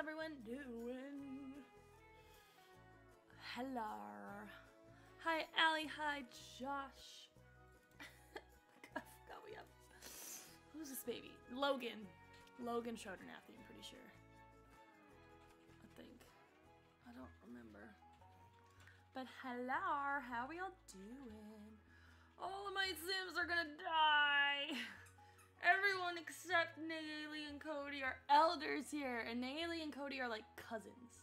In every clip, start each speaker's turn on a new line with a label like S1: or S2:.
S1: everyone doing? Hello. Hi, Allie. Hi, Josh. I forgot we have. Who's this baby? Logan. Logan Shodernathy, I'm pretty sure. I think. I don't remember. But hello, how are we all doing? All of my Sims are gonna die. Everyone except Nayeli and Cody are elders here, and Nayeli and Cody are like cousins.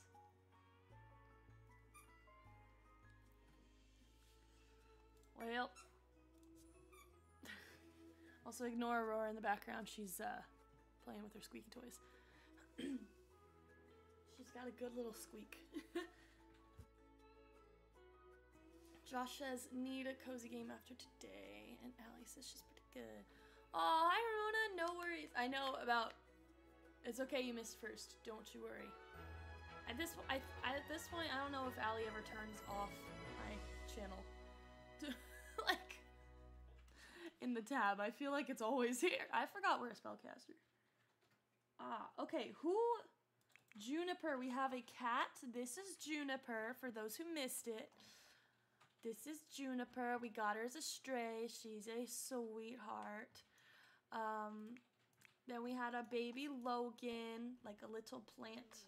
S1: Well. also ignore Aurora in the background. She's uh, playing with her squeaky toys. She's got a good little squeak. Josh says, need a cozy game after today. And Allie says she's pretty good. Oh, hi Ramona, no worries. I know about, it's okay you missed first, don't you worry. At this, I, at this point, I don't know if Allie ever turns off my channel. Like, in the tab. I feel like it's always here. I forgot we're a spellcaster. Ah, okay, who, Juniper, we have a cat. This is Juniper, for those who missed it. This is Juniper. We got her as a stray. She's a sweetheart. Um, then we had a baby Logan, like a little plant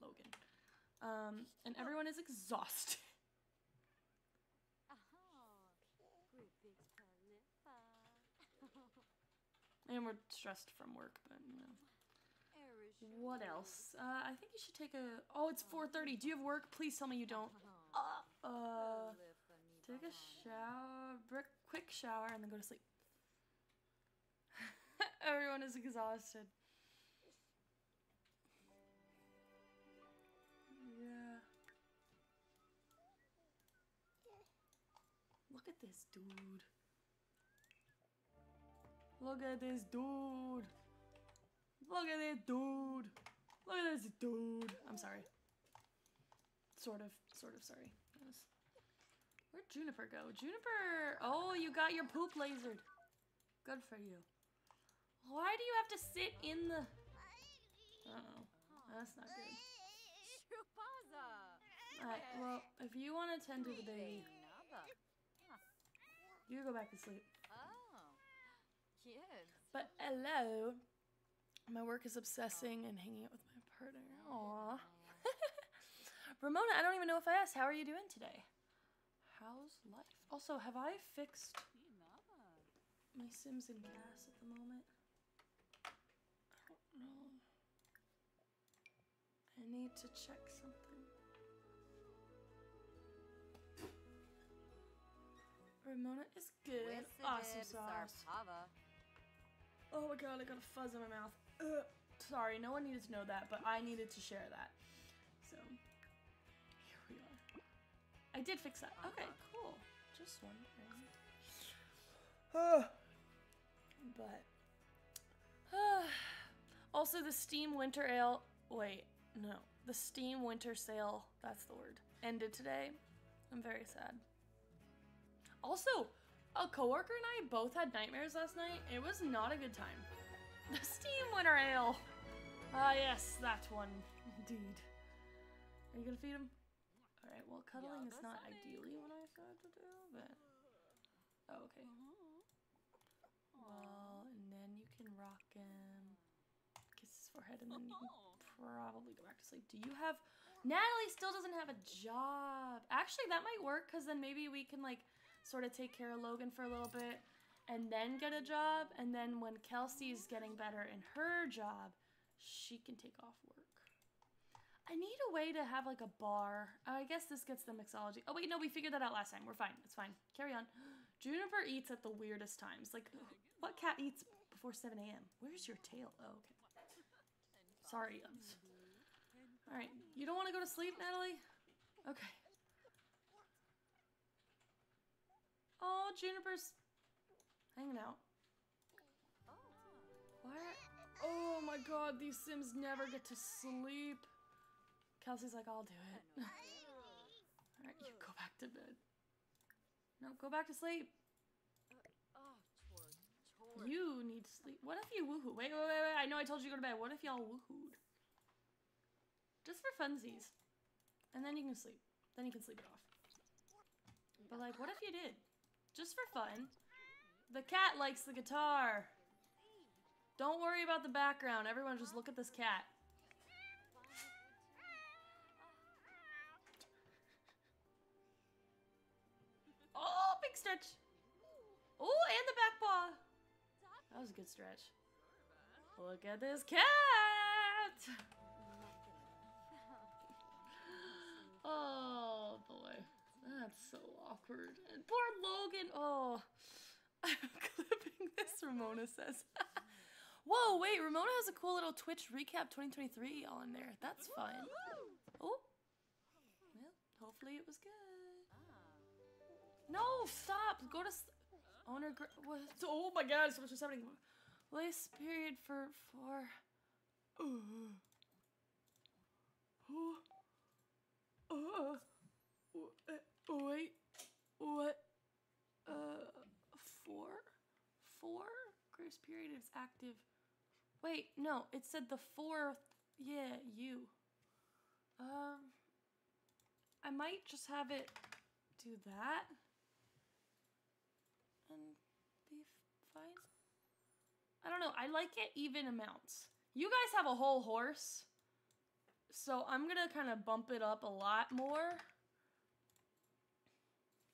S1: Logan. Um, and everyone is exhausted. and we're stressed from work, but you know. What else? Uh, I think you should take a. Oh, it's 4:30. Do you have work? Please tell me you don't. Uh, uh take a shower, quick shower, and then go to sleep. Everyone is exhausted. Yeah. Look at this dude. Look at this dude. Look at this dude. Look at this dude. I'm sorry. Sort of, sort of sorry. Where'd Juniper go? Juniper! Oh, you got your poop lasered. Good for you. Why do you have to sit in the... Uh oh That's not good. Alright, well, if you want to tend to the baby, you go back to sleep. Oh, kids. But hello. My work is obsessing and hanging out with my partner. Aww. Ramona, I don't even know if I asked, how are you doing today? How's life? Also, have I fixed my Sims in gas at the moment? I don't know. I need to check something. Ramona is good. Awesome sauce. Oh my god, I got a fuzz in my mouth. Ugh. Sorry, no one needed to know that, but I needed to share that. So, here we are. I did fix that. Okay, uh-huh. cool. Just wondering. but, also the Steam Winter Ale, wait, no. The Steam Winter Sale, that's the word, ended today. I'm very sad. Also, a coworker and I both had nightmares last night. It was not a good time. The Steam Winter Ale. Ah, yes, that one. Indeed. Are you gonna feed him? Alright, well, cuddling is not ideally what I said to do, but... Oh, okay. Well, and then you can rock him. Kiss his forehead, and then you can probably go back to sleep. Do you have... Natalie still doesn't have a job. Actually, that might work, because then maybe we can, like, sort of take care of Logan for a little bit and then get a job. And then when Kelsey's getting better in her job, she can take off work. I need a way to have like a bar. Oh, I guess this gets the mixology. Oh wait, no, we figured that out last time. We're fine. It's fine. Carry on. Juniper eats at the weirdest times. Like, what cat eats before 7 a.m.? Where's your tail? Oh, okay. Sorry. All right. You don't want to go to sleep, Natalie? Okay. Oh, Juniper's hanging out. What? Oh my god, these Sims never get to sleep. Kelsey's like, I'll do it. Alright, you go back to bed. No, go back to sleep. You need sleep. What if you woohoo? Wait, wait, wait, wait. I know I told you to go to bed. What if y'all woohooed? Just for funsies. And then you can sleep. Then you can sleep it off. But like, what if you did? Just for fun. The cat likes the guitar. Don't worry about the background. Everyone just look at this cat. Oh, big stretch. Oh, and the back paw. That was a good stretch. Look at this cat. Oh boy, that's so awkward. And poor Logan. Oh, I'm clipping this. Ramona says. Whoa, wait. Ramona has a cool little Twitch recap 2023 on there. That's fun. Oh, well, hopefully it was good. No, stop. Go to Oh my God, so much is happening. Lace period for for. Uh, oh. Uh, wait, what? Uh, four? Four? Grace period is active. Wait, no, it said the fourth. Yeah, you. Um, I might just have it do that and be fine. I don't know. I like it even amounts. You guys have a whole horse. So I'm gonna kind of bump it up a lot more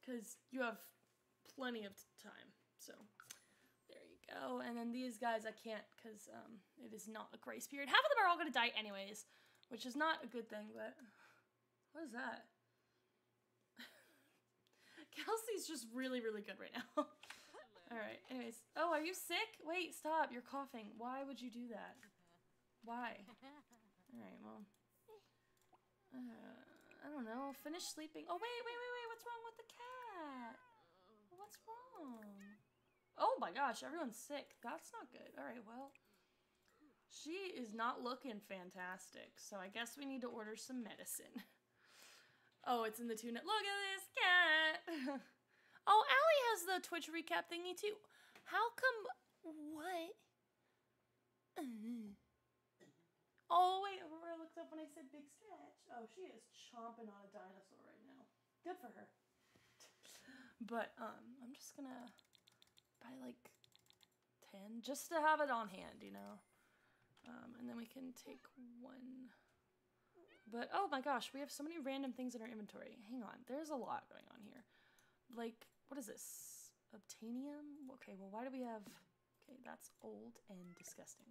S1: because you have plenty of time. So there you go. And then these guys I can't because um, it is not a grace period. Half of them are all gonna die anyways, which is not a good thing. But what is that? Kelsey's just really really good right now. all right. Anyways, oh, are you sick? Wait, stop. You're coughing. Why would you do that? Why? All right. Well. Uh, I don't know. Finish sleeping. Oh, wait, wait, wait, wait. What's wrong with the cat? What's wrong? Oh my gosh, everyone's sick. That's not good. All right, well. She is not looking fantastic, so I guess we need to order some medicine. Oh, it's in the tuna. Look at this cat. oh, Allie has the Twitch recap thingy too. How come? What? Oh wait, Aurora looked up when I said big stretch. Oh, she is chomping on a dinosaur right now. Good for her. But um, I'm just gonna buy like ten just to have it on hand, you know. Um, and then we can take one. But oh my gosh, we have so many random things in our inventory. Hang on, there's a lot going on here. Like, what is this? Obtanium? Okay, well, why do we have. Okay, that's old and disgusting.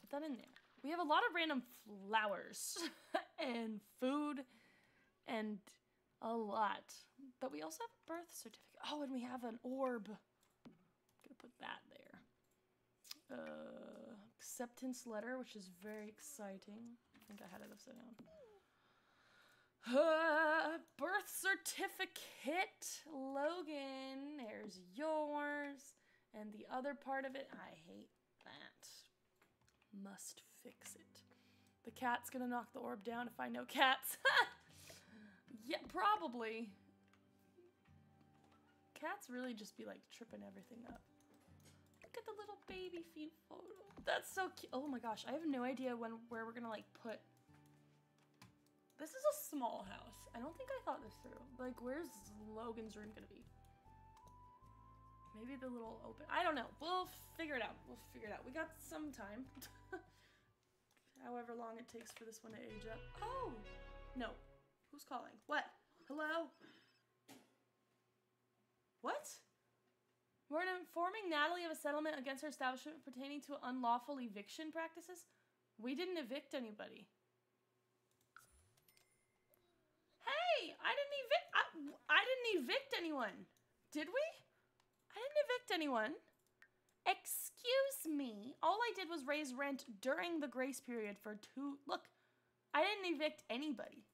S1: Put that in there. We have a lot of random flowers and food and a lot. But we also have a birth certificate. Oh, and we have an orb. Gonna put that there. Uh, acceptance letter, which is very exciting. I think I had it upside down. Uh, birth certificate, Logan. There's yours, and the other part of it. I hate that. Must fix it. The cat's gonna knock the orb down if I know cats. yeah, probably. Cats really just be like tripping everything up. Look at the little baby feet photo. That's so cute. Oh my gosh, I have no idea when where we're gonna like put. This is a small house. I don't think I thought this through. Like, where's Logan's room gonna be? Maybe the little open. I don't know. We'll figure it out. We'll figure it out. We got some time. However long it takes for this one to age up. Oh! No. Who's calling? What? Hello? What? We're informing Natalie of a settlement against her establishment pertaining to unlawful eviction practices. We didn't evict anybody. Hey, I didn't evict. I, I didn't evict anyone. Did we? I didn't evict anyone. Excuse me. All I did was raise rent during the grace period for two. Look, I didn't evict anybody.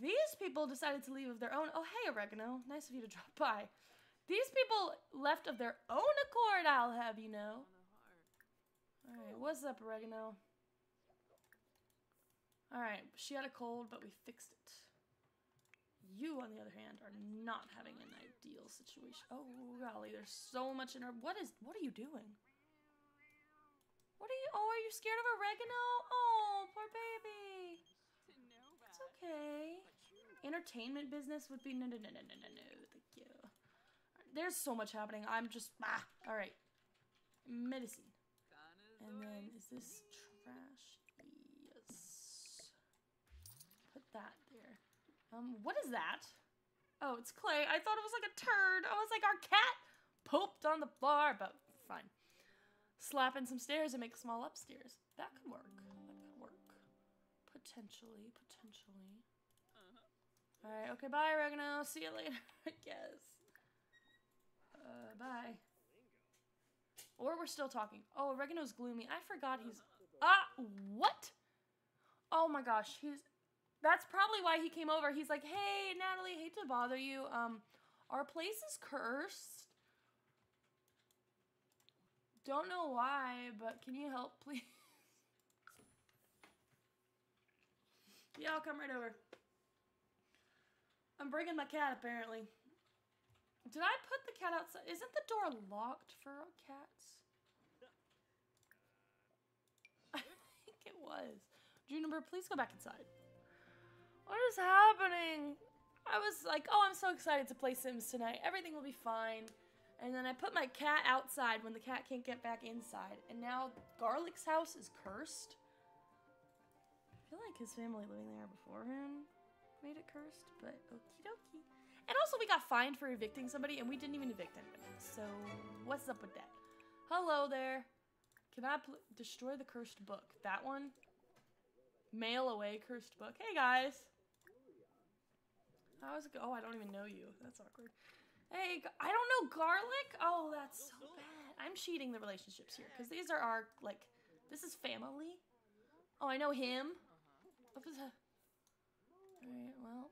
S1: These people decided to leave of their own. Oh, hey, Oregano. Nice of you to drop by. These people left of their own accord, I'll have you know. Alright, what's up, Oregano? Alright, she had a cold, but we fixed it. You, on the other hand, are not having an ideal situation. Oh, golly, there's so much in her. What is. What are you doing? What are you? Oh, are you scared of oregano? Oh, poor baby. It's okay. Entertainment business would be no, no, no, no, no, no, no. Thank you. There's so much happening. I'm just ah. All right. Medicine. And then is this trash? Yes. Put that there. Um, what is that? Oh, it's clay. I thought it was like a turd. I was like, our cat pooped on the floor, but fine. Slap in some stairs and make small upstairs. That could work. That could work. Potentially, potentially. Alright, okay, bye, Oregano. See you later, I guess. Uh, bye. Or we're still talking. Oh, Oregano's gloomy. I forgot he's... Ah, what? Oh my gosh, he's... That's probably why he came over. He's like, hey, Natalie, hate to bother you. Um, our place is cursed. Don't know why, but can you help, please? yeah, I'll come right over. I'm bringing my cat, apparently. Did I put the cat outside? Isn't the door locked for cats? I think it was. Juniper, please go back inside. What is happening? I was like, oh, I'm so excited to play Sims tonight. Everything will be fine. And then I put my cat outside when the cat can't get back inside. And now Garlic's house is cursed. I feel like his family living there before him made it cursed, but okie dokie. And also we got fined for evicting somebody and we didn't even evict anybody. So what's up with that? Hello there. Can I destroy the cursed book? That one? Mail away cursed book. Hey guys. How's it go? Oh, I don't even know you. That's awkward. Hey, I don't know garlic? Oh, that's so bad. I'm cheating the relationships here because these are our, like, this is family. Oh, I know him. Was? Alright, well.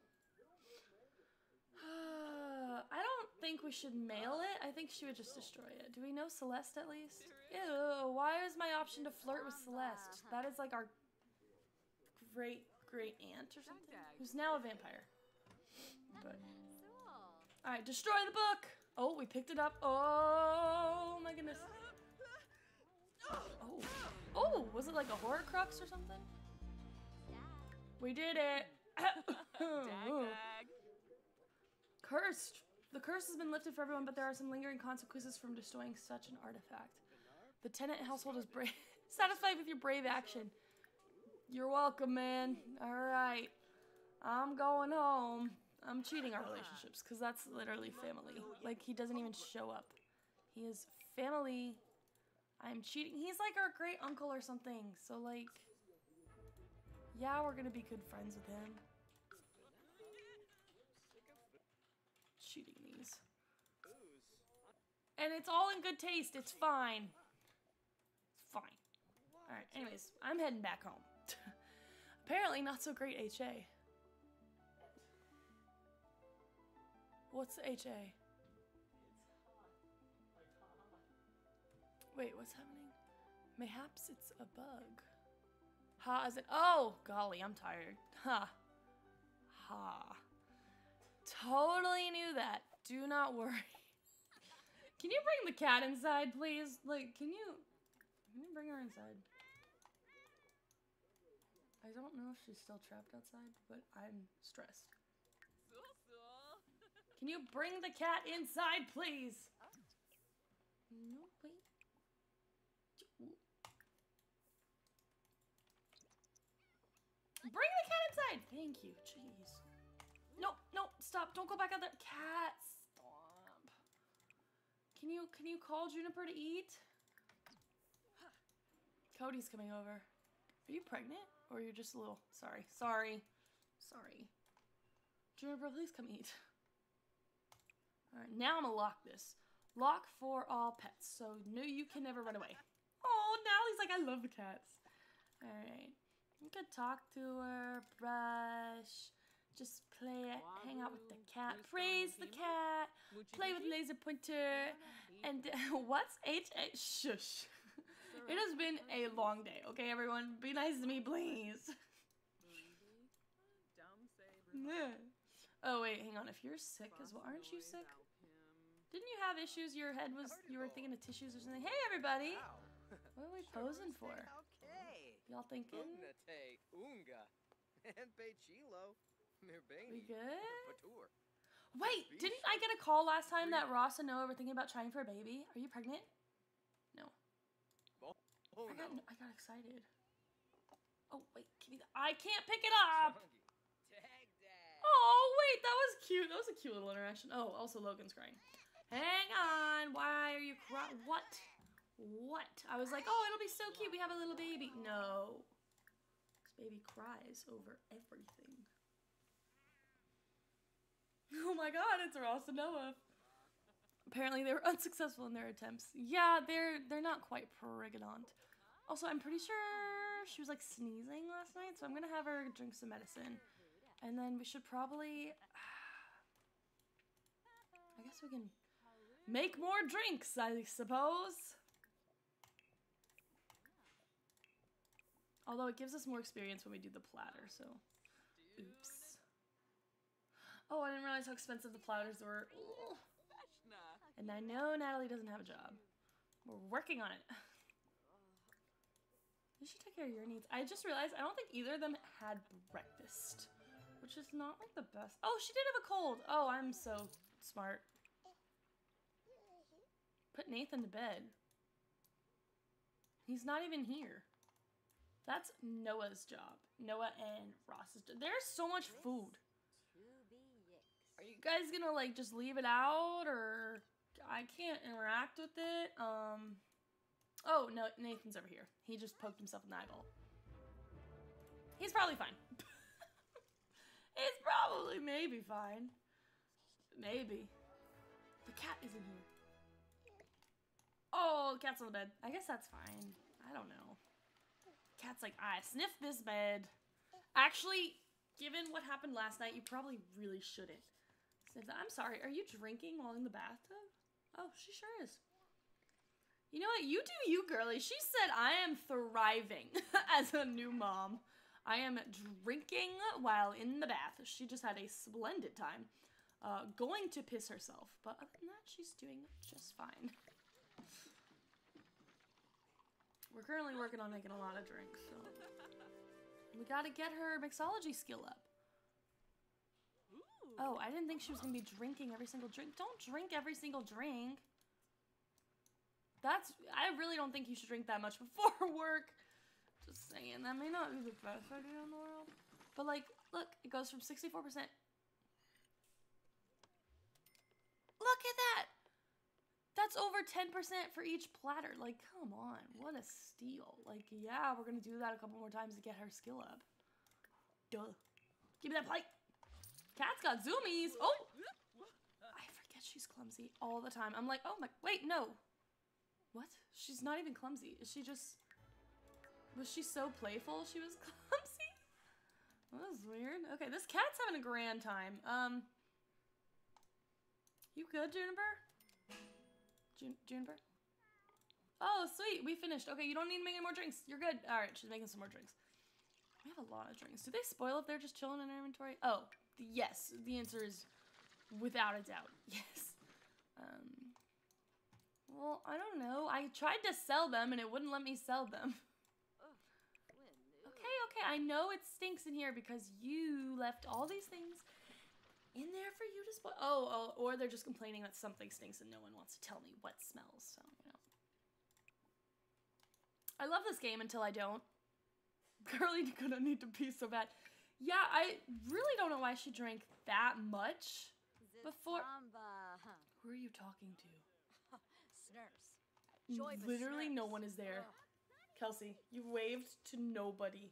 S1: Uh, I don't think we should mail it. I think she would just destroy it. Do we know Celeste at least? Ew, why is my option to flirt with Celeste? That is like our great great aunt or something. Who's now a vampire. But Alright, destroy the book! Oh, we picked it up. Oh my goodness. Oh. Oh, was it like a horcrux or something? We did it! Cursed! The curse has been lifted for everyone, but there are some lingering consequences from destroying such an artifact. The tenant household is brave, satisfied with your brave action. You're welcome, man. Alright. I'm going home. I'm cheating our uh. relationships because that's literally family. Like, he doesn't even show up. He is family. I'm cheating. He's like our great uncle or something. So, like, yeah, we're gonna be good friends with him. Cheating these. And it's all in good taste. It's fine. It's fine. Alright, anyways, I'm heading back home. Apparently not so great HA. What's the HA? Wait, what's happening? Mayhaps it's a bug. Ha, is it? Oh, golly, I'm tired. Ha. Ha. Totally knew that. Do not worry. Can you bring the cat inside, please? Like, can you... Can you bring her inside? I don't know if she's still trapped outside, but I'm stressed. Can you bring the cat inside, please? No, wait. Bring the cat inside! Thank you. Jeez. No, no, stop. Don't go back out there. Cat, stop. Can you, can you call Juniper to eat? Cody's coming over. Are you pregnant? Or you're just a little... Sorry. Sorry. Sorry. Juniper, please come eat. Alright, now I'm gonna lock this. Lock for all pets, so no, you can never run away. Oh, now he's like, I love the cats. Alright. You could talk to her, brush, just play, it, hang out with the cat, praise the cat, play with laser pointer, and what's H? -H Shush. it has been a long day, okay, everyone? Be nice to me, please. oh, wait, hang on. If you're sick as well, aren't you sick? Didn't you have issues? Your head was, you were thinking of tissues or something? Hey, everybody! What are we posing for?
S2: Okay.
S1: Y'all thinking?
S2: Ugnate unga. And chilo.
S1: We good? Wait, didn't I get a call last time that Ross and Noah were thinking about trying for a baby? Are you pregnant? No.
S2: Oh
S1: I got
S2: no.
S1: I got excited. Oh wait, give me that. I can't pick it up. Oh wait, that was cute. That was a cute little interaction. Oh, also Logan's crying. Hang on. Why are you crying? What? What? I was like, oh, it'll be so cute. We have a little baby. No. This baby cries over everything. Oh my god, it's Ross and Noah. Apparently they were unsuccessful in their attempts. Yeah, they're they're not quite pregnant. Also, I'm pretty sure she was like sneezing last night, so I'm gonna have her drink some medicine. And then we should probably. I guess we can make more drinks, I suppose. Although it gives us more experience when we do the platter, so. Oops. Oh, I didn't realize how expensive the platters were. Ugh. And I know Natalie doesn't have a job. We're working on it. You should take care of your needs. I just realized I don't think either of them had breakfast, which is not like the best. Oh, she did have a cold. Oh, I'm so smart. Put Nathan to bed. He's not even here. That's Noah's job. Noah and Ross's job. There's so much food. Are you guys gonna like just leave it out or I can't interact with it? Um Oh no, Nathan's over here. He just poked himself in the eyeball. He's probably fine. He's probably maybe fine. Maybe. The cat isn't here. Oh, cat's on the bed. I guess that's fine. I don't know. Cat's like, I sniffed this bed. Actually, given what happened last night, you probably really shouldn't. Sniff that. I'm sorry, are you drinking while in the bathtub? Oh, she sure is. You know what? You do you, girly. She said I am thriving as a new mom. I am drinking while in the bath. She just had a splendid time. Uh, going to piss herself. But other than that, she's doing just fine. We're currently working on making a lot of drinks, so we gotta get her mixology skill up. Oh, I didn't think she was gonna be drinking every single drink. Don't drink every single drink. That's I really don't think you should drink that much before work. Just saying, that may not be the best idea in the world. But like, look, it goes from 64%. Look at that! That's over 10% for each platter. Like, come on, what a steal. Like, yeah, we're gonna do that a couple more times to get her skill up. Duh. Give me that plate. Cat's got zoomies. Oh! I forget she's clumsy all the time. I'm like, oh my, wait, no. What? She's not even clumsy. Is she just, was she so playful she was clumsy? That was weird. Okay, this cat's having a grand time. Um, you good, Juniper? Jun Juniper? Oh, sweet. We finished. Okay, you don't need to make any more drinks. You're good. All right, she's making some more drinks. We have a lot of drinks. Do they spoil if they're just chilling in our inventory? Oh, yes. The answer is without a doubt. Yes. Um, well, I don't know. I tried to sell them and it wouldn't let me sell them. Okay, okay. I know it stinks in here because you left all these things in there for you to spoil. Oh, oh, or they're just complaining that something stinks and no one wants to tell me what smells. So, you know. I love this game until I don't. Girly gonna need to pee so bad. Yeah, I really don't know why she drank that much. Before- Who are you talking to? Literally, no one is there. Kelsey, you waved to nobody.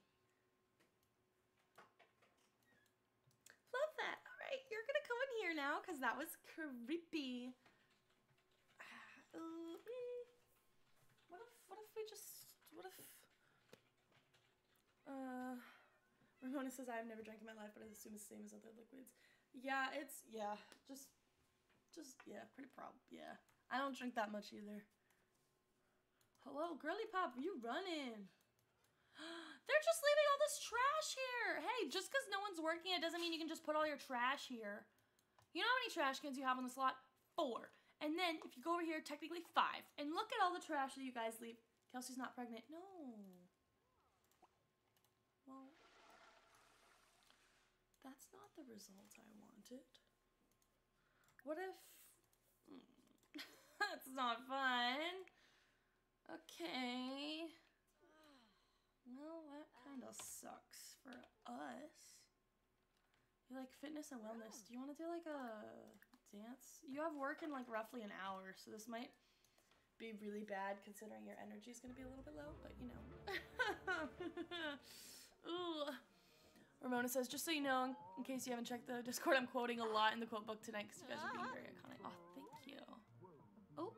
S1: Love that. All right, you're gonna come in here now because that was creepy. Mm, what if? What if we just? What if? Uh, Ramona says I've never drank in my life, but I assume it's the same as other liquids. Yeah, it's yeah, just, just yeah, pretty prob. Yeah, I don't drink that much either. Hello, girly pop, you running? They're just leaving all this trash here. Hey, just because no one's working, it doesn't mean you can just put all your trash here. You know how many trash cans you have on the slot? Four. And then if you go over here, technically five. And look at all the trash that you guys leave Kelsey's not pregnant. No. Well, that's not the result I wanted. What if. Mm, that's not fun. Okay. Well, that kind of sucks for us. You like fitness and wellness. Do you want to do like a dance? You have work in like roughly an hour, so this might be really bad considering your energy is going to be a little bit low, but you know. Ooh. Ramona says, just so you know, in case you haven't checked the Discord, I'm quoting a lot in the quote book tonight because you guys are being very iconic. Oh, thank you. Oh.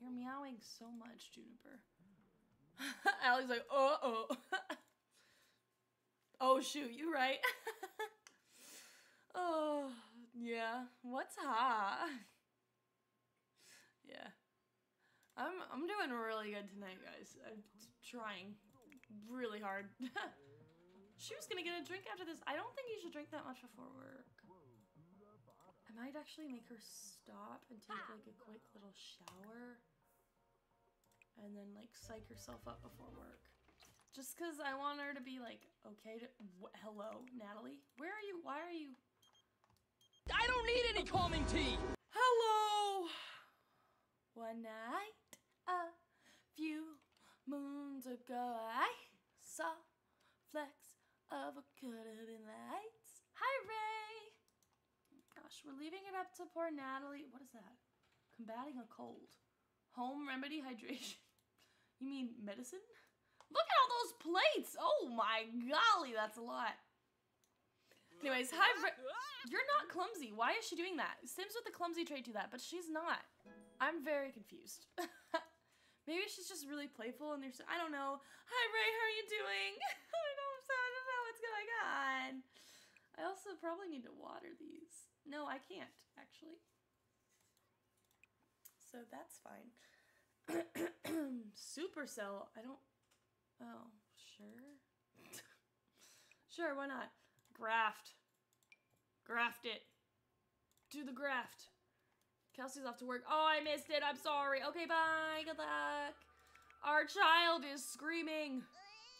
S1: You're meowing so much, Juniper. Allie's like, uh oh. oh, shoot, you right. oh, yeah. What's hot? yeah. I'm I'm doing really good tonight, guys. I'm trying really hard. she was gonna get a drink after this. I don't think you should drink that much before work. I might actually make her stop and take like a quick little shower. And then like psych herself up before work. Just cause I want her to be like okay to hello, Natalie. Where are you? Why are you
S3: I don't need any calming tea.
S1: Hello. One night, a few moons ago, I saw flecks of what could have been lights. Hi, Ray. Gosh, we're leaving it up to poor Natalie. What is that? Combating a cold. Home remedy hydration. You mean medicine? Look at all those plates. Oh my golly, that's a lot. Anyways, hi. You're not clumsy. Why is she doing that? Sims with the clumsy trait do that, but she's not. I'm very confused. Maybe she's just really playful and there's I don't know. Hi Ray, how are you doing? I don't know what's going on. I also probably need to water these. No, I can't actually. So that's fine. Supercell. I don't. Oh, sure. sure, why not? Graft. Graft it. Do the graft. Kelsey's off to work. Oh, I missed it. I'm sorry. Okay, bye. Good luck. Our child is screaming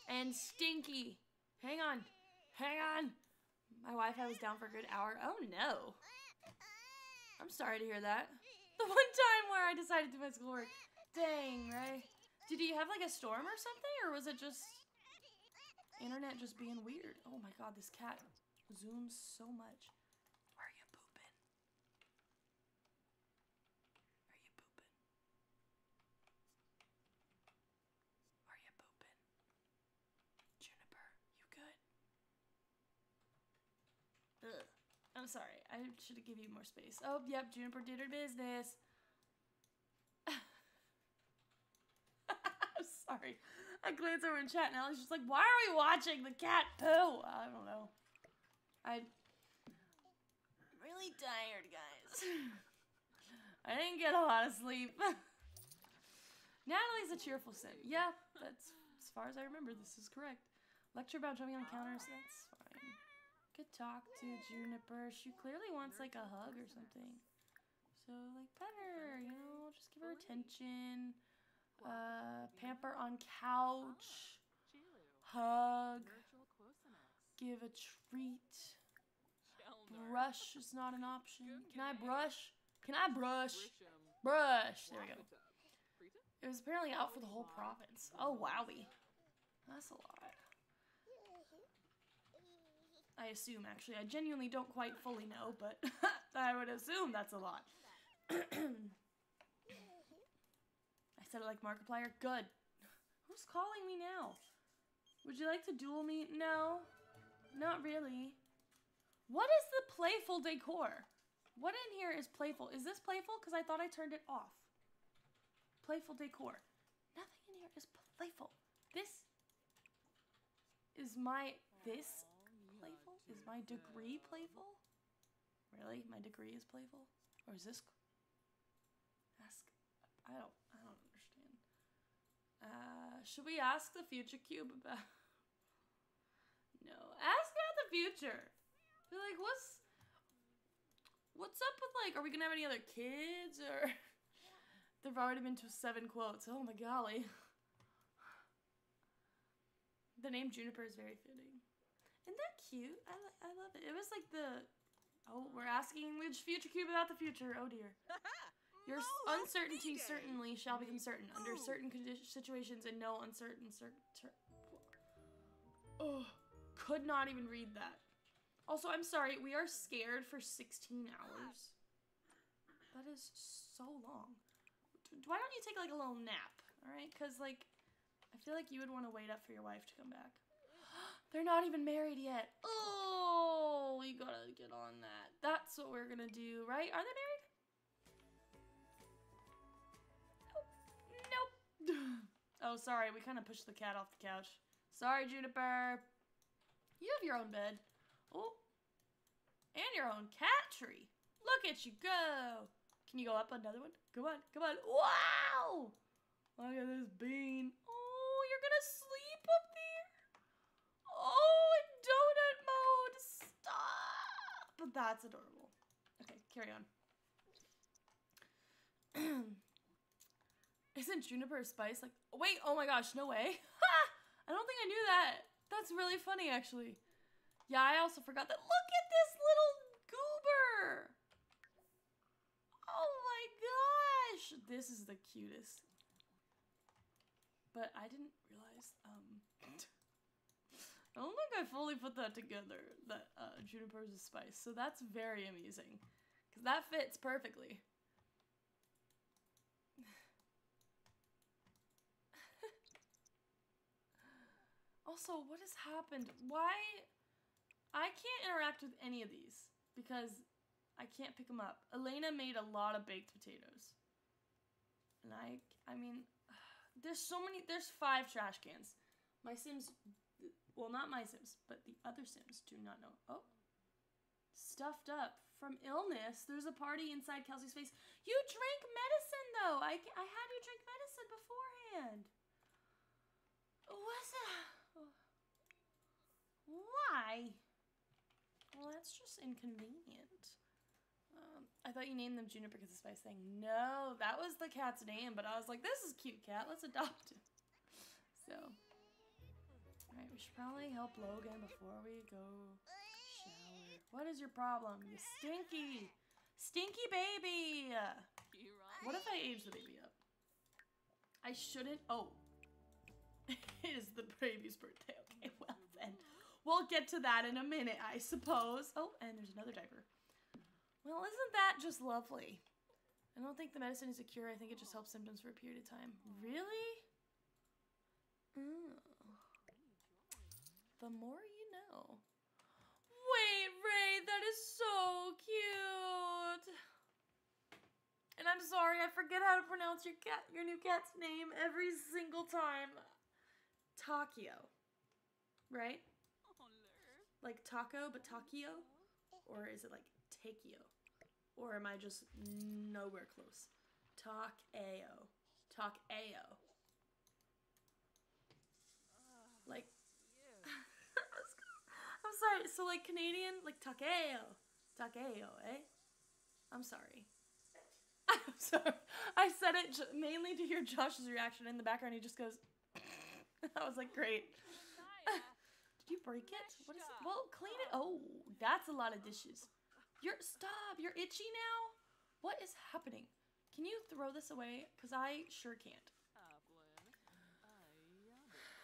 S1: and stinky. Hang on. Hang on. My Wi Fi was down for a good hour. Oh, no. I'm sorry to hear that. The one time where I decided to do my schoolwork. Dang, right? Did you have like a storm or something? Or was it just internet just being weird? Oh my god, this cat zooms so much. Where Are you pooping? Are you pooping? Are you pooping? Juniper, you good? Ugh. I'm sorry. I should have given you more space. Oh, yep, Juniper did her business. I'm sorry. I glance over in chat and Alex just like, why are we watching the cat poo? I don't know. I'm really tired, guys. I didn't get a lot of sleep. Natalie's a cheerful sim. Yeah, that's as far as I remember. This is correct. Lecture about jumping on counters. That's fine. Could talk to Juniper. She clearly wants like a hug or something. So like pet her, you know, just give her attention. Uh, pamper on couch. Hug. Give a treat. Brush is not an option. Can I brush? Can I brush? Brush. There we go. It was apparently out for the whole province. Oh, wowie. That's a lot. I assume, actually. I genuinely don't quite fully know, but I would assume that's a lot. Said it like Markiplier. Good. Who's calling me now? Would you like to duel me? No. Not really. What is the playful decor? What in here is playful? Is this playful? Because I thought I turned it off. Playful decor. Nothing in here is playful. This is my... This playful? Is my degree playful? Really? My degree is playful? Or is this... Ask... I don't... Uh, should we ask the future cube about... No. Ask about the future. Be like, what's... What's up with, like, are we gonna have any other kids, or... There've already been to seven quotes. Oh my golly. The name Juniper is very fitting. Isn't that cute? I, I love it. It was like the. Oh, we're asking which future cube about the future. Oh dear. Your
S2: Mo,
S1: uncertainty certainly shall become certain under certain situations and no uncertain certain. oh, could not even read that. Also, I'm sorry. We are scared for 16 hours. That is so long. Why don't you take like a little nap? All right, because like I feel like you would want to wait up for your wife to come back. They're not even married yet. Oh, we gotta get on that. That's what we're gonna do, right? Are they married? Oh, sorry. We kind of pushed the cat off the couch. Sorry, Juniper. You have your own bed. Oh. And your own cat tree. Look at you go. Can you go up another one? Come on, come on. Wow! Look at this bean. Oh, you're gonna sleep up there? Oh, in donut mode. Stop. But that's adorable. Okay, carry on. Isn't juniper a spice? Like, wait, oh my gosh, no way. I don't think I knew that. That's really funny, actually. Yeah, I also forgot that. Look at this little goober. Oh my gosh. This is the cutest. But I didn't realize, um, I don't think I fully put that together, that uh, juniper is a spice. So that's very amusing. Because that fits perfectly. Also, what has happened? Why? I can't interact with any of these because I can't pick them up. Elena made a lot of baked potatoes. And I, I mean, there's so many, there's five trash cans. My Sims, well, not my Sims, but the other Sims do not know. Oh, stuffed up from illness. There's a party inside Kelsey's face. You drank medicine, though. I, I had you drink medicine beforehand. What's that? Why? Well, that's just inconvenient. Um, I thought you named them Juniper because of Spice thing. No, that was the cat's name, but I was like, this is cute cat. Let's adopt it. So, alright, we should probably help Logan before we go shower. What is your problem? You stinky, stinky baby. What if I age the baby up? I shouldn't. Oh, it is the baby's birthday. Okay, well. We'll get to that in a minute, I suppose. Oh, and there's another diaper. Well, isn't that just lovely? I don't think the medicine is a cure. I think it just helps symptoms for a period of time. Really? Mm. The more you know. Wait, Ray, that is so cute. And I'm sorry, I forget how to pronounce your cat, your new cat's name every single time. Takio, right? Like taco, but Takio? Or is it like Takio? Or am I just nowhere close? Talk-ao. Talk-ao. Like, I'm sorry, so like Canadian, like Takeo. Takeo, eh? I'm sorry. I'm sorry. I said it mainly to hear Josh's reaction in the background. He just goes, I was like, great. Did you break it? What is it? Well, clean it. Oh, that's a lot of dishes. You're stop. You're itchy now. What is happening? Can you throw this away? Cause I sure can't.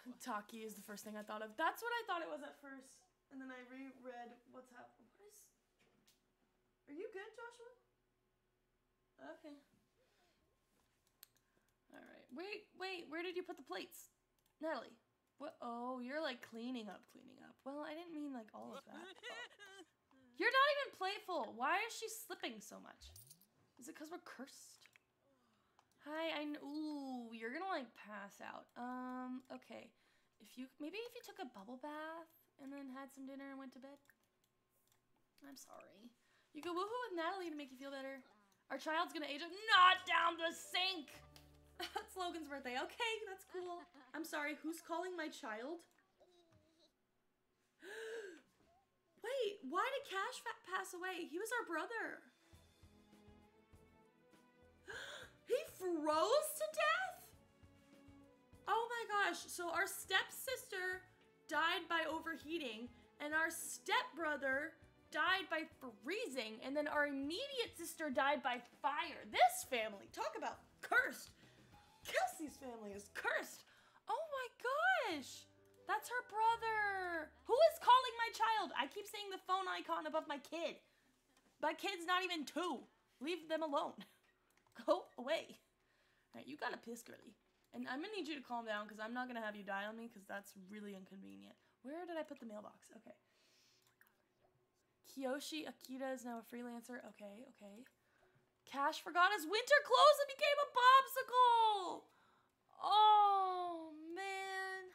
S1: Taki is the first thing I thought of. That's what I thought it was at first, and then I reread what's happening. What is? Are you good, Joshua? Okay. All right. Wait, wait. Where did you put the plates, Natalie? What? Oh, you're like cleaning up, cleaning up. Well, I didn't mean like all of that. Oh. You're not even playful. Why is she slipping so much? Is it because we're cursed? Hi, I kn- ooh, you're gonna like pass out. Um, okay. If you maybe if you took a bubble bath and then had some dinner and went to bed. I'm sorry. You go woohoo with Natalie to make you feel better. Our child's gonna age up. Not down the sink. That's Logan's birthday. Okay, that's cool. I'm sorry. Who's calling my child? Wait, why did Cash pass away? He was our brother. he froze to death? Oh my gosh. So our stepsister died by overheating, and our stepbrother died by freezing, and then our immediate sister died by fire. This family, talk about cursed. Kelsey's family is cursed. Oh my gosh. That's her brother. Who is calling my child? I keep seeing the phone icon above my kid. My kid's not even two. Leave them alone. Go away. All right, you gotta piss, girly. And I'm gonna need you to calm down because I'm not gonna have you die on me because that's really inconvenient. Where did I put the mailbox? Okay. Kiyoshi Akita is now a freelancer. Okay, okay. Cash forgot his winter clothes and became a popsicle. Oh man.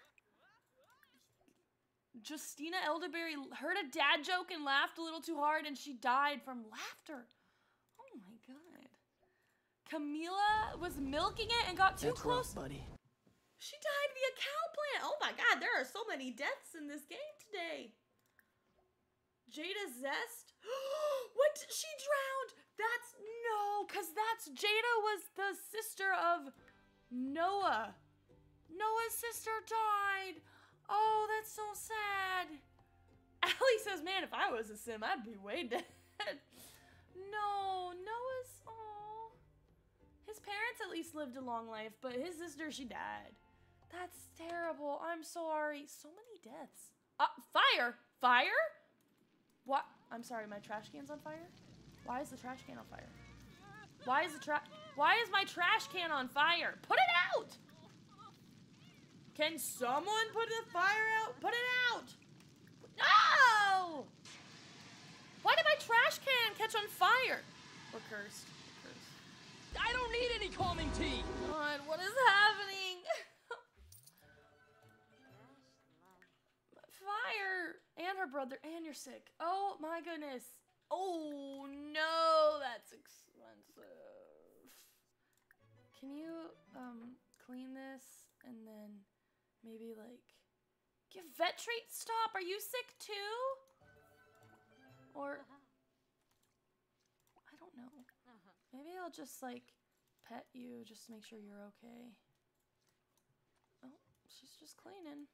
S1: Justina Elderberry heard a dad joke and laughed a little too hard and she died from laughter. Oh my god. Camila was milking it and got too
S3: That's
S1: close.
S3: rough, buddy.
S1: She died via cow plant. Oh my god, there are so many deaths in this game today. Jada Zest? what? She drowned. That's no, cuz that's Jada was the sister of Noah. Noah's sister died. Oh, that's so sad. Allie says, "Man, if I was a sim, I'd be way dead." no, Noah's oh. His parents at least lived a long life, but his sister she died. That's terrible. I'm sorry. So many deaths. Uh, fire! Fire? What? I'm sorry, my trash can's on fire? Why is the trash can on fire? Why is the trash... Why is my trash can on fire? Put it out! Can someone put the fire out? Put it out! No! Why did my trash can catch on fire? We're cursed. We're cursed.
S3: I don't need any calming tea.
S1: God, what is happening? Fire! And her brother, and you're sick. Oh my goodness. Oh no, that's expensive. Can you um clean this and then maybe like give vet treat? Stop. Are you sick too? Or I don't know. Maybe I'll just like pet you just to make sure you're okay. Oh, she's just cleaning.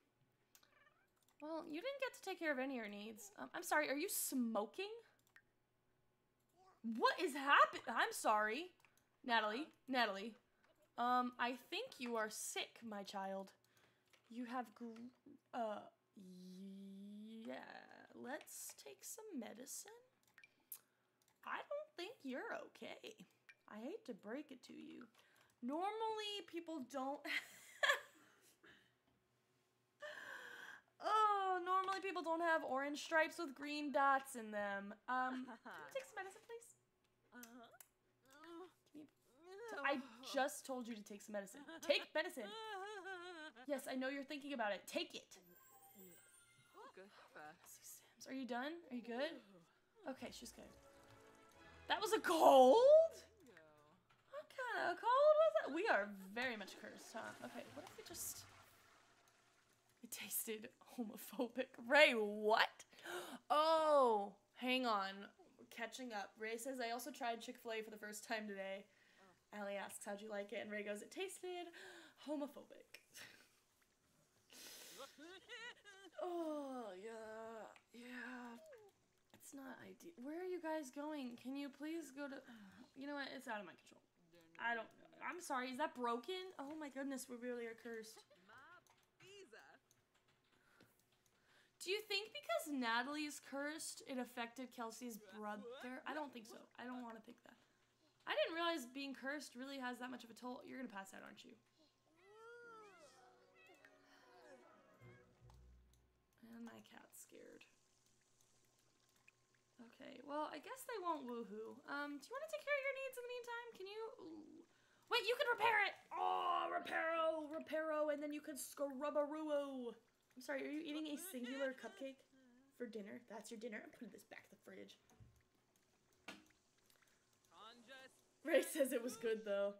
S1: Well, you didn't get to take care of any of your needs. Um, I'm sorry, are you smoking? What is happening? I'm sorry. Natalie, Natalie. Um, I think you are sick, my child. You have uh yeah, let's take some medicine. I don't think you're okay. I hate to break it to you. Normally, people don't. oh, normally people don't have orange stripes with green dots in them. Um, can you take some medicine, please? I just told you to take some medicine. Take medicine. Yes, I know you're thinking about it. Take it. Sims, Are you done? Are you good? Okay, she's good. That was a cold? What kind of cold was that? We are very much cursed, huh? Okay, what if we just... It tasted homophobic. Ray, what? Oh, hang on. Catching up. Ray says, I also tried Chick-fil-A for the first time today. Allie asks, how'd you like it? And Ray goes, it tasted homophobic. oh, yeah, yeah. It's not ideal. Where are you guys going? Can you please go to... You know what? It's out of my control. I don't... I'm sorry. Is that broken? Oh my goodness, we really are cursed. Do you think because Natalie's cursed, it affected Kelsey's brother? I don't think so. I don't want to think that. I didn't realize being cursed really has that much of a toll. You're gonna pass out, aren't you? And my cat's scared. Okay, well, I guess they won't woohoo. Um, do you want to take care of your needs in the meantime? Can you... Ooh. Wait, you can repair it! Oh, reparo, reparo, and then you can scrubbaroo. I'm sorry, are you eating a singular cupcake for dinner? That's your dinner? I'm putting this back in the fridge. Ray says it was good though.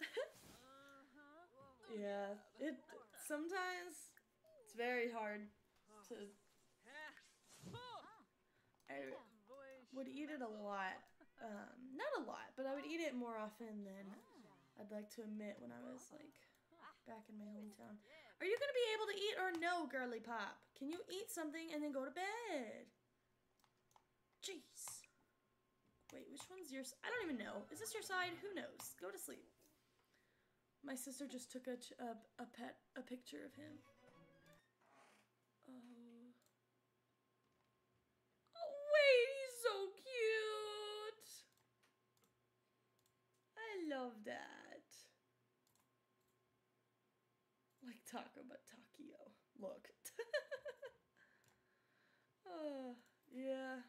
S1: yeah, it sometimes it's very hard to. I would eat it a lot. Um, not a lot, but I would eat it more often than I'd like to admit when I was like back in my hometown. Are you gonna be able to eat or no, girly pop? Can you eat something and then go to bed? Jeez. Wait, which one's yours? I don't even know. Is this your side? Who knows? Go to sleep. My sister just took a, a, a pet a picture of him. Oh. Oh wait, he's so cute. I love that. Like taco, but Takio. Look. uh, yeah.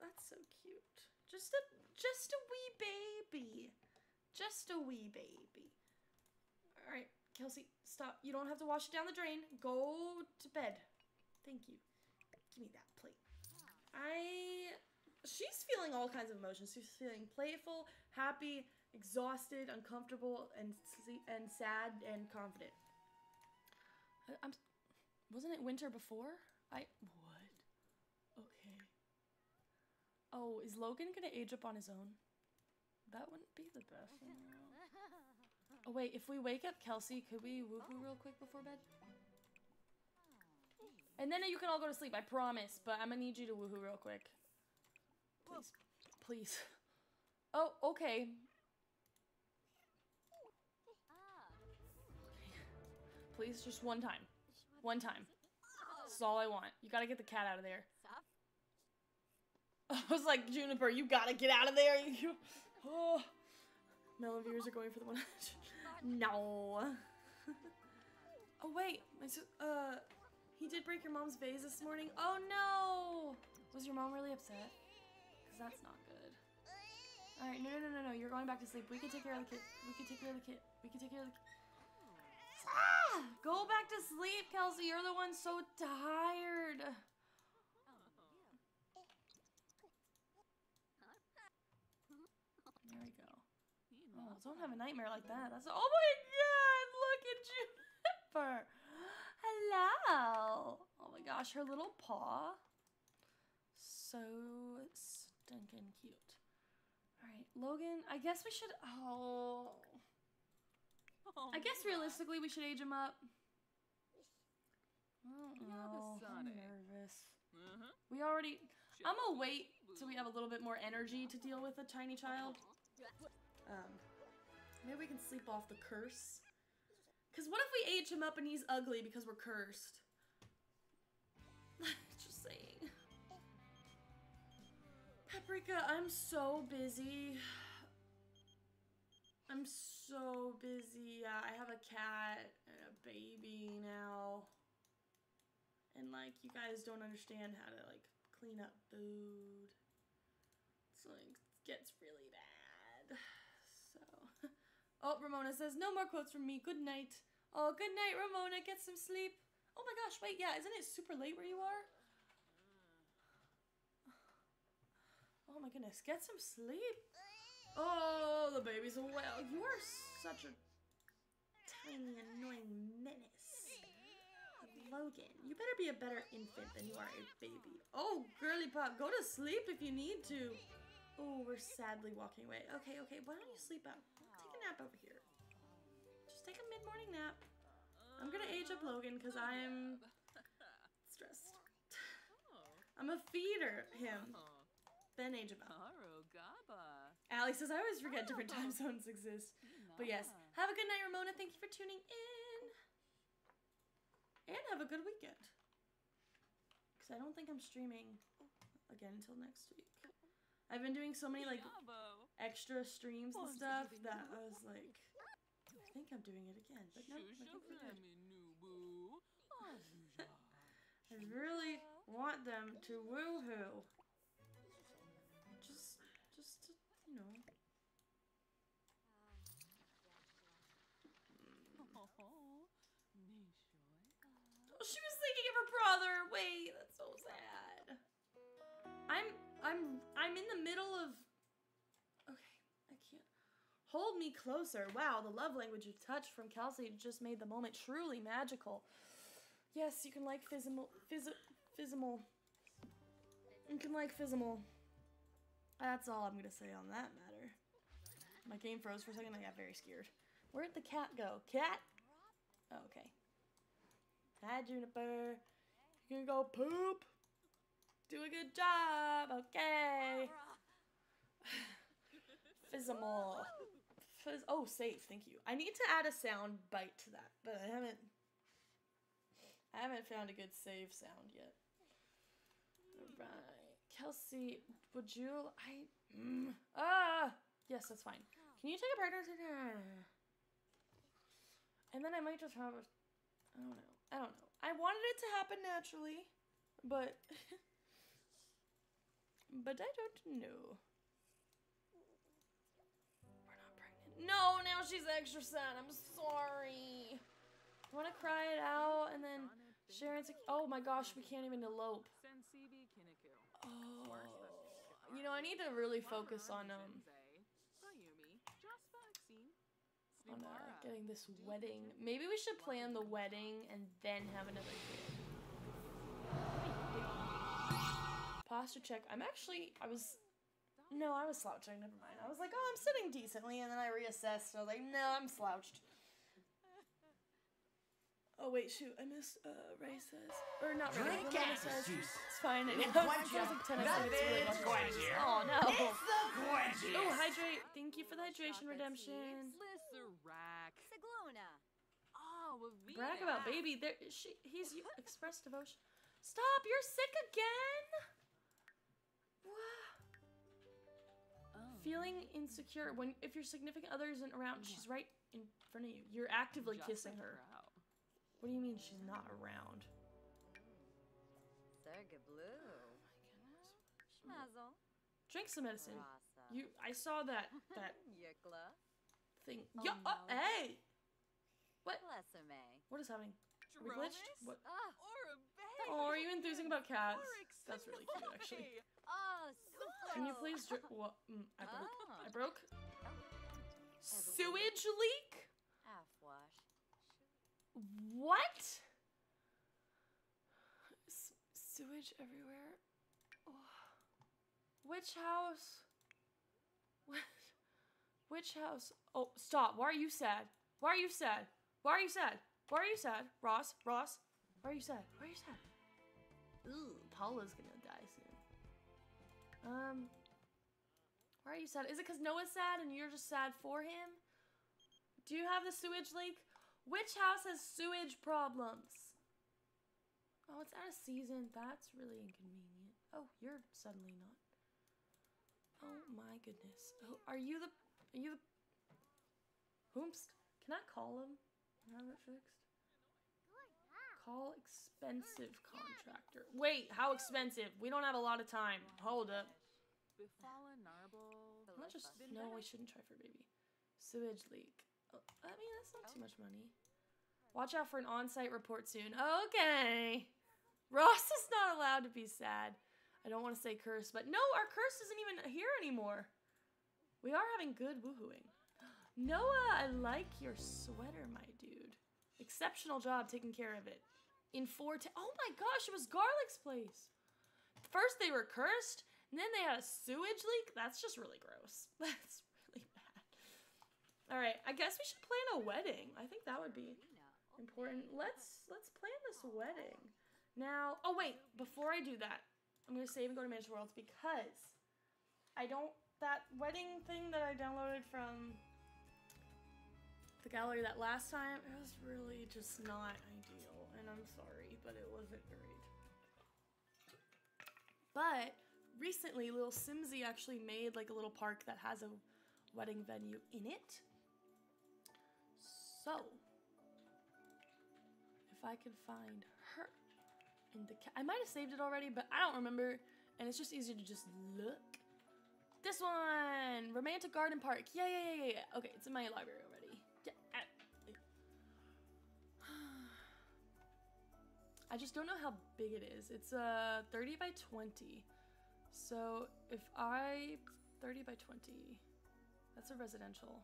S1: That's so cute. Just a just a wee baby. Just a wee baby. All right, Kelsey, stop. You don't have to wash it down the drain. Go to bed. Thank you. Give me that plate. I she's feeling all kinds of emotions. She's feeling playful, happy, exhausted, uncomfortable, and and sad and confident. I- I'm wasn't it winter before? I what? Okay. Oh, is Logan gonna age up on his own? That wouldn't be the best. Oh wait, if we wake up Kelsey, could we woohoo real quick before bed? And then you can all go to sleep, I promise. But I'm gonna need you to woohoo real quick. Please. Please. Oh, okay. Please, just one time. One time. That's all I want. You gotta get the cat out of there. I was like, Juniper, you gotta get out of there. You, oh. Melon viewers are going for the one. no. oh wait, my uh, he did break your mom's vase this morning. Oh no! Was your mom really upset? Cause that's not good. All right, no, no, no, no, no. You're going back to sleep. We can take care of the kid. We can take care of the kid. We can take care of the kid. Ah! Go back to sleep, Kelsey. You're the one so tired. There we go. Oh, don't have a nightmare like that. That's oh my god! Look at Juniper. Hello. Oh my gosh, her little paw. So stinking cute. All right, Logan. I guess we should. Oh. I guess realistically we should age him up. Don't. I'm nervous.
S3: Uh-huh.
S1: We already. I'm gonna wait till we have a little bit more energy to deal with a tiny child. Um, maybe we can sleep off the curse. Cause what if we age him up and he's ugly because we're cursed? Just saying. Paprika, I'm so busy. I'm so busy. I have a cat and a baby now. And like you guys don't understand how to like clean up food. It's like it gets really bad. Oh, Ramona says no more quotes from me. Good night. Oh, good night, Ramona. Get some sleep. Oh my gosh, wait, yeah, isn't it super late where you are? Oh my goodness, get some sleep. Oh, the baby's well. You are such a tiny, annoying menace. Logan, you better be a better infant than you are a baby. Oh, girly pop, go to sleep if you need to. Oh, we're sadly walking away. Okay, okay, why don't you sleep out? A nap over here. Just take a mid-morning nap. I'm gonna age up Logan because I'm stressed. I'm gonna feeder him, then age him up. Allie says, I always forget different time zones exist. But yes, have a good night, Ramona. Thank you for tuning in. And have a good weekend. Because I don't think I'm streaming again until next week. I've been doing so many like. Extra streams and stuff that I was like, I think I'm doing it again. But no, I think we're good.
S3: Shushublaminubu. Azuja.
S1: I really want them to woohoo. Just, just to, you know. Oh, she was thinking of her brother. Wait, that's so sad. I'm I'm I'm in the middle of Okay, I can't. Hold me closer. Wow, the love language of touch from Kelsey just made the moment truly magical. Yes, you can like Fizzimal Fizz Fizzimal. You can like Fizzimal. That's all I'm gonna say on that matter. My game froze for a second. I got very scared. Where'd the cat go? Cat? Oh, okay. Hi, Juniper. You can go poop. Do a good job. Okay. Fizzimal. Oh, safe. Thank you. I need to add a sound bite to that, but I haven't. I haven't found a good save sound yet. Alright. Kelsey, would you. I. Mm, ah! Yes, that's fine. Can you take a partner to. And then I might just have a. I don't know. I don't know. I wanted it to happen naturally, but. but I don't know. No, now she's extra sad. I'm sorry. I want to cry it out and then Sharon's like, oh my gosh, we can't even elope. Oh, you know, I need to really focus on um on uh, getting this wedding. Maybe we should plan the wedding and then have another kid. Posture check. I'm actually. I was. No, I was slouching. Never mind. I was like, oh, I'm sitting decently, and then I reassessed. And I was like, no, I'm slouched. Oh wait, shoot! I missed uh, Ray says, or not Ray.
S4: Drink
S1: Ramona
S4: juice.
S1: it's fine. I know.
S4: Quench
S1: It was like ten
S4: the
S1: seconds.
S4: bitch
S1: away. Oh no!
S4: It's the quenches.
S1: Oh, hydrate. Thank you for the hydration redemption.
S3: Lisserac.
S5: Sigluna.
S3: Oh,
S1: Brag about baby. There, she, he's expressed devotion. Stop! You're sick again. Wha-
S3: Oh.
S1: Feeling insecure when if your significant other isn't around, she's right in front of you. You're actively
S3: Just
S1: kissing
S3: a
S1: her.
S3: crow.
S1: What do you mean she's not around?
S5: Serge Blue. Schmazel.
S1: Drink some medicine.
S5: Rasa.
S1: You, I saw that that
S5: Yukla.
S1: thing.
S5: Oh,
S1: Yo, uh,
S5: no.
S1: hey,
S5: Lesserme.
S1: what is happening? Are we glitched? What?
S5: Ah.
S3: Or a
S1: Oh, are you enthusing about cats? That's really cute, actually.
S5: Oh, super.
S1: Can you please drink? What? Mm, I broke.
S5: Oh.
S1: I broke. Sewage leak?
S5: Afwash.
S1: What? S- sewage everywhere. Oh. Which house? What? Which house? Oh, stop. Why are you sad? Why are you sad? Why are you sad? Why are you sad? Ross, Ross, why are you sad? Why are you sad? Ooh, Paula's gonna. Um, why are you sad? Is it because Noah's sad and you're just sad for him? Do you have the sewage leak? Which house has sewage problems? Oh, it's out of season. That's really inconvenient. Oh, you're suddenly not. Oh my goodness. Oh, are you the? Are you the? Whomst? Can I call him? Have it fixed. Call expensive contractor. Wait, how expensive? We don't have a lot of time. Hold up. Just no. We shouldn't try for baby. Sewage leak. Oh, I mean, that's not too much money. Watch out for an on-site report soon. Okay. Ross is not allowed to be sad. I don't want to say curse, but no, our curse isn't even here anymore. We are having good woohooing. Noah, I like your sweater, my dude. Exceptional job taking care of it. In four t- Oh my gosh, it was Garlic's place. First they were cursed, and then they had a sewage leak. That's just really gross. That's really bad. All right, I guess we should plan a wedding. I think that would be important. Let's let's plan this wedding. Now, oh wait, before I do that, I'm gonna save and go to Manage Worlds because I don't that wedding thing that I downloaded from the gallery that last time it was really just not ideal, I'm sorry, but it wasn't great. But recently, little Simsy actually made like a little park that has a wedding venue in it. So, if I could find her in the I might have saved it already, but I don't remember, and it's just easier to just look. This one, Romantic Garden Park. Yeah, yeah, yeah, yeah. Okay, it's in my library I just don't know how big it is. It's uh 30 by 20. So if I 30 by 20, that's a residential.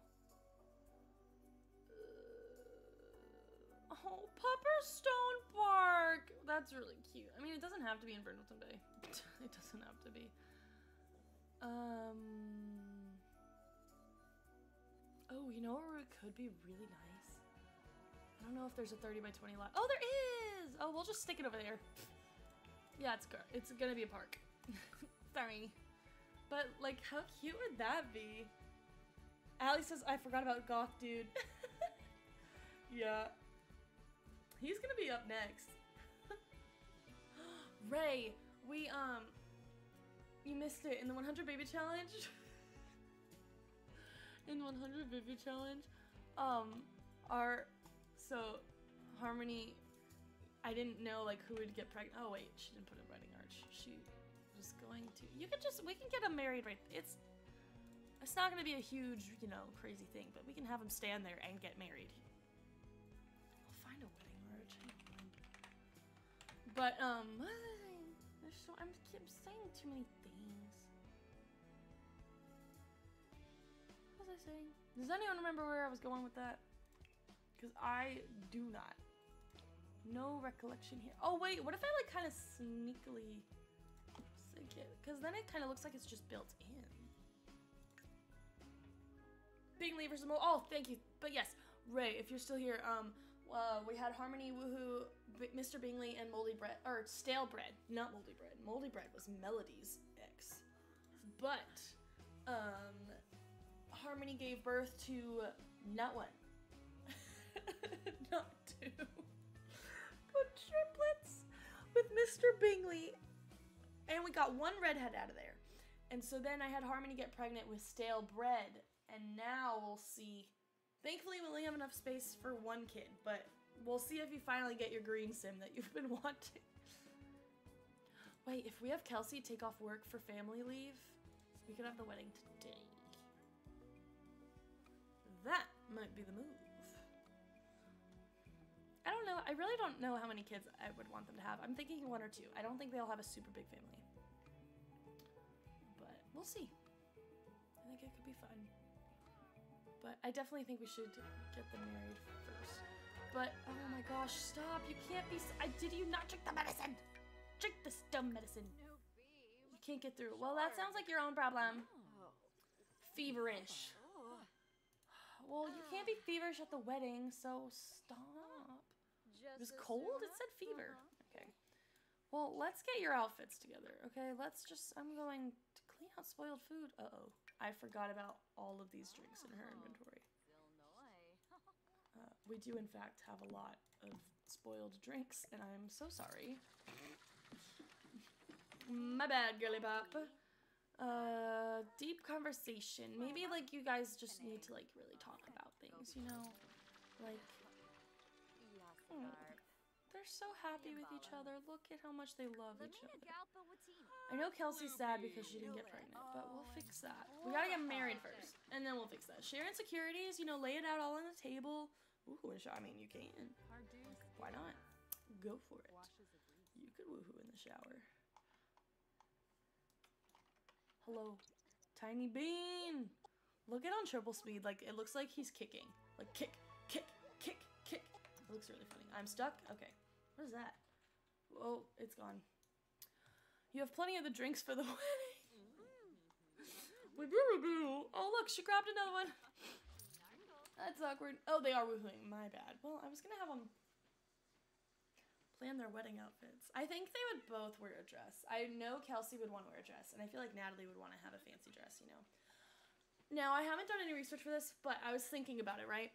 S1: Uh, oh, Pupperstone Park. That's really cute. I mean, it doesn't have to be in Brindleton Bay. it doesn't have to be. Um. Oh, you know where it could be really nice? I don't know if there's a 30 by 20 lot. Oh, there is! Oh, we'll just stick it over there. Yeah, it's gar- it's gonna be a park. Sorry. But, like, how cute would that be? Allie says, I forgot about Goth Dude. yeah. He's gonna be up next. Ray, we, um, you missed it in the 100 Baby Challenge. in 100 Baby Challenge, um, our, so, Harmony, I didn't know, like, who would get pregnant. Oh, wait, she didn't put a writing arch. She was going to, you could just, we can get them married right, it's, it's not gonna be a huge, you know, crazy thing, but we can have them stand there and get married. I'll find a wedding arch. But, um, There's so, I'm, I'm saying too many things. What was I saying? Does anyone remember where I was going with that? Because I do not. No recollection here. Oh, wait, what if I, like, kind of sneakily sink it? Because then it kind of looks like it's just built in. Bingley versus Mo. Oh, thank you. But yes, Ray, if you're still here, um, uh, we had Harmony, Woohoo, B- Mr. Bingley, and Moldy Bread, or Stale Bread, not Moldy Bread. Moldy Bread was Melody's ex. But, um, Harmony gave birth to not one, not two, but triplets with Mr. Bingley, and we got one redhead out of there. And so then I had Harmony get pregnant with Stale Bread, and now we'll see. Thankfully, we only have enough space for one kid, but we'll see if you finally get your green sim that you've been wanting. Wait, if we have Kelsey take off work for family leave, we could have the wedding today. That might be the move. I don't know. I really don't know how many kids I would want them to have. I'm thinking one or two. I don't think they'll have a super big family. But we'll see. I think it could be fun. But I definitely think we should get them married first. But oh my gosh, stop! You can't be. I did you not drink the medicine? Drink this dumb medicine. You can't get through. Well, that sounds like your own problem. Feverish. Well, you can't be feverish at the wedding, so stop. It was cold? It said fever. Okay. Well, let's get your outfits together, okay? Let's just. I'm going to clean out spoiled food. Uh oh. I forgot about all of these drinks in her inventory. Uh, we do, in fact, have a lot of spoiled drinks, and I'm so sorry. My bad, girly pop. Uh, deep conversation. Maybe like you guys just need to like really talk about things, you know? Like hmm, they're so happy with each other. Look at how much they love each other. I know Kelsey's sad because she didn't get pregnant, but we'll fix that. We gotta get married first, and then we'll fix that. Share insecurities, you know, lay it out all on the table. Ooh, and I mean, you can. Why not? Go for it. You could woohoo in the shower. Hello, Tiny Bean. Look at on triple speed. Like it looks like he's kicking. Like kick. It looks really funny. I'm stuck. Okay. What is that? Oh, it's gone. You have plenty of the drinks for the wedding. Woo-boo-boo-boo. oh look, she grabbed another one. That's awkward. Oh, they are woohooing. My bad. Well, I was gonna have them plan their wedding outfits. I think they would both wear a dress. I know Kelsey would want to wear a dress, and I feel like Natalie would want to have a fancy dress, you know. Now, I haven't done any research for this, but I was thinking about it, right?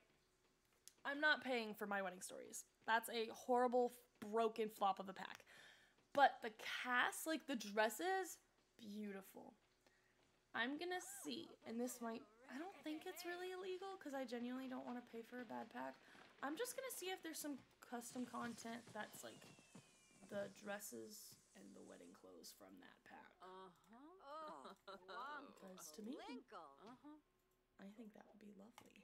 S1: I'm not paying for my wedding stories. That's a horrible, broken flop of a pack. But the cast, like the dresses, beautiful. I'm gonna see, and this might, I don't think it's really illegal because I genuinely don't want to pay for a bad pack. I'm just gonna see if there's some custom content that's like the dresses and the wedding clothes from that pack.
S3: Uh-huh.
S1: Because to me,
S3: Uh-huh.
S1: I think that would be lovely.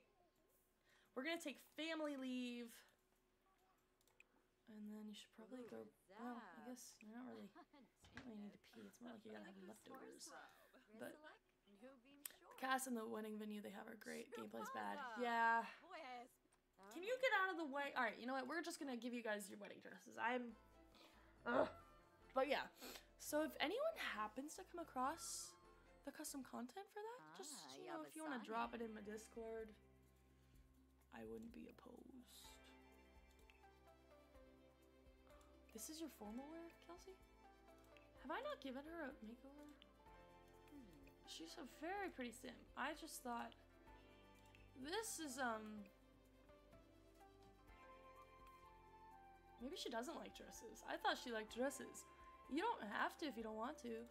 S1: We're gonna take family leave. And then you should probably go. Well, I guess you're not really. You don't really need to pee. It's more like you gotta have leftovers. But the cast and the wedding venue they have are great. Gameplay's bad. Yeah. Can you get out of the way? All right. You know what? We're just gonna give you guys your wedding dresses. I'm. Ugh. But yeah. So if anyone happens to come across the custom content for that, just
S5: Ah,
S1: you know, if you want to drop it in my Discord, I wouldn't be opposed. This is your formal wear, Kelsey? Have I not given her a makeover? She's a very pretty sim. I just thought this is um maybe she doesn't like dresses. I thought she liked dresses. You don't have to if you don't want to.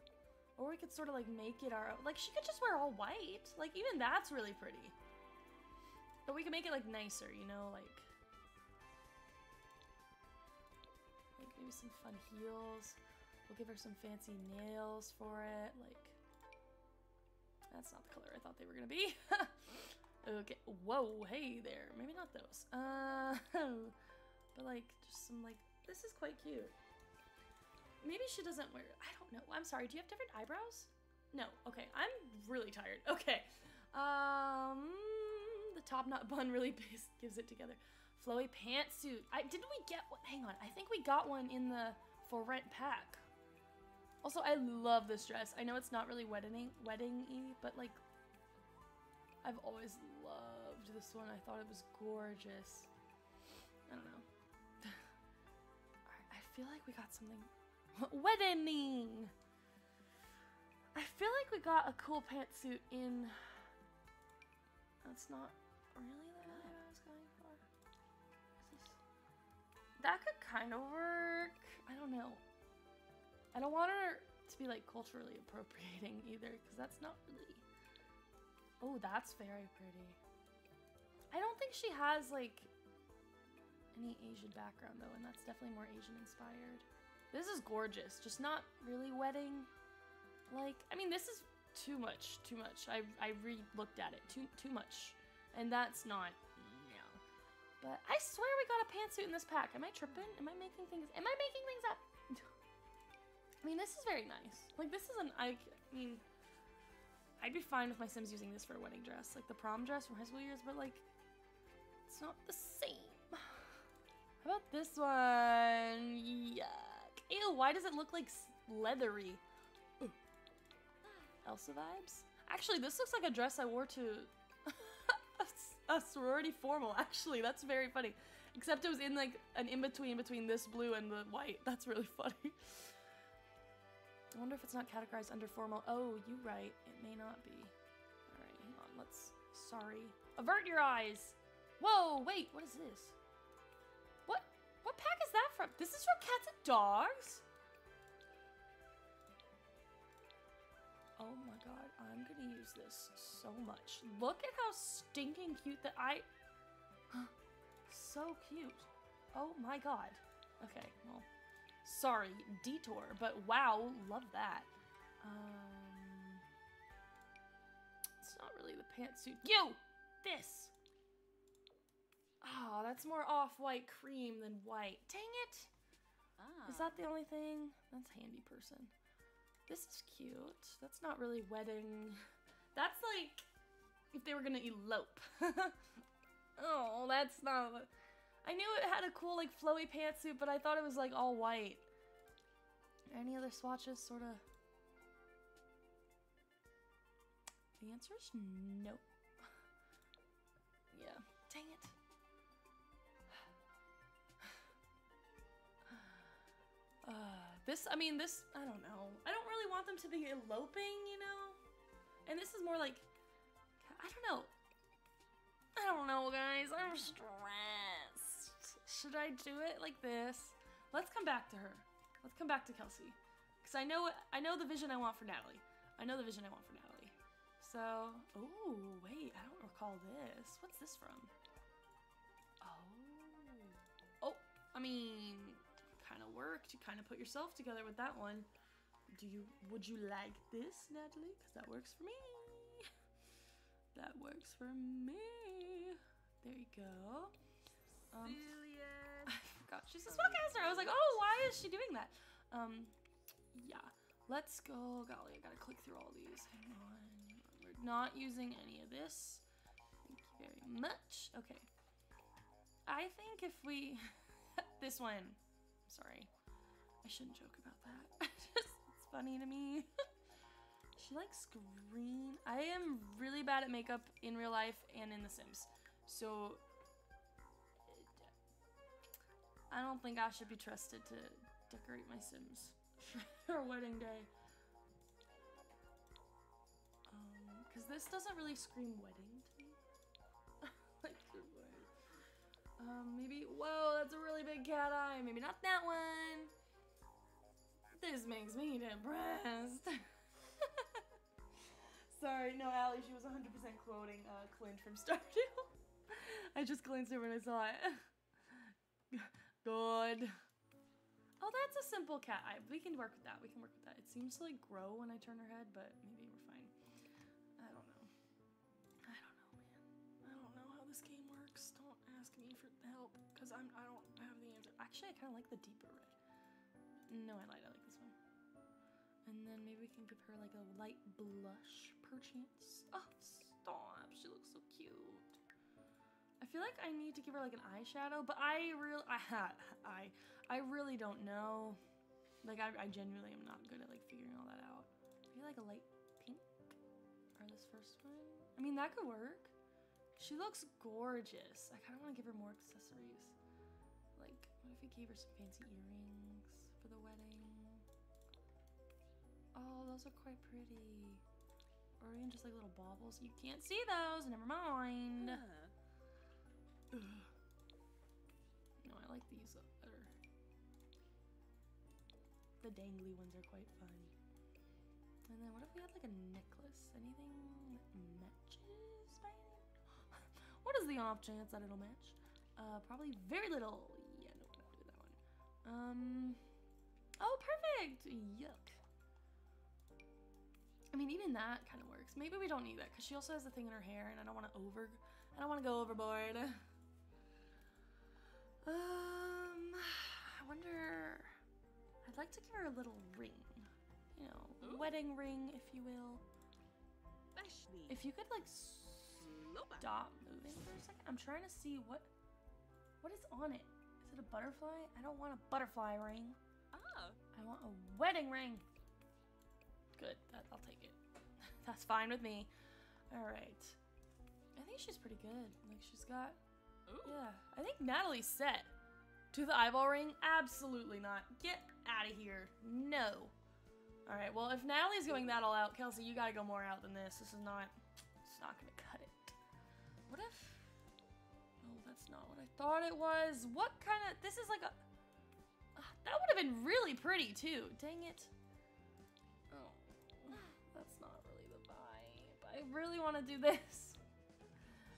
S1: Or we could sort of like make it our own. Like she could just wear all white. Like even that's really pretty. But we can make it like nicer, you know, like like maybe some fun heels. We'll give her some fancy nails for it. Like that's not the color I thought they were gonna be. okay. Whoa, hey there. Maybe not those. Uh but like just some like this is quite cute. Maybe she doesn't wear I don't know. I'm sorry, do you have different eyebrows? No. Okay. I'm really tired. Okay. Um the top knot bun really gives it together. Flowy pantsuit. I didn't we get one? Hang on. I think we got one in the for rent pack. Also, I love this dress. I know it's not really wedding wedding-y, but like I've always loved this one. I thought it was gorgeous. I don't know. I feel like we got something wedding. I feel like we got a cool pantsuit in that's not really the color I was going for. That could kind of work. I don't know. I don't want her to be like culturally appropriating either, because that's not really. Oh, that's very pretty. I don't think she has like any Asian background though, and that's definitely more Asian inspired. This is gorgeous, just not really wedding. Like, I mean, this is too much, too much. I I re-looked at it, too too much, and that's not no. But I swear we got a pantsuit in this pack. Am I tripping? Am I making things? Am I making things up? I mean, this is very nice. Like, this isn't. I, I mean, I'd be fine with my Sims using this for a wedding dress, like the prom dress from high school years. But like, it's not the same. How about this one? Yuck. Ew, why does it look like leathery? Elsa vibes? Actually, this looks like a dress I wore to a, a sorority formal. Actually, that's very funny. Except it was in like an in-between between this blue and the white. That's really funny. I wonder if it's not categorized under formal. Oh, you right. It may not be. Alright, hang on. Let's... Sorry. Avert your eyes! Whoa, wait, what is this? What? What pack is that from? This is from Cats and Dogs? Oh my god, I'm gonna use this so much. Look at how stinking cute that I... so cute. Oh my god. Okay, well, sorry, detour, but wow, love that. Um, it's not really the pantsuit. You! This! Oh, that's more off-white cream than white. Dang it!
S5: Ah.
S1: Is that the only thing? That's handy person. This is cute. That's not really wedding. That's like if they were gonna elope. oh, that's not. I knew it had a cool like flowy pantsuit, but I thought it was like all white. Any other swatches, sort of? The answer is no. yeah. Dang it. Uh, this, I mean, this, I don't know. I don't really want them to be eloping, you know? And this is more like, I don't know. I don't know, guys. I'm stressed. Should I do it like this? Let's come back to her. Let's come back to Kelsey. Because I know, I know the vision I want for Natalie. I know the vision I want for Natalie. So, oh, wait, I don't recall this. What's this from? Oh. Oh, I mean, worked. You kind of put yourself together with that one. Do you, would you like this, Natalie? Because that works for me. That works for me. There you go. Um, I forgot she's a spellcaster. I was like, oh, why is she doing that? Um, yeah. Let's go. Golly, I gotta click through all these. Hang on. We're not using any of this. Thank you very much. Okay. I think if we... this one. Sorry. I shouldn't joke about that. it's funny to me. she likes green. I am really bad at makeup in real life and in The Sims. So I don't think I should be trusted to decorate my Sims for wedding day. Because um, this doesn't really scream wedding. Um, maybe. Whoa, that's a really big cat eye. Maybe not that one. This makes me depressed. Sorry, no, Allie, she was 100% quoting uh, Clint from Stardew. I just glanced over and I saw it. Good. Oh, that's a simple cat eye. We can work with that. We can work with that. It seems to like grow when I turn her head, but maybe Actually, I kind of like the deeper red. No, I lied. I like this one. And then maybe we can give her like a light blush, perchance. Oh, stop! She looks so cute. I feel like I need to give her like an eyeshadow, but I real I I I really don't know. Like I, I genuinely am not good at like figuring all that out. Maybe like a light pink or this first one. I mean that could work. She looks gorgeous. I kind of want to give her more accessories. Like what if we gave her some fancy earrings for the wedding? Oh, those are quite pretty. Or even just like little baubles. You can't see those. Never mind.
S3: Huh.
S1: No, I like these better. The dangly ones are quite fun. And then what if we had like a necklace? Anything that matches by any? what is the off chance that it'll match? Uh, probably very little. Um. Oh, perfect. Yuck. I mean, even that kind of works. Maybe we don't need that because she also has the thing in her hair, and I don't want to over. I don't want to go overboard. Um, I wonder. I'd like to give her a little ring. You know,
S3: Ooh.
S1: wedding ring, if you will.
S3: Especially.
S1: If you could like stop moving for a second, I'm trying to see what what is on it. It a butterfly? I don't want a butterfly ring.
S3: Ah.
S1: I want a wedding ring. Good, that, I'll take it. That's fine with me. All right. I think she's pretty good. Like she's got
S3: Ooh.
S1: yeah, I think Natalie's set. To the eyeball ring? Absolutely not. Get out of here. No. All right. Well, if Natalie's going that all out, Kelsey, you gotta go more out than this. This is not. It's not gonna cut it. What if? Not what I thought it was. What kind of? This is like a. Ah, that would have been really pretty too. Dang it. Oh, that's not really the vibe. I really want to do this.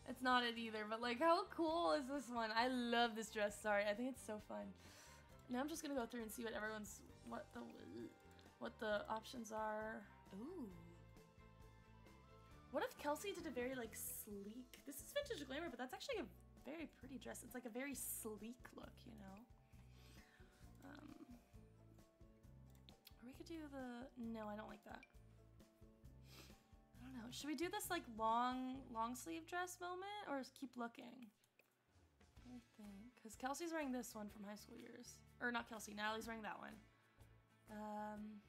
S1: It's not it either, but like, how cool is this one? I love this dress. Sorry, I think it's so fun. Now I'm just gonna go through and see what everyone's what the what the options are. Ooh. What if Kelsey did a very like sleek? This is vintage glamour, but that's actually a very pretty dress. It's like a very sleek look, you know. Um, or we could do the. No, I don't like that. I don't know. Should we do this like long, long sleeve dress moment, or just keep looking? You think? Because Kelsey's wearing this one from high school years, or not Kelsey. Natalie's wearing that one. Um,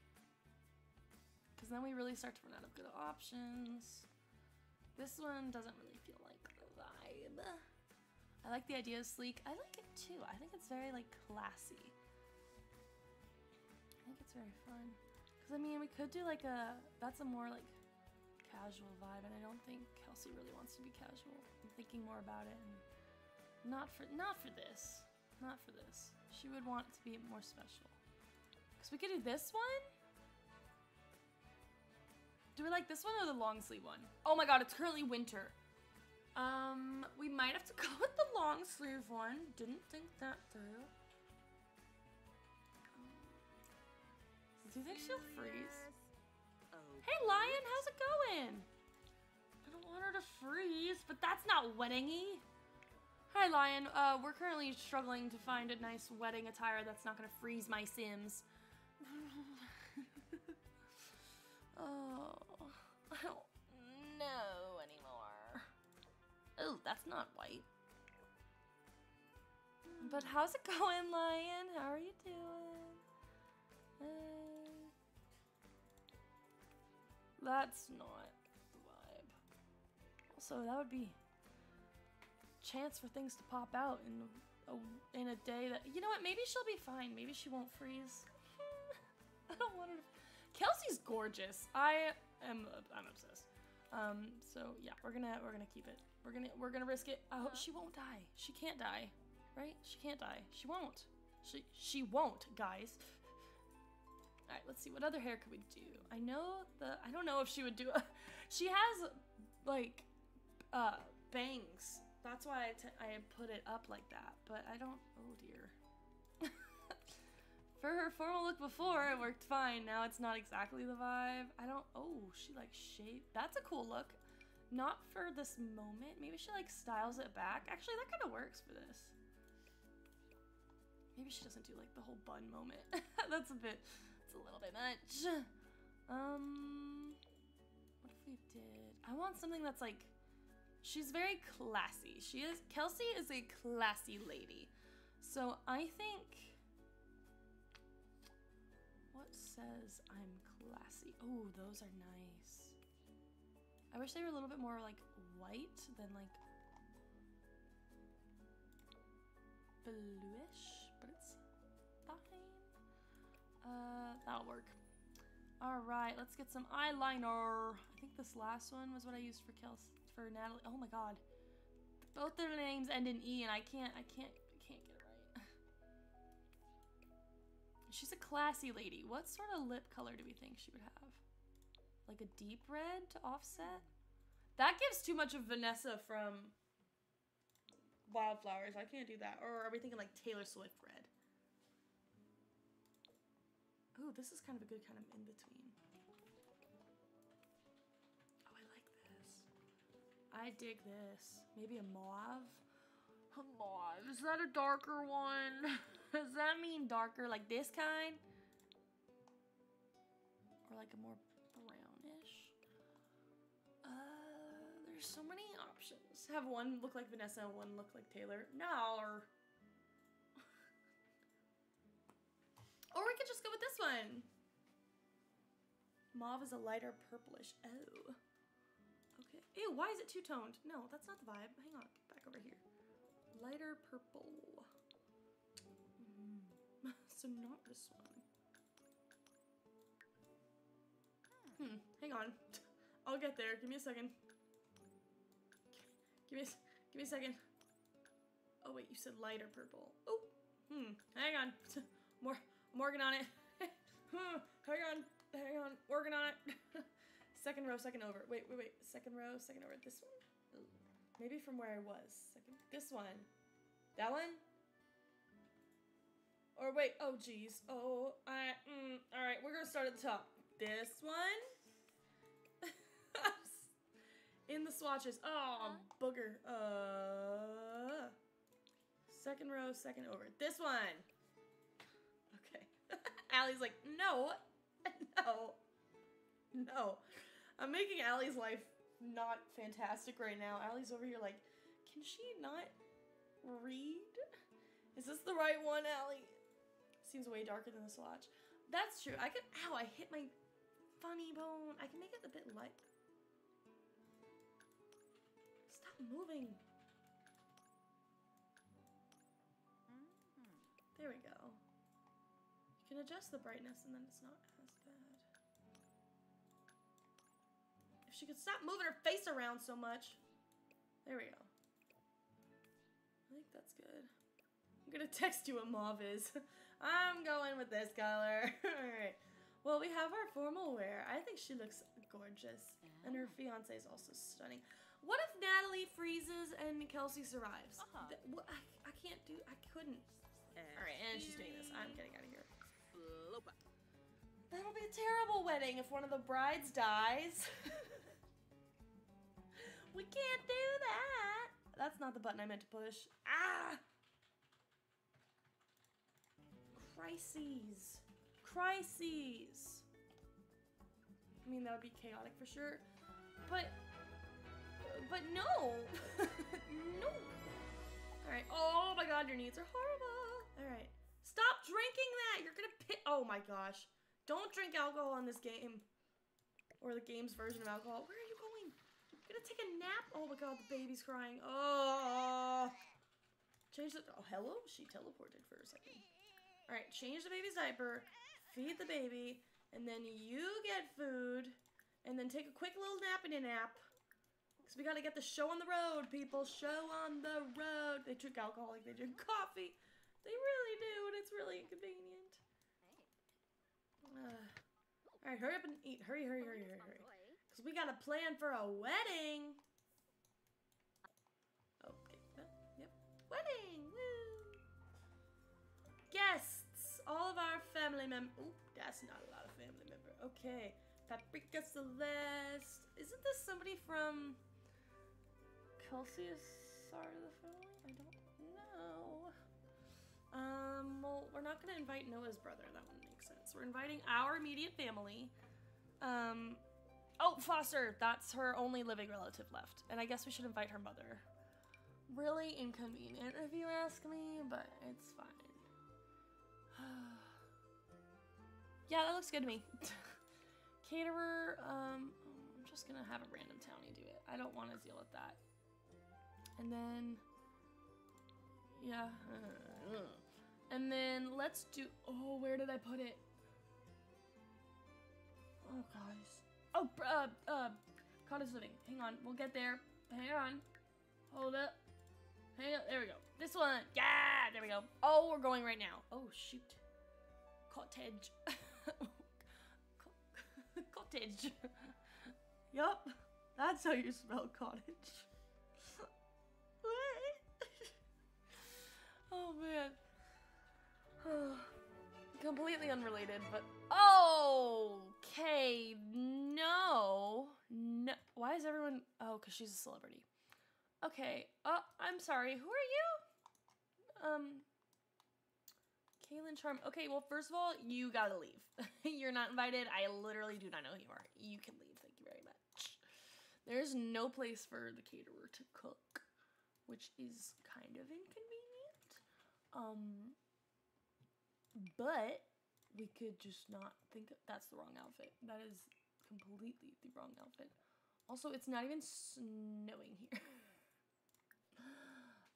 S1: because then we really start to run out of good options. This one doesn't really feel like the vibe. I like the idea of sleek. I like it too. I think it's very like classy. I think it's very fun. Because I mean, we could do like a. That's a more like casual vibe, and I don't think Kelsey really wants to be casual. I'm thinking more about it, and not for not for this, not for this. She would want it to be more special. Cause we could do this one. Do we like this one or the long sleeve one? Oh my god, it's currently winter. Um, we might have to go with the long sleeve one. Didn't think that through. Do you think she'll freeze? Hey, Lion, how's it going? I don't want her to freeze, but that's not weddingy. Hi, Lion. Uh, we're currently struggling to find a nice wedding attire that's not gonna freeze my Sims. oh, anymore. Oh, that's not white. But how's it going, Lion? How are you doing? Hey. That's not the vibe. Also, that would be chance for things to pop out in a, in a day that you know what? Maybe she'll be fine. Maybe she won't freeze. I don't want her. To... Kelsey's gorgeous. I am. I'm obsessed. Um. So yeah, we're gonna we're gonna keep it. We're gonna we're gonna risk it. I hope she won't die. She can't die, right? She can't die. She won't. She she won't, guys. All right, let's see what other hair could we do. I know the I don't know if she would do a. She has like uh bangs. That's why I, t- I put it up like that. But I don't. Oh dear. For her formal look before, it worked fine. Now it's not exactly the vibe. I don't. Oh, she like shaved. That's a cool look. Not for this moment. Maybe she like styles it back. Actually, that kind of works for this. Maybe she doesn't do like the whole bun moment. That's a bit. It's a little bit much. Um, what if we did? I want something that's like. She's very classy. She is. Kelsey is a classy lady. So I think. What says I'm classy? Oh, those are nice. I wish they were a little bit more like white than like bluish, but it's fine. Uh, that'll work. All right, let's get some eyeliner. I think this last one was what I used for Kels for Natalie. Oh my god, both their names end in e, and I can't, I can't, I can't get it right. She's a classy lady. What sort of lip color do we think she would have? Like a deep red to offset? That gives too much of Vanessa from Wildflowers. I can't do that. Or are we thinking like Taylor Swift red? Ooh, this is kind of a good kind of in between. Oh, I like this. I dig this. Maybe a mauve? A mauve. Is that a darker one? Does that mean darker like this kind? Or like a more there's so many options. Have one look like Vanessa one look like Taylor. No, or Or we could just go with this one. Mauve is a lighter purplish. Oh. Okay. Ew, why is it two-toned? No, that's not the vibe. Hang on, back over here. Lighter purple. Mm. so not this one. Hmm, hang on. I'll get there. Give me a second. Give me a, give me a second. Oh wait, you said lighter purple. Oh, hmm, hang on. More, I'm working on it. Hmm, hang on, hang on, working on it. second row, second over. Wait, wait, wait. Second row, second over. This one? Maybe from where I was. Second. This one. That one? Or wait. Oh, geez. Oh, I. Mm, all right, we're gonna start at the top. This one. In the swatches. Oh, booger. Uh. Second row, second over. This one. Okay. Allie's like, no, no, no. I'm making Allie's life not fantastic right now. Allie's over here like, can she not read? Is this the right one, Allie? Seems way darker than the swatch. That's true. I could, ow, I hit my funny bone. I can make it a bit light. Stop moving. Mm-hmm. There we go. You can adjust the brightness and then it's not as bad. If she could stop moving her face around so much. There we go. I think that's good. I'm gonna text you what mauve is. I'm going with this color. Alright. Well, we have our formal wear. I think she looks gorgeous. And her oh. fiance is also stunning. What if Natalie freezes and Kelsey survives?
S3: Uh-huh.
S1: Th- wh- I, I can't do. I couldn't. Alright, and she's doing this. I'm getting out of here. That'll be a terrible wedding if one of the brides dies. we can't do that. That's not the button I meant to push. Ah! Crises. Crises. I mean, that would be chaotic for sure. But. But no! no! Alright. Oh my god, your needs are horrible. Alright. Stop drinking that! You're gonna pit. Oh my gosh. Don't drink alcohol in this game. Or the game's version of alcohol. Where are you going? You're gonna take a nap? Oh my god, the baby's crying. Oh. Change the. Oh, hello. She teleported for a second. All right. Change the baby's diaper. Feed the baby, and then you get food, and then take a quick little nap in a nap. Cause we gotta get the show on the road, people. Show on the road. They drink alcohol like they drink coffee. They really do, and it's really inconvenient. Uh, all right, hurry up and eat. Hurry, hurry, hurry, hurry, hurry. Cause we got a plan for a wedding. Okay. uh, Yep. Wedding. Woo. Guests. All of our family members. Oop, that's not a lot of family member. Okay. Paprika Celeste. Isn't this somebody from Kelsey's side of the family? I don't know. Um, well, we're not gonna invite Noah's brother. That wouldn't make sense. We're inviting our immediate family. Um, oh, Foster. That's her only living relative left, and I guess we should invite her mother. Really inconvenient, if you ask me, but it's fine. yeah, that looks good to me. Caterer. Um, I'm just gonna have a random townie do it. I don't want to deal with that. And then, yeah. And then let's do. Oh, where did I put it? Oh, guys. Oh, uh, uh, cottage living. Hang on, we'll get there. Hang on. Hold up. Hang on. There we go. This one. Yeah, there we go. Oh, we're going right now. Oh, shoot. Cottage. Cottage. yup. That's how you spell cottage. Oh, man. Completely unrelated, but okay, no, no. Why is everyone? Oh, because she's a celebrity. Okay. Uh, I'm sorry. Who are you? Um, Kaylin Charm. Okay. Well, first of all, you gotta leave. You're not invited. I literally do not know who you are. You can leave. Thank you very much. There's no place for the caterer to cook, which is kind of inconvenient. Um but we could just not think that's the wrong outfit. That is completely the wrong outfit. Also, it's not even snowing here.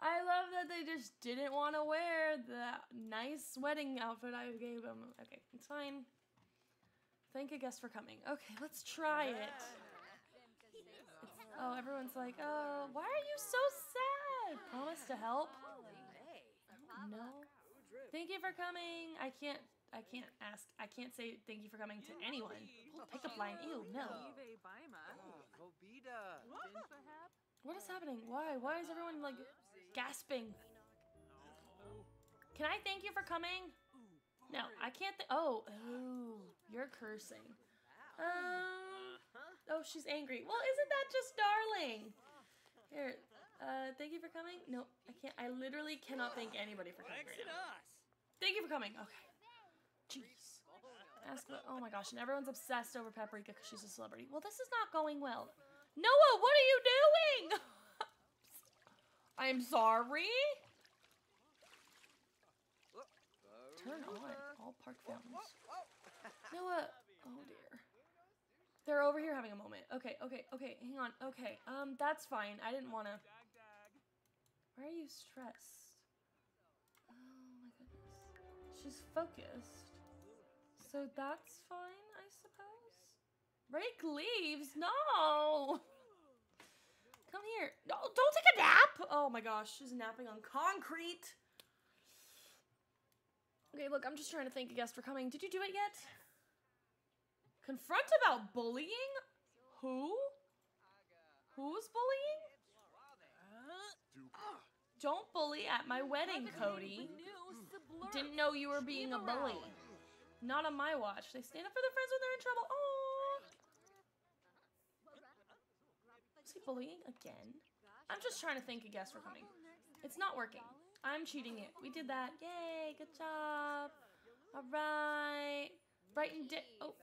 S1: I love that they just didn't want to wear the nice wedding outfit I gave them. Okay, it's fine. Thank a guest for coming. Okay, let's try it. It's, oh, everyone's like, oh, why are you so sad? Promise to help? No. Thank you for coming. I can't. I can't ask. I can't say thank you for coming to anyone. Pickup line. Ew, no.
S3: Ive Baima.
S2: Vobita.
S3: Dinfahab.
S1: What is happening? Why? Why is everyone like gasping? Can I thank you for coming? No, I can't. Th- oh, oh, you're cursing. Um. Oh, she's angry. Well, isn't that just darling? Here. Uh, thank you for coming. No, I can't. I literally cannot thank anybody for coming right now. Thank you for coming. Okay. Jeez. Ask oh my gosh, and everyone's obsessed over Paprika because she's a celebrity. Well, this is not going well. Noah, what are you doing? I'm sorry. Turn on all park fountains. Noah, oh dear. They're over here having a moment. Okay, okay, okay, hang on. Okay, um, that's fine. I didn't want to. Why are you stressed? Oh my goodness. She's focused. So that's fine, I suppose? Rake leaves? No! Come here. No, don't take a nap! Oh my gosh, she's napping on concrete. Okay, look, I'm just trying to thank a guest for coming. Did you do it yet? Confront about bullying? Who? Who's bullying? Don't bully at my wedding, Cody. Didn't know you were being a bully. Not on my watch. They stand up for their friends when they're in trouble. Oh. Is he bullying again? I'm just trying to thank a guest for coming. It's not working. I'm cheating it. We did that. Yay, good job. All right. Brighton di- Oh.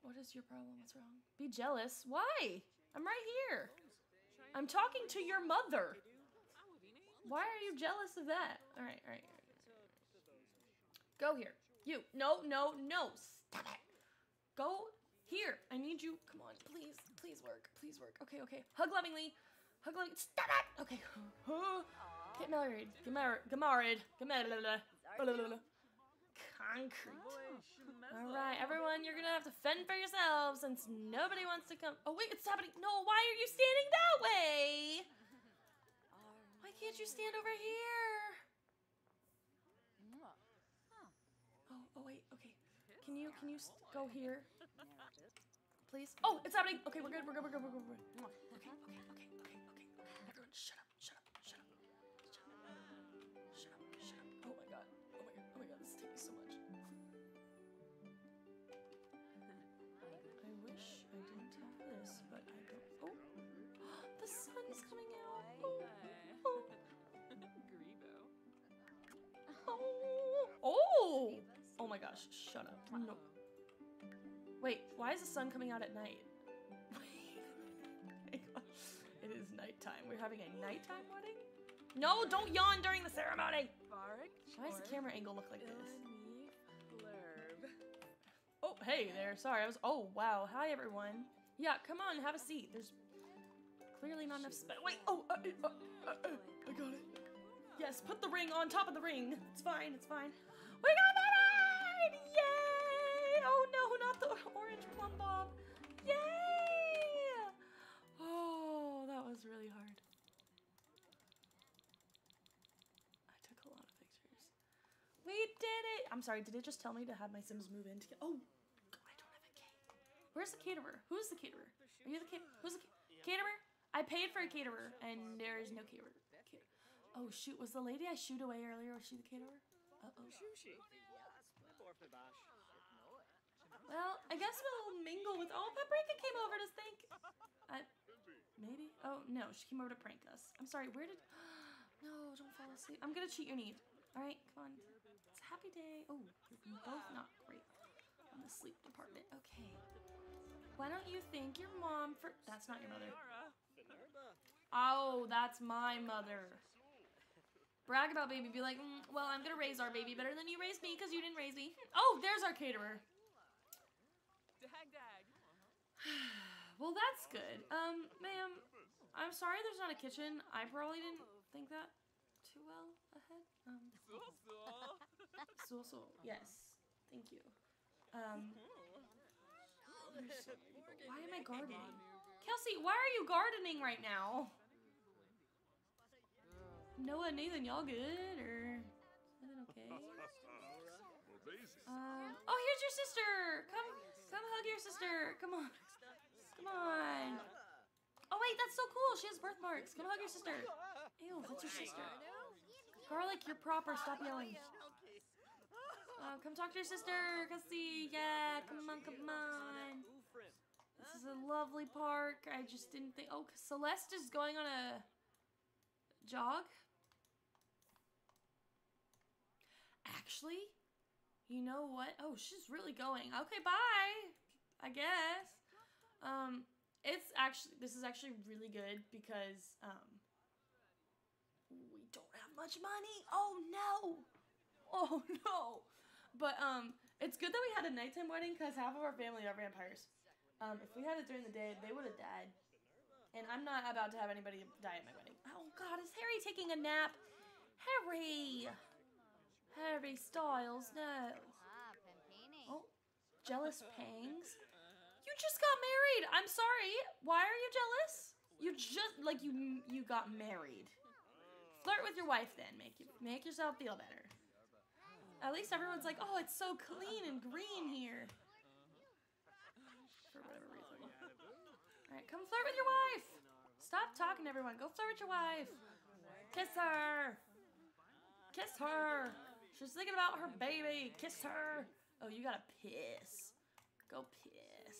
S1: What is your problem? What's wrong? Be jealous. Why? I'm right here. I'm talking to your mother. Why are you jealous of that? All right, all right. all right. Go here. You. No, no, no. Stop it. Go here. I need you. Come on, please. Please work. Please work. Okay, okay. Hug lovingly. Hug lovingly. Stop it. Okay. Get married. Get married. Get married. Get married. Concrete. All right, everyone, you're gonna have to fend for yourselves since nobody wants to come. Oh wait, it's happening. No, why are you standing that way? Can't you stand over here? Oh, oh wait, okay. Can you can you go here, please? Oh, it's happening. Okay, we're good. We're good. We're good. We're good. We're good. Okay, okay, okay, okay, okay. Everyone. Shut up. Oh, oh. Oh my gosh, shut up. No. Wait, why is the sun coming out at night? It is nighttime. We're having a nighttime wedding? No, don't yawn during the ceremony. Why does the camera angle look like this? Oh, hey there. Sorry, I was. Oh, wow. Hi, everyone. Yeah, come on, have a seat. There's clearly not enough space. Wait. Oh, uh, uh, uh, uh, I got it. Yes, put the ring on top of the ring. It's fine. It's fine. We got married! Yay! Oh no, not the orange plumbob. Yay! Oh, that was really hard. I took a lot of pictures. We did it! I'm sorry, did it just tell me to have my Sims move in to. Oh, I don't have a cake. Where's the caterer? Who's the caterer? Are you the caterer? Who's the ca- caterer? I paid for a caterer, and there is no caterer. Oh shoot, was the lady I shoot away earlier, was she the caterer? Uh oh. Well, I guess we'll mingle with. Oh, Paprika came over to think. I, maybe. Oh no, she came over to prank us. I'm sorry. Where did? No, don't fall asleep. I'm gonna cheat your need. All right, come on. It's a happy day. Oh, you're both not great on the sleep department. Okay. Why don't you thank your mom for? That's not your mother. Oh, that's my mother. Brag about baby. Be like, mm, well, I'm gonna raise our baby better than you raised me because you didn't raise me. Oh, there's our caterer.
S3: Dag dag.
S1: Well, that's good. Um, ma'am, I'm sorry there's not a kitchen. I probably didn't think that too well ahead. Um, so so yes, thank you. Um, so why am I gardening? Kelsey, why are you gardening right now? Noah, Nathan, y'all good or okay? Um, oh, here's your sister. Come, come hug your sister. Come on, come on. Oh wait, that's so cool. She has birthmarks. Come hug your sister. Ew, that's your sister. Garlic, you're proper. Stop yelling. Uh, come talk to your sister, Kelsey. Yeah, come on, come on. This is a lovely park. I just didn't think. Oh, Celeste is going on a jog. Actually, you know what? Oh, she's really going. Okay, bye. I guess. Um, it's actually this is actually really good because um we don't have much money. Oh no. Oh no. But um it's good that we had a nighttime wedding because half of our family are vampires. Um, if we had it during the day, they would have died. And I'm not about to have anybody die at my wedding. Oh god, is Harry taking a nap? Harry! Harry Styles, no.
S5: Ah,
S1: Oh, jealous pangs. You just got married. I'm sorry. Why are you jealous? You just like you you got married. Flirt with your wife then. Make you make yourself feel better. At least everyone's like, "Oh, it's so clean and green here." For whatever reason. All right, come flirt with your wife. Stop talking to everyone. Go flirt with your wife. Kiss her. Kiss her. She's thinking about her baby. Kiss her. Oh, you gotta piss. Go piss.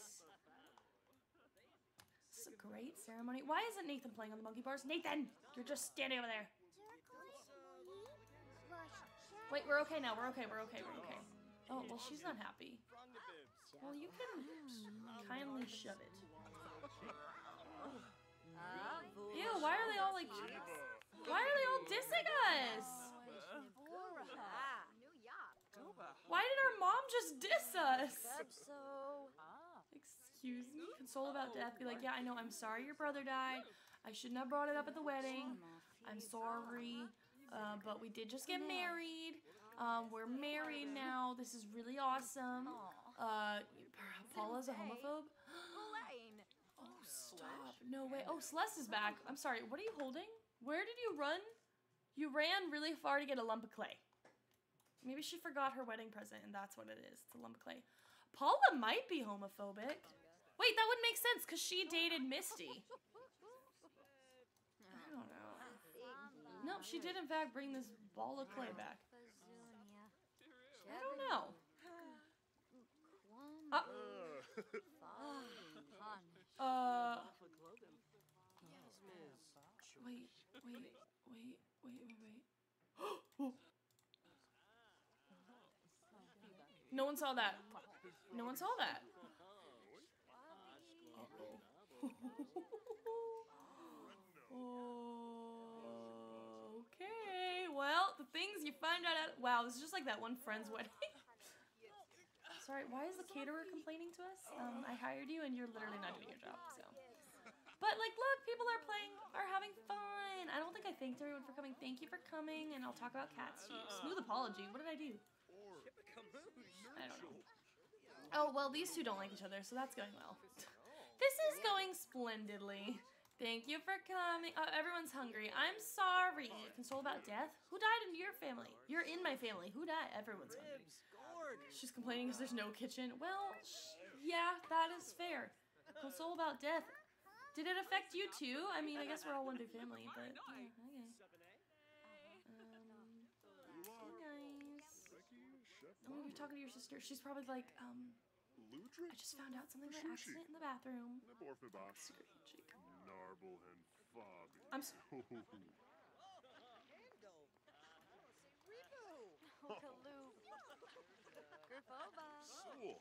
S1: This is a great ceremony. Why isn't Nathan playing on the monkey bars? Nathan, you're just standing over there. Wait, we're okay now. We're okay. We're okay. We're okay. Oh, well, she's not happy. Well, you can kindly shove it. Ew, why are they all like. Why are they all dissing us?
S5: Ah, New York.
S1: Why did our mom just diss us?
S5: So.
S1: Excuse me? Console about death. Be like, yeah, I know. I'm sorry your brother died. I shouldn't have brought it up at the wedding. I'm sorry. Uh, but we did just get married. Um, we're married now. This is really awesome. Uh, Paula's a homophobe. Oh, stop. No way. Oh, Celeste is back. I'm sorry. What are you holding? Where did you run? You ran really far to get a lump of clay. Maybe she forgot her wedding present and that's what it is. It's a lump of clay. Paula might be homophobic. Wait, that would make sense because she dated Misty. I don't know. No, she did in fact bring this ball of clay back. I don't know. Uh, uh, wait, wait, wait, wait, wait, wait. No one saw that. No one saw that. Uh-oh. okay, well, the things you find out at. Wow, this is just like that one friend's wedding. Sorry, why is the caterer complaining to us? Um, I hired you and you're literally not doing your job, so. But like, look, people are playing, are having fun. I don't think I thanked everyone for coming. Thank you for coming, and I'll talk about cats to you. Smooth apology. What did I do? I don't know. Oh well, these two don't like each other, so that's going well. this is going splendidly. Thank you for coming. Oh, everyone's hungry. I'm sorry. Console about death. Who died in your family? You're in my family. Who died? Everyone's hungry. She's complaining because there's no kitchen. Well, yeah, that is fair. Console about death. Did it affect you too? I mean, I guess we're all one big family, but yeah, okay. Um, hey guys. Oh, you're talking to your sister. She's probably like, um, I just found out something by accident in the bathroom.
S4: Narble and Fob.
S1: I'm s-
S5: Kaloo. Gerfoba.
S4: Soul.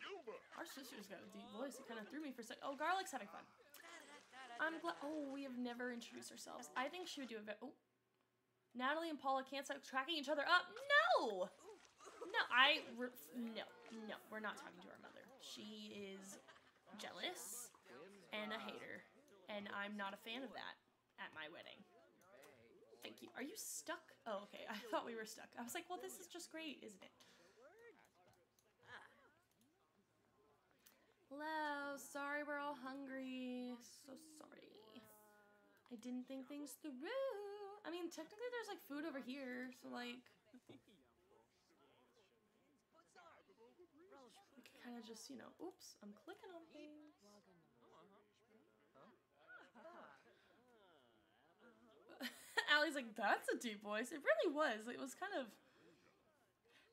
S4: Gilba.
S1: Our sister's got a deep voice. It kind of threw me for a sec. Oh, Garlic's having fun. I'm glad. Oh, we have never introduced ourselves. I think she would do a bit. Oh, Natalie and Paula can't stop tracking each other up. No, no, I no, no. We're not talking to our mother. She is jealous and a hater, and I'm not a fan of that at my wedding. Thank you. Are you stuck? Oh, okay. I thought we were stuck. I was like, well, this is just great, isn't it? Hello. Sorry, we're all hungry. So sorry. I didn't think things through. I mean, technically, there's like food over here, so like. We can kind of just, you know, oops, I'm clicking on things. Allie's like, that's a deep voice. It really was. It was kind of.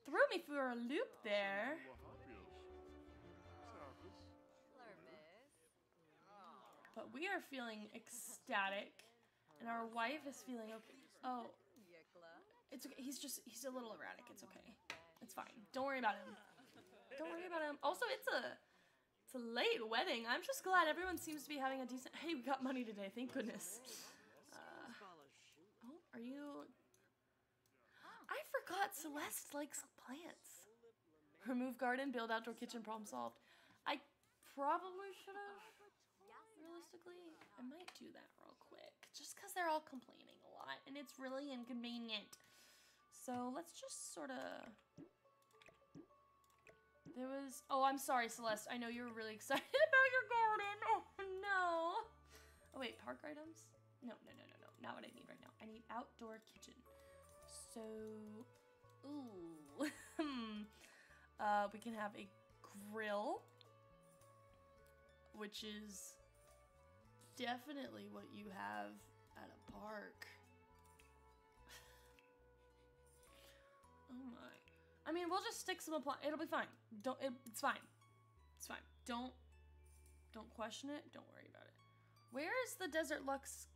S1: Threw me for a loop there. But we are feeling ecstatic, and our wife is feeling okay. Oh, it's okay. He's just he's a little erratic. It's okay. It's fine. Don't worry about him. Don't worry about him. Also, it's a it's a late wedding. I'm just glad everyone seems to be having a decent. Hey, we got money today. Thank goodness. Uh, oh, are you? I forgot Celeste likes plants. Remove garden, build outdoor kitchen, problem solved. I probably should have. Realistically, I might do that real quick. Just because they're all complaining a lot and it's really inconvenient. So let's just sort of. There was. Oh, I'm sorry, Celeste. I know you were really excited about your garden. Oh, no. Oh, wait, park items? No, no, no, no, no. Not what I need right now. I need outdoor kitchen. So. Ooh. uh, we can have a grill, which is definitely what you have at a park. oh my. I mean, we'll just stick some apply. It'll be fine. Don't. It, it's fine. It's fine. Don't. Don't question it. Don't worry about it. Where is the Desert Luxe?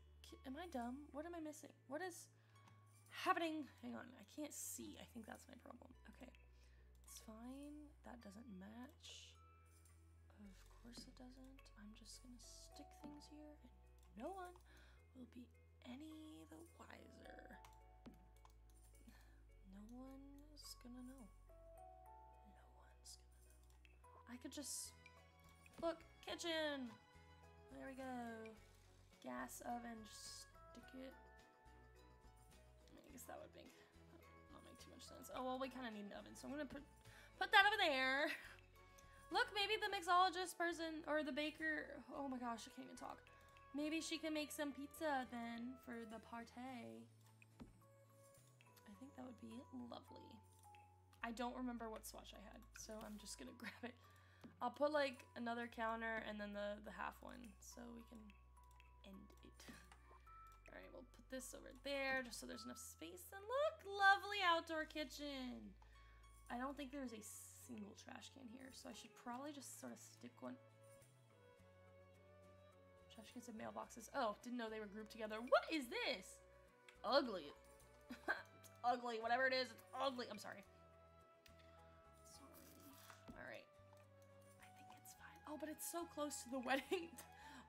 S1: Am I dumb? What am I missing? What is happening? Hang on. I can't see. I think that's my problem. Okay. It's fine. That doesn't match. Of course it doesn't. I'm just gonna stick things here, and no one will be any the wiser. No one's gonna know. No one's gonna know. I could just look kitchen. There we go. Gas oven. Just stick it I guess that would make not make too much sense. Oh well, we kind of need an oven, so I'm gonna put put that over there. Look, maybe the mixologist person or the baker. Oh my gosh, I can't even talk. Maybe she can make some pizza then for the party. I think that would be lovely. I don't remember what swatch I had, so I'm just gonna grab it. I'll put like another counter and then the, the half one so we can end it. Alright, we'll put this over there just so there's enough space. And look, lovely outdoor kitchen. I don't think there's a single trash can here, so I should probably just sort of stick one. Trash cans and mailboxes. Oh, didn't know they were grouped together. What is this? Ugly. ugly. Whatever it is, it's ugly. I'm sorry. Sorry. Alright. I think it's fine. Oh, but it's so close to the wedding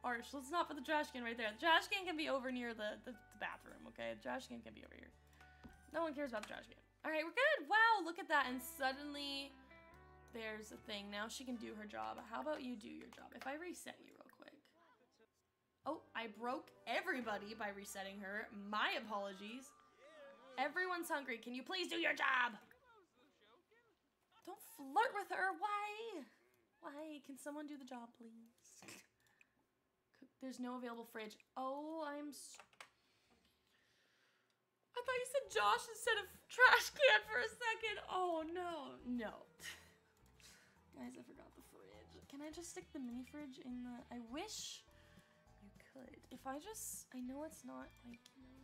S1: arch. Let's not put the trash can right there. The trash can can be over near the, the, the bathroom, okay? The trash can can be over here. No one cares about the trash can. Alright, we're good. Wow, look at that. And suddenly there's a thing. Now she can do her job. How about you do your job? If I reset you. Oh, I broke everybody by resetting her. My apologies. Everyone's hungry. Can you please do your job? Don't flirt with her. Why? Why? Can someone do the job, please? There's no available fridge. Oh, I'm. I thought you said Josh instead of trash can for a second. Oh no, no. Guys, I forgot the fridge. Can I just stick the mini fridge in the? I wish could. If I just, I know it's not like you know,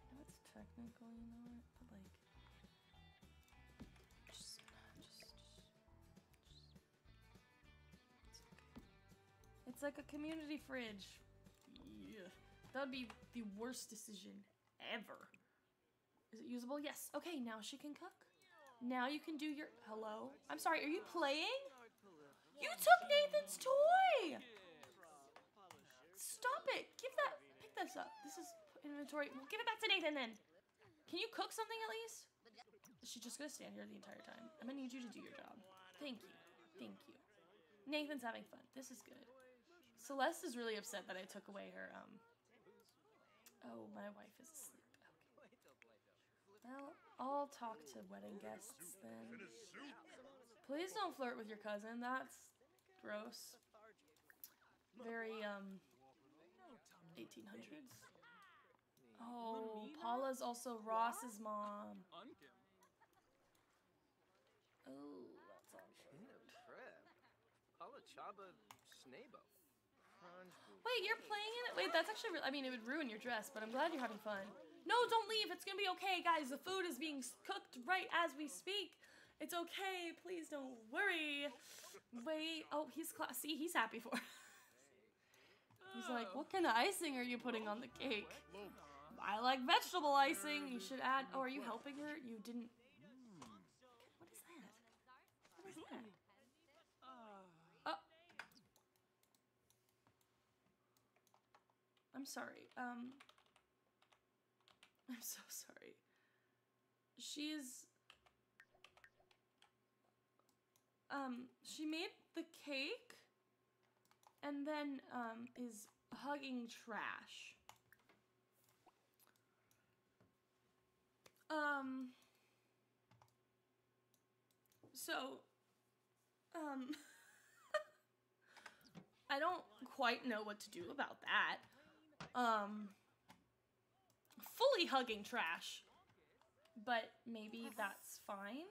S1: I know it's technically not, but like, just, just, just, just it's okay. It's like a community fridge. Yeah, that would be the worst decision ever. Is it usable? Yes. Okay, now she can cook. Now you can do your. Hello? I'm sorry, are you playing? You took Nathan's toy! Stop it! Give that. Pick this up. This is inventory. We'll give it back to Nathan then. Can you cook something at least? She's just gonna stand here the entire time? I'm gonna need you to do your job. Thank you. Thank you. Nathan's having fun. This is good. Celeste is really upset that I took away her, um. Oh, my wife is asleep. Okay. Well, I'll talk to wedding guests then. Please don't flirt with your cousin. That's gross. Very, um, 1800s. Oh, Paula's also Ross's mom. Oh, that's awkward.
S2: Trip. Pala Chaba Snabo.
S1: Wait, you're playing in it? Wait, that's actually, re- I mean, it would ruin your dress, but I'm glad you're having fun. No, don't leave. It's gonna be okay, guys. The food is being cooked right as we speak. It's okay. Please don't worry. Wait. Oh, he's cla- see, he's happy for. us. He's like, what kind of icing are you putting on the cake? I like vegetable icing. You should add. Oh, are you helping her? You didn't. What is that? What is that? Oh. I'm sorry. Um. I'm so sorry. She's. Um, she made the cake and then, um, is hugging trash. Um. So, um. I don't quite know what to do about that. Um. Fully hugging trash. But maybe that's fine.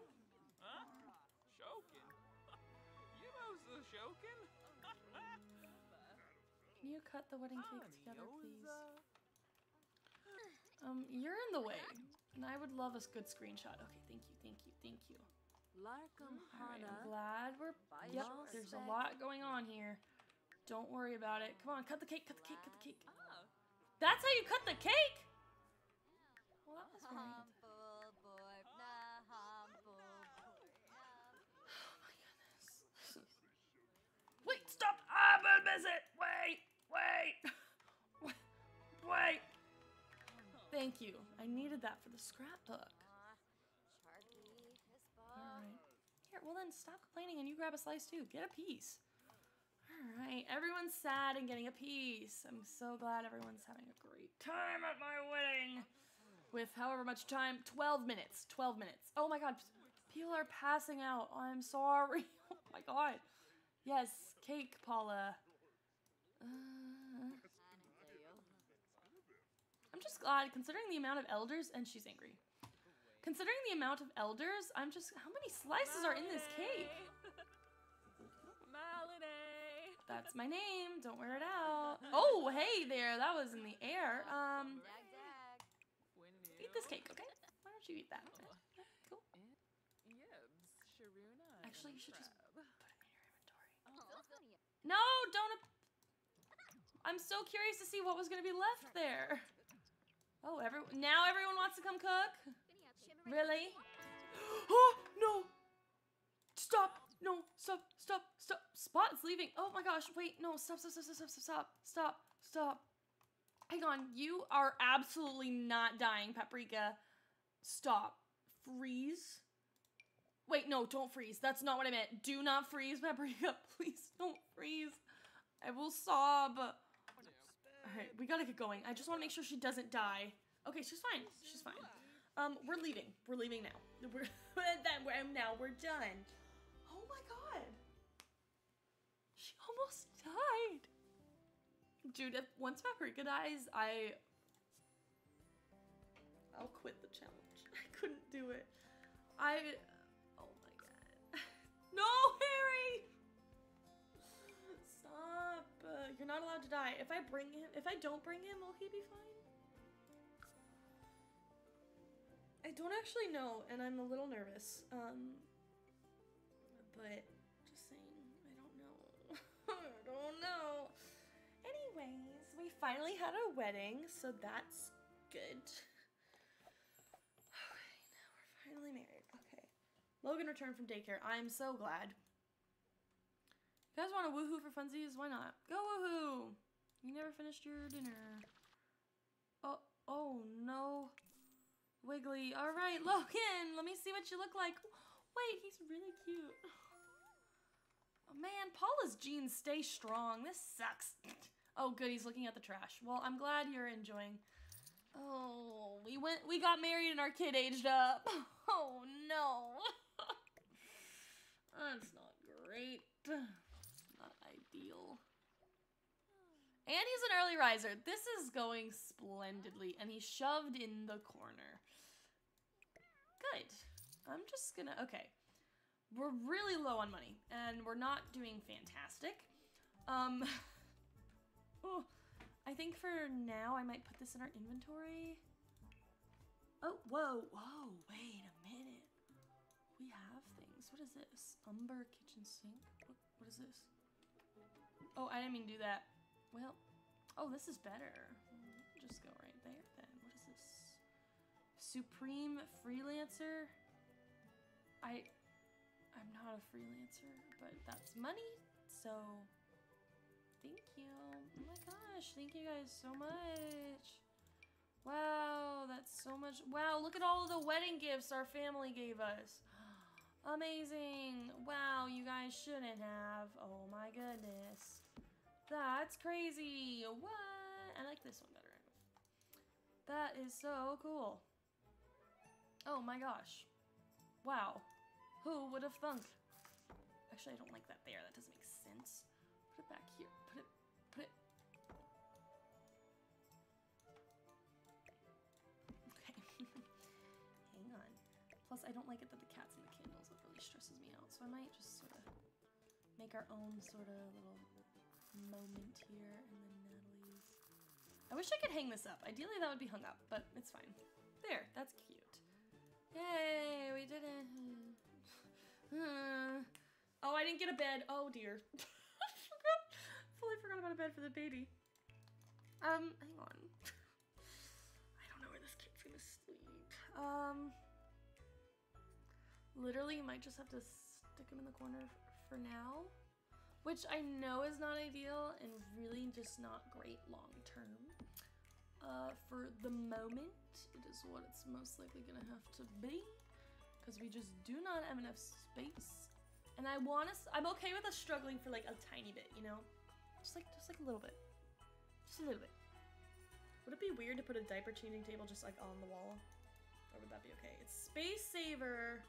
S3: You
S1: cut the wedding cake together, please? Um, you're in the way. And I would love a good screenshot. Okay, thank you, thank you, thank you.
S5: Larkum
S1: Alright, I'm glad we're. Yep, there's a lot going on here. Don't worry about it. Come on, cut the cake, cut the cake, cut the cake.
S3: Ah,
S1: That's how you cut the cake? Well, that was very good.
S5: Humble boy, na humble boy.
S1: Oh my goodness. Wait, stop! I'm gonna miss it! Wait! Wait! Wait! Wait! Thank you. I needed that for the scrapbook. Alright. Here, well then stop complaining and you grab a slice too. Get a piece. Alright, everyone's sad and getting a piece. I'm so glad everyone's having a great time at my wedding. with however much time 12 minutes 12 minutes oh my god people are passing out i'm sorry oh my god yes cake paula uh, i'm just glad considering the amount of elders and she's angry. Considering the amount of elders i'm just how many slices are in this cake?
S3: Malinae.
S1: that's my name don't wear it out. Oh hey there that was in the air. Um eat this cake okay? Why don't you eat that? Yeah, cool. Actually, you should just put it in your inventory.
S5: Oh,
S1: No, don't. I'm so curious to see what was gonna be left there. Oh, every now everyone wants to come cook. Really? Oh no! Stop! No! Stop! Stop! Stop! Spot's leaving. Oh my gosh! Wait! No! Stop! Stop! Stop! Stop! Stop! Stop! Stop! Stop! Hang on! You are absolutely not dying, Paprika. Stop. Freeze. Wait, no, don't freeze. That's not what I meant. Do not freeze, Paprika. Please don't freeze. I will sob. Alright, we gotta get going. I just wanna make sure she doesn't die. Okay, she's fine. She's fine. Um, we're leaving. We're leaving now. We're then we're now we're done. Oh my god. She almost died. Dude, if once Paprika dies, I I'll quit the challenge. I couldn't do it. I Oh my god. No, Harry! You're not allowed to die. If I bring him, if I don't bring him, will he be fine? I don't actually know, and I'm a little nervous. Um, but just saying, I don't know. I don't know. Anyways, we finally had a wedding, so that's good. Okay, now we're finally married. Okay. Logan returned from daycare. I'm so glad. You guys want to woohoo for funsies? Why not? Go woohoo! You never finished your dinner. Oh, oh no. Wiggly. All right, Logan, let me see what you look like. Wait, he's really cute. Oh, man, Paula's genes stay strong. This sucks. Oh, good, he's looking at the trash. Well, I'm glad you're enjoying. Oh, we went, we got married and our kid aged up. Oh no. That's not great. Not ideal. And he's an early riser. This is going splendidly, and he's shoved in the corner. Good. I'm just gonna. Okay. We're really low on money, and we're not doing fantastic. Um. oh, I think for now I might put this in our inventory. Oh, whoa, whoa, wait a minute. We have things. What is this? Umber kitchen sink? What, what is this? Oh, I didn't mean to do that. Well, oh, this is better. Just go right there then. What is this? Supreme freelancer? I I'm not a freelancer, but that's money, so thank you. Oh my gosh, thank you guys so much. Wow, that's so much. Wow, look at all the wedding gifts our family gave us. Amazing. Wow, you guys shouldn't have. Oh my goodness. That's crazy. What? I like this one better. That is so cool. Oh my gosh. Wow. Who would have thunk? Actually, I don't like that there. That doesn't make sense. Put it back here. Put it, put it. Okay. Hang on. Plus, I don't like it that the cat's and the candles. It really stresses me out. So I might just sort of make our own sort of little moment here. And then Natalie's. I wish I could hang this up. Ideally, that would be hung up, but it's fine. There, that's cute. Yay, we did it. Oh, I didn't get a bed. Oh dear. I forgot. Fully forgot about a bed for the baby. Um, hang on. I don't know where this kid's gonna sleep. Um, literally, you might just have to stick him in the corner for now, which I know is not ideal and really just not great long term. Uh, for the moment, it is what it's most likely gonna have to be because we just do not have enough space. And I want us. I'm okay with us struggling for like a tiny bit, you know, just like just like a little bit, just a little bit. Would it be weird to put a diaper changing table just like on the wall? Or would that be okay? It's Space Saver.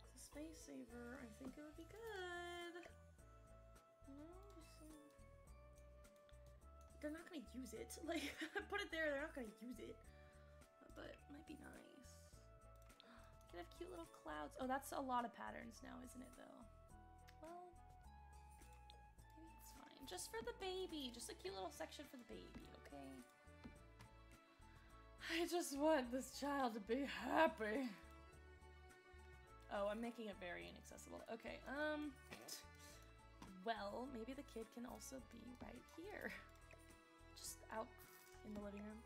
S1: It's a Space Saver. I think it would be good. They're not gonna use it. Like, put it there. They're not gonna use it. But it might be nice. Could have cute little clouds. Oh, that's a lot of patterns now, isn't it? Though. Well, maybe it's fine. Just for the baby. Just a cute little section for the baby. Okay. I just want this child to be happy. Oh, I'm making it very inaccessible. Okay, um. Well, maybe the kid can also be right here. Out in the living room.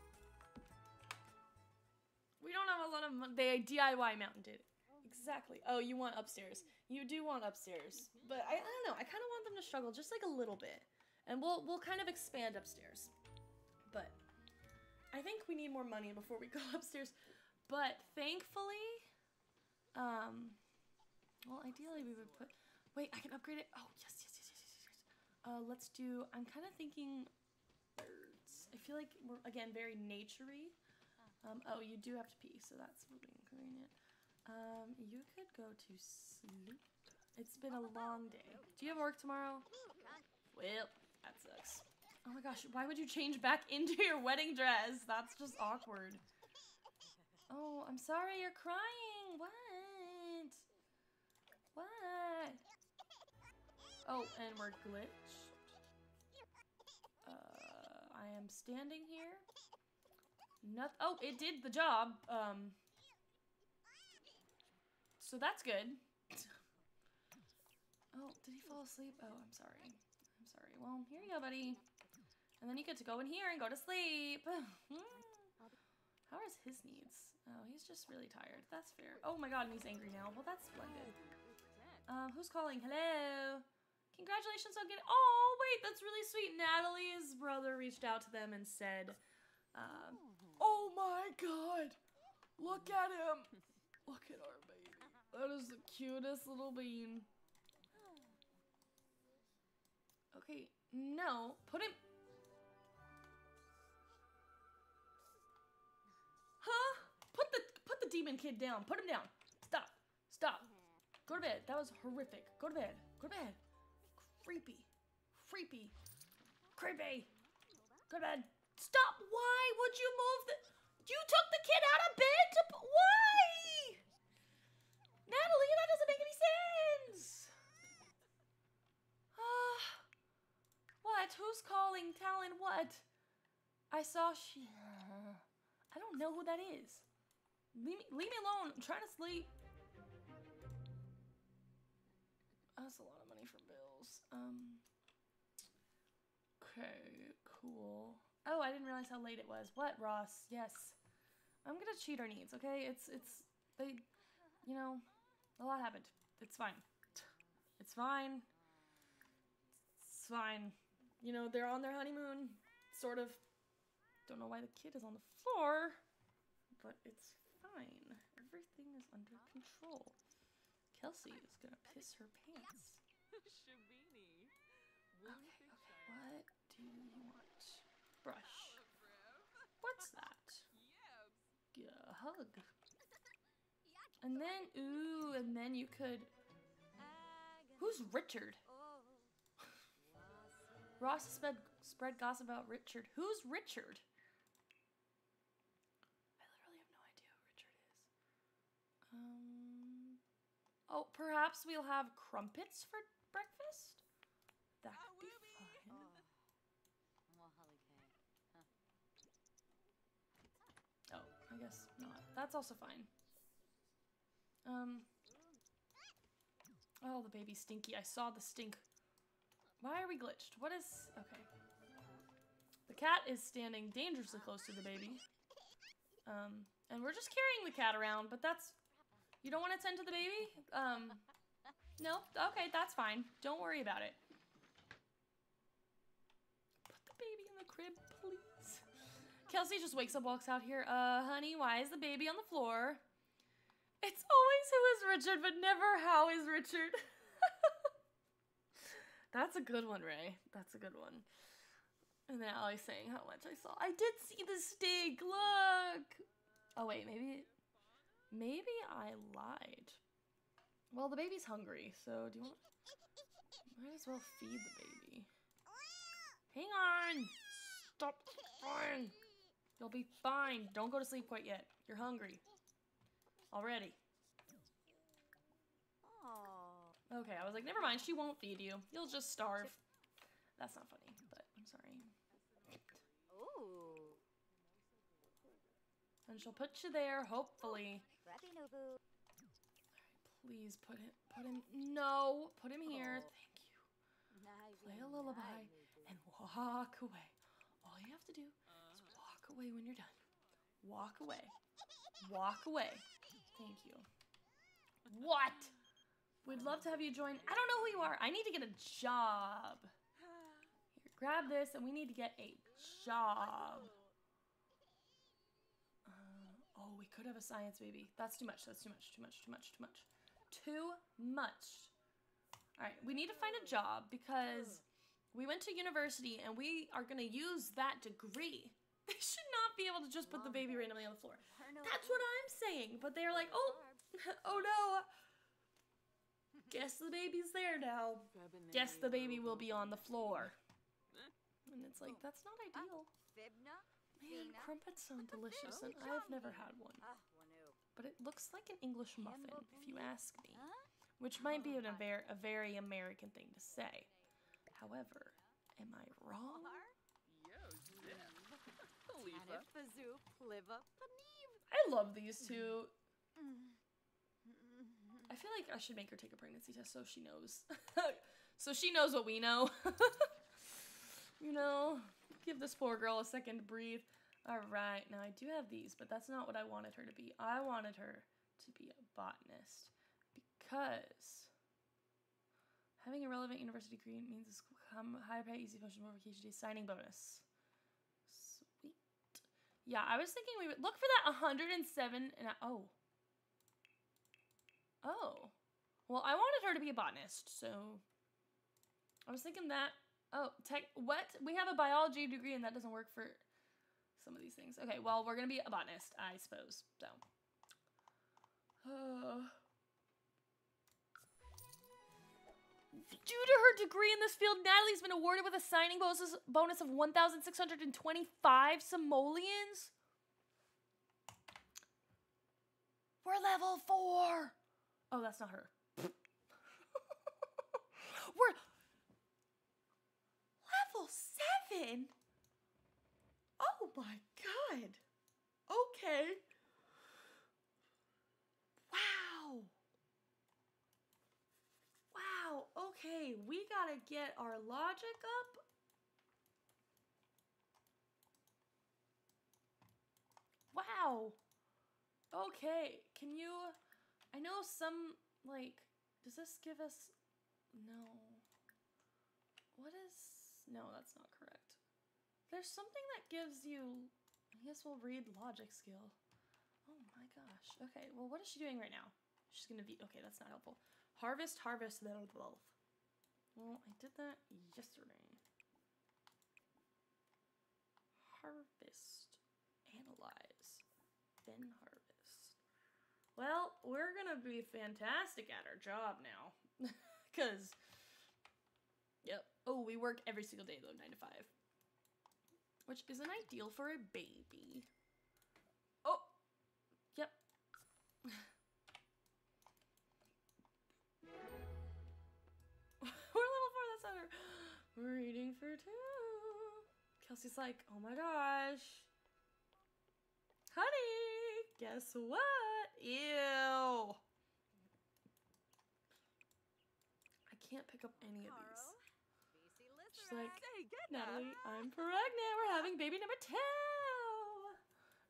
S1: We don't have a lot of money. They DIY mountain did. Exactly. Oh, you want upstairs. You do want upstairs. But I, I don't know. I kind of want them to struggle just like a little bit. And we'll we'll kind of expand upstairs. But I think we need more money before we go upstairs. But thankfully, um, well, ideally we would put. Wait, I can upgrade it. Oh yes, yes, yes, yes, yes, yes. Uh, let's do. I'm kind of thinking. I feel like we're again very naturey. Um, oh, you do have to pee, so that's really inconvenient. Um, you could go to sleep. It's been a long day. Do you have work tomorrow? Well, that sucks. Oh my gosh, why would you change back into your wedding dress? That's just awkward. Oh, I'm sorry, you're crying. What? What? Oh, and we're glitched. Am standing here. Noth- oh, it did the job. Um, so that's good. oh, did he fall asleep? Oh, I'm sorry. I'm sorry. Well, here you go, buddy. And then you get to go in here and go to sleep. How are his needs? Oh, he's just really tired. That's fair. Oh my god, and he's angry now. Well, that's splendid. Um, who's calling? Hello? Congratulations on getting- Oh, wait, that's really sweet. Natalie's brother reached out to them and said, um, Oh my god! Look at him! Look at our baby. That is the cutest little bean. Okay, no, put him. Huh? Put the put the demon kid down. Put him down. Stop. Stop. Go to bed. That was horrific. Go to bed. Go to bed. Creepy. Creepy. Creepy. Go to bed. Stop! Why would you move the? You took the kid out of bed to why? Natalie, that doesn't make any sense. Ah, what? Who's calling? Talon? What? I saw she. I don't know who that is. Leave me, leave me alone. I'm trying to sleep. That's a lot of. Um. Okay, cool. Oh, I didn't realize how late it was. What, Ross? Yes. I'm gonna cheat our needs, okay? It's, it's, they, you know, a lot happened. It's fine. It's fine. It's fine. You know, they're on their honeymoon, sort of. Don't know why the kid is on the floor, but it's fine. Everything is under control. Kelsey is gonna piss her pants. Okay, okay. What do you want? Brush. What's that? Get a hug. And then, ooh, and then you could. Who's Richard? Ross spread, spread gossip about Richard. Who's Richard? I literally have no idea who Richard is. Um. Oh, perhaps we'll have crumpets for breakfast? That could be fun. Oh, I guess not. That's also fine. Um. Oh, the baby's stinky. I saw the stink. Why are we glitched? What is... Okay. The cat is standing dangerously close to the baby. Um, and we're just carrying the cat around, but that's... You don't want to tend to the baby? Um, no? Okay, that's fine. Don't worry about it. Kelsey just wakes up, walks out here. Uh, honey, why is the baby on the floor? It's always who is Richard, but never how is Richard. That's a good one, Ray. That's a good one. And then Allie's saying how much I saw. I did see the steak. Look. Oh wait, maybe, maybe I lied. Well, the baby's hungry, so do you want? Might as well feed the baby. Hang on. Stop crying. You'll be fine. Don't go to sleep quite yet. You're hungry. Already.
S5: Oh.
S1: Okay, I was like, never mind. She won't feed you. You'll just starve. That's not funny, but I'm sorry.
S5: Ooh.
S1: And she'll put you there, hopefully.
S5: Nobu.
S1: Please put him. Put him. No, put him here. Thank you. Play a lullaby and walk away. All you have to do walk away when you're done. Walk away. Walk away. Thank you. What? We'd love to have you join. I don't know who you are. I need to get a job. Here, grab this, and we need to get a job. Uh, oh, we could have a science baby. That's too much. That's too much. Too much. Too much. Too much. Too much. All right, we need to find a job because we went to university and we are going to use that degree. They should not be able to just put the baby randomly on the floor. That's what I'm saying. But they're like, oh, oh no. Guess the baby's there now. Guess the baby will be on the floor. And it's like, that's not ideal. Man, crumpets sound delicious, and I've never had one.
S5: Ah,
S1: But it looks like an English muffin, if you ask me. Which might be an, a, ver- a very American thing to say. However, am I wrong?
S2: Yo, Zip. Khalifa.
S5: Pliva.
S1: I love these two. I feel like I should make her take a pregnancy test so she knows. so she knows what we know. you know, give this poor girl a second to breathe. All right, now I do have these, but that's not what I wanted her to be. I wanted her to be a botanist because having a relevant university degree means a come high pay, easy function, more vacation days, signing bonus. Yeah, I was thinking we would look for that 107 and oh. Oh. Well, I wanted her to be a botanist, so I was thinking that. Oh, tech. What? We have a biology degree, and that doesn't work for some of these things. Okay, well, we're gonna be a botanist, I suppose. So. Uh. Due to her degree in this field, Natalie's been awarded with a signing bonus of 1,625 simoleons. We're level four. Oh, that's not her. We're level seven. Oh my god. Okay. Wow. Wow. Okay, we gotta get our logic up. Wow. Okay, can you I know some like does this give us no. What is no, that's not correct. There's something that gives you I guess we'll read logic skill. Oh my gosh. Okay, well what is she doing right now? She's gonna be okay, that's not helpful. Harvest, harvest, blah, blah. Well, I did that yesterday. Harvest, analyze, then harvest. Well, we're gonna be fantastic at our job now. Because, yep. Oh, we work every single day though, 9 to 5. Which isn't ideal for a baby. We're eating for two. Kelsey's like, oh my gosh. Honey, guess what? Ew. I can't pick up any of these. She's like, Natalie, I'm pregnant. We're having baby number two.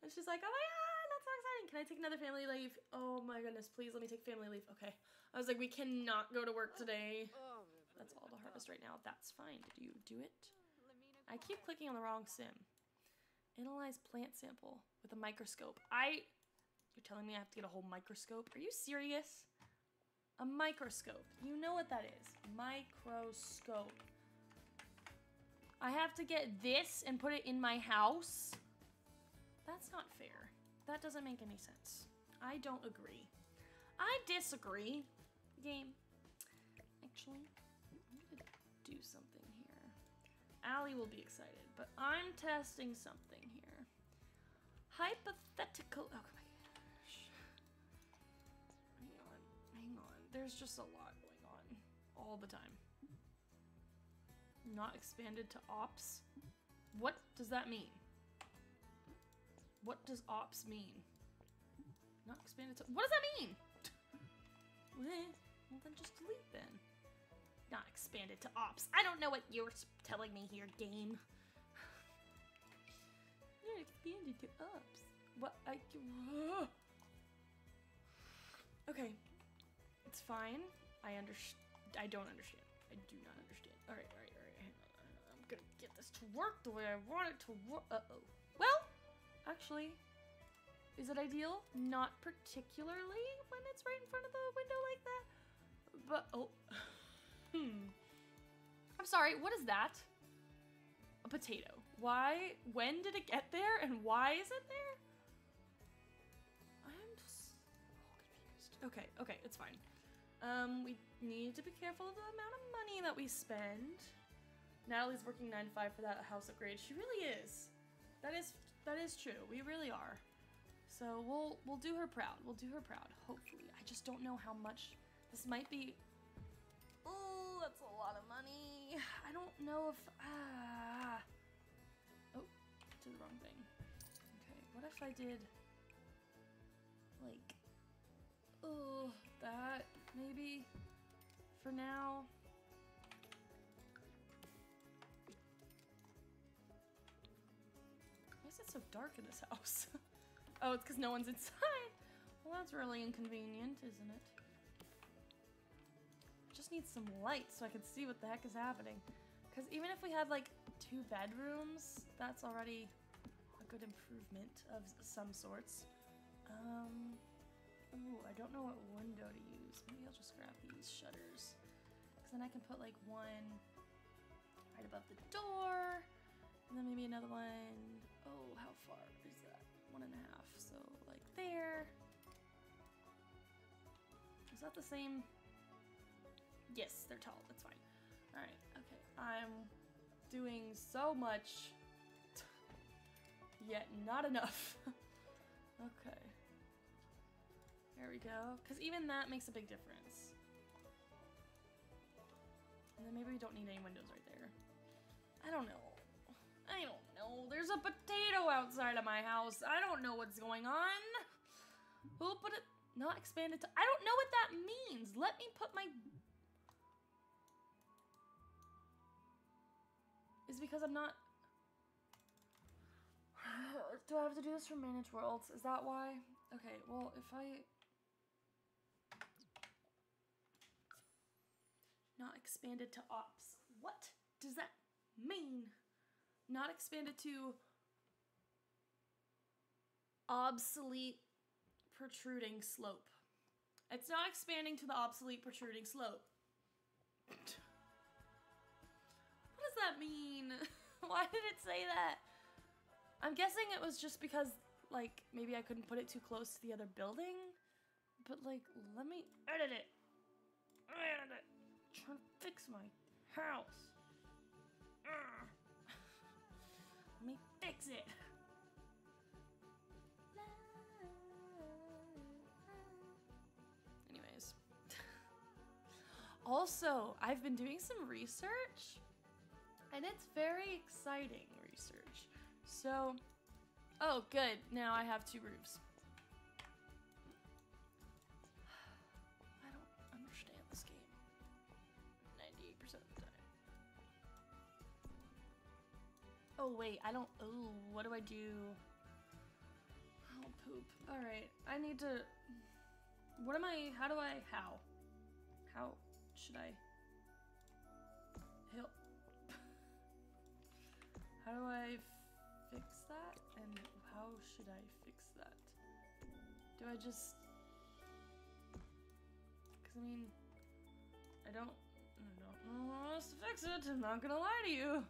S1: And she's like, oh my god, that's so exciting. Can I take another family leave? Oh my goodness, please let me take family leave. Okay. I was like, we cannot go to work today. That's all to harvest right now. That's fine. Did you do it? I keep clicking on the wrong sim. Analyze plant sample with a microscope. I. You're telling me I have to get a whole microscope? Are you serious? A microscope. You know what that is. Microscope. I have to get this and put it in my house? That's not fair. That doesn't make any sense. I don't agree. I disagree. Game. Actually, do something here. Allie will be excited, but I'm testing something here. Hypothetical. Oh my gosh. Hang on. Hang on. There's just a lot going on all the time. Not expanded to ops? What does that mean? What does ops mean? Not expanded to. What does that mean? Well, then just delete then. Not expanded to ops. I don't know what you're telling me here, game. Not expanded to ops. What? I. Okay. It's fine. I understand. I don't understand. I do not understand. Alright, alright, alright. I'm gonna get this to work the way I want it to work. Uh oh. Well, actually, is it ideal? Not particularly when it's right in front of the window like that. But, oh. hmm. I'm sorry, what is that? A potato. Why? When did it get there and why is it there? I'm so confused. Okay, okay, it's fine. Um, we need to be careful of the amount of money that we spend. Natalie's working 9 to 5 for that house upgrade. She really is. That is that is true. We really are. So we'll we'll do her proud. We'll do her proud. Hopefully. I just don't know how much this might be. Oh, that's a lot of money. I don't know if ah. Oh, did the wrong thing. Okay, what if I did like oh that maybe for now. Why is it so dark in this house? oh, it's because no one's inside. Well, that's really inconvenient, isn't it? Need some light so I can see what the heck is happening. Because even if we had like two bedrooms, that's already a good improvement of some sorts. Um, ooh, I don't know what window to use. Maybe I'll just grab these shutters. Because then I can put like one right above the door. And then maybe another one. Oh, how far is that? One and a half. So like there. Is that the same? Yes, they're tall. That's fine. All right. Okay. I'm doing so much, yet not enough. okay. There we go. Because even that makes a big difference. And then maybe we don't need any windows right there. I don't know. I don't know. There's a potato outside of my house. I don't know what's going on. Who put it? Not expanded to. I don't know what that means. Let me put my. Is because I'm not. Do I have to do this for Manage Worlds? Is that why? Okay, well, if I. Not expanded to ops. What does that mean? Not expanded to obsolete protruding slope. It's not expanding to the obsolete protruding slope. that mean? Why did it say that? I'm guessing it was just because, like, maybe I couldn't put it too close to the other building. But, like, let me edit it. I edit it. trying to fix my house. Let me fix it. Anyways. also, I've been doing some research and it's very exciting research. So, oh, good. Now I have two roofs. I don't understand this game 98% of the time. Oh, wait, I don't. Oh, what do I do? Oh, poop. Alright, I need to. What am I. How do I. How? How should I. How do I fix that? And how should I fix that? Do I just. Because, I mean. I don't. I don't know how else to fix it. I'm not gonna lie to you.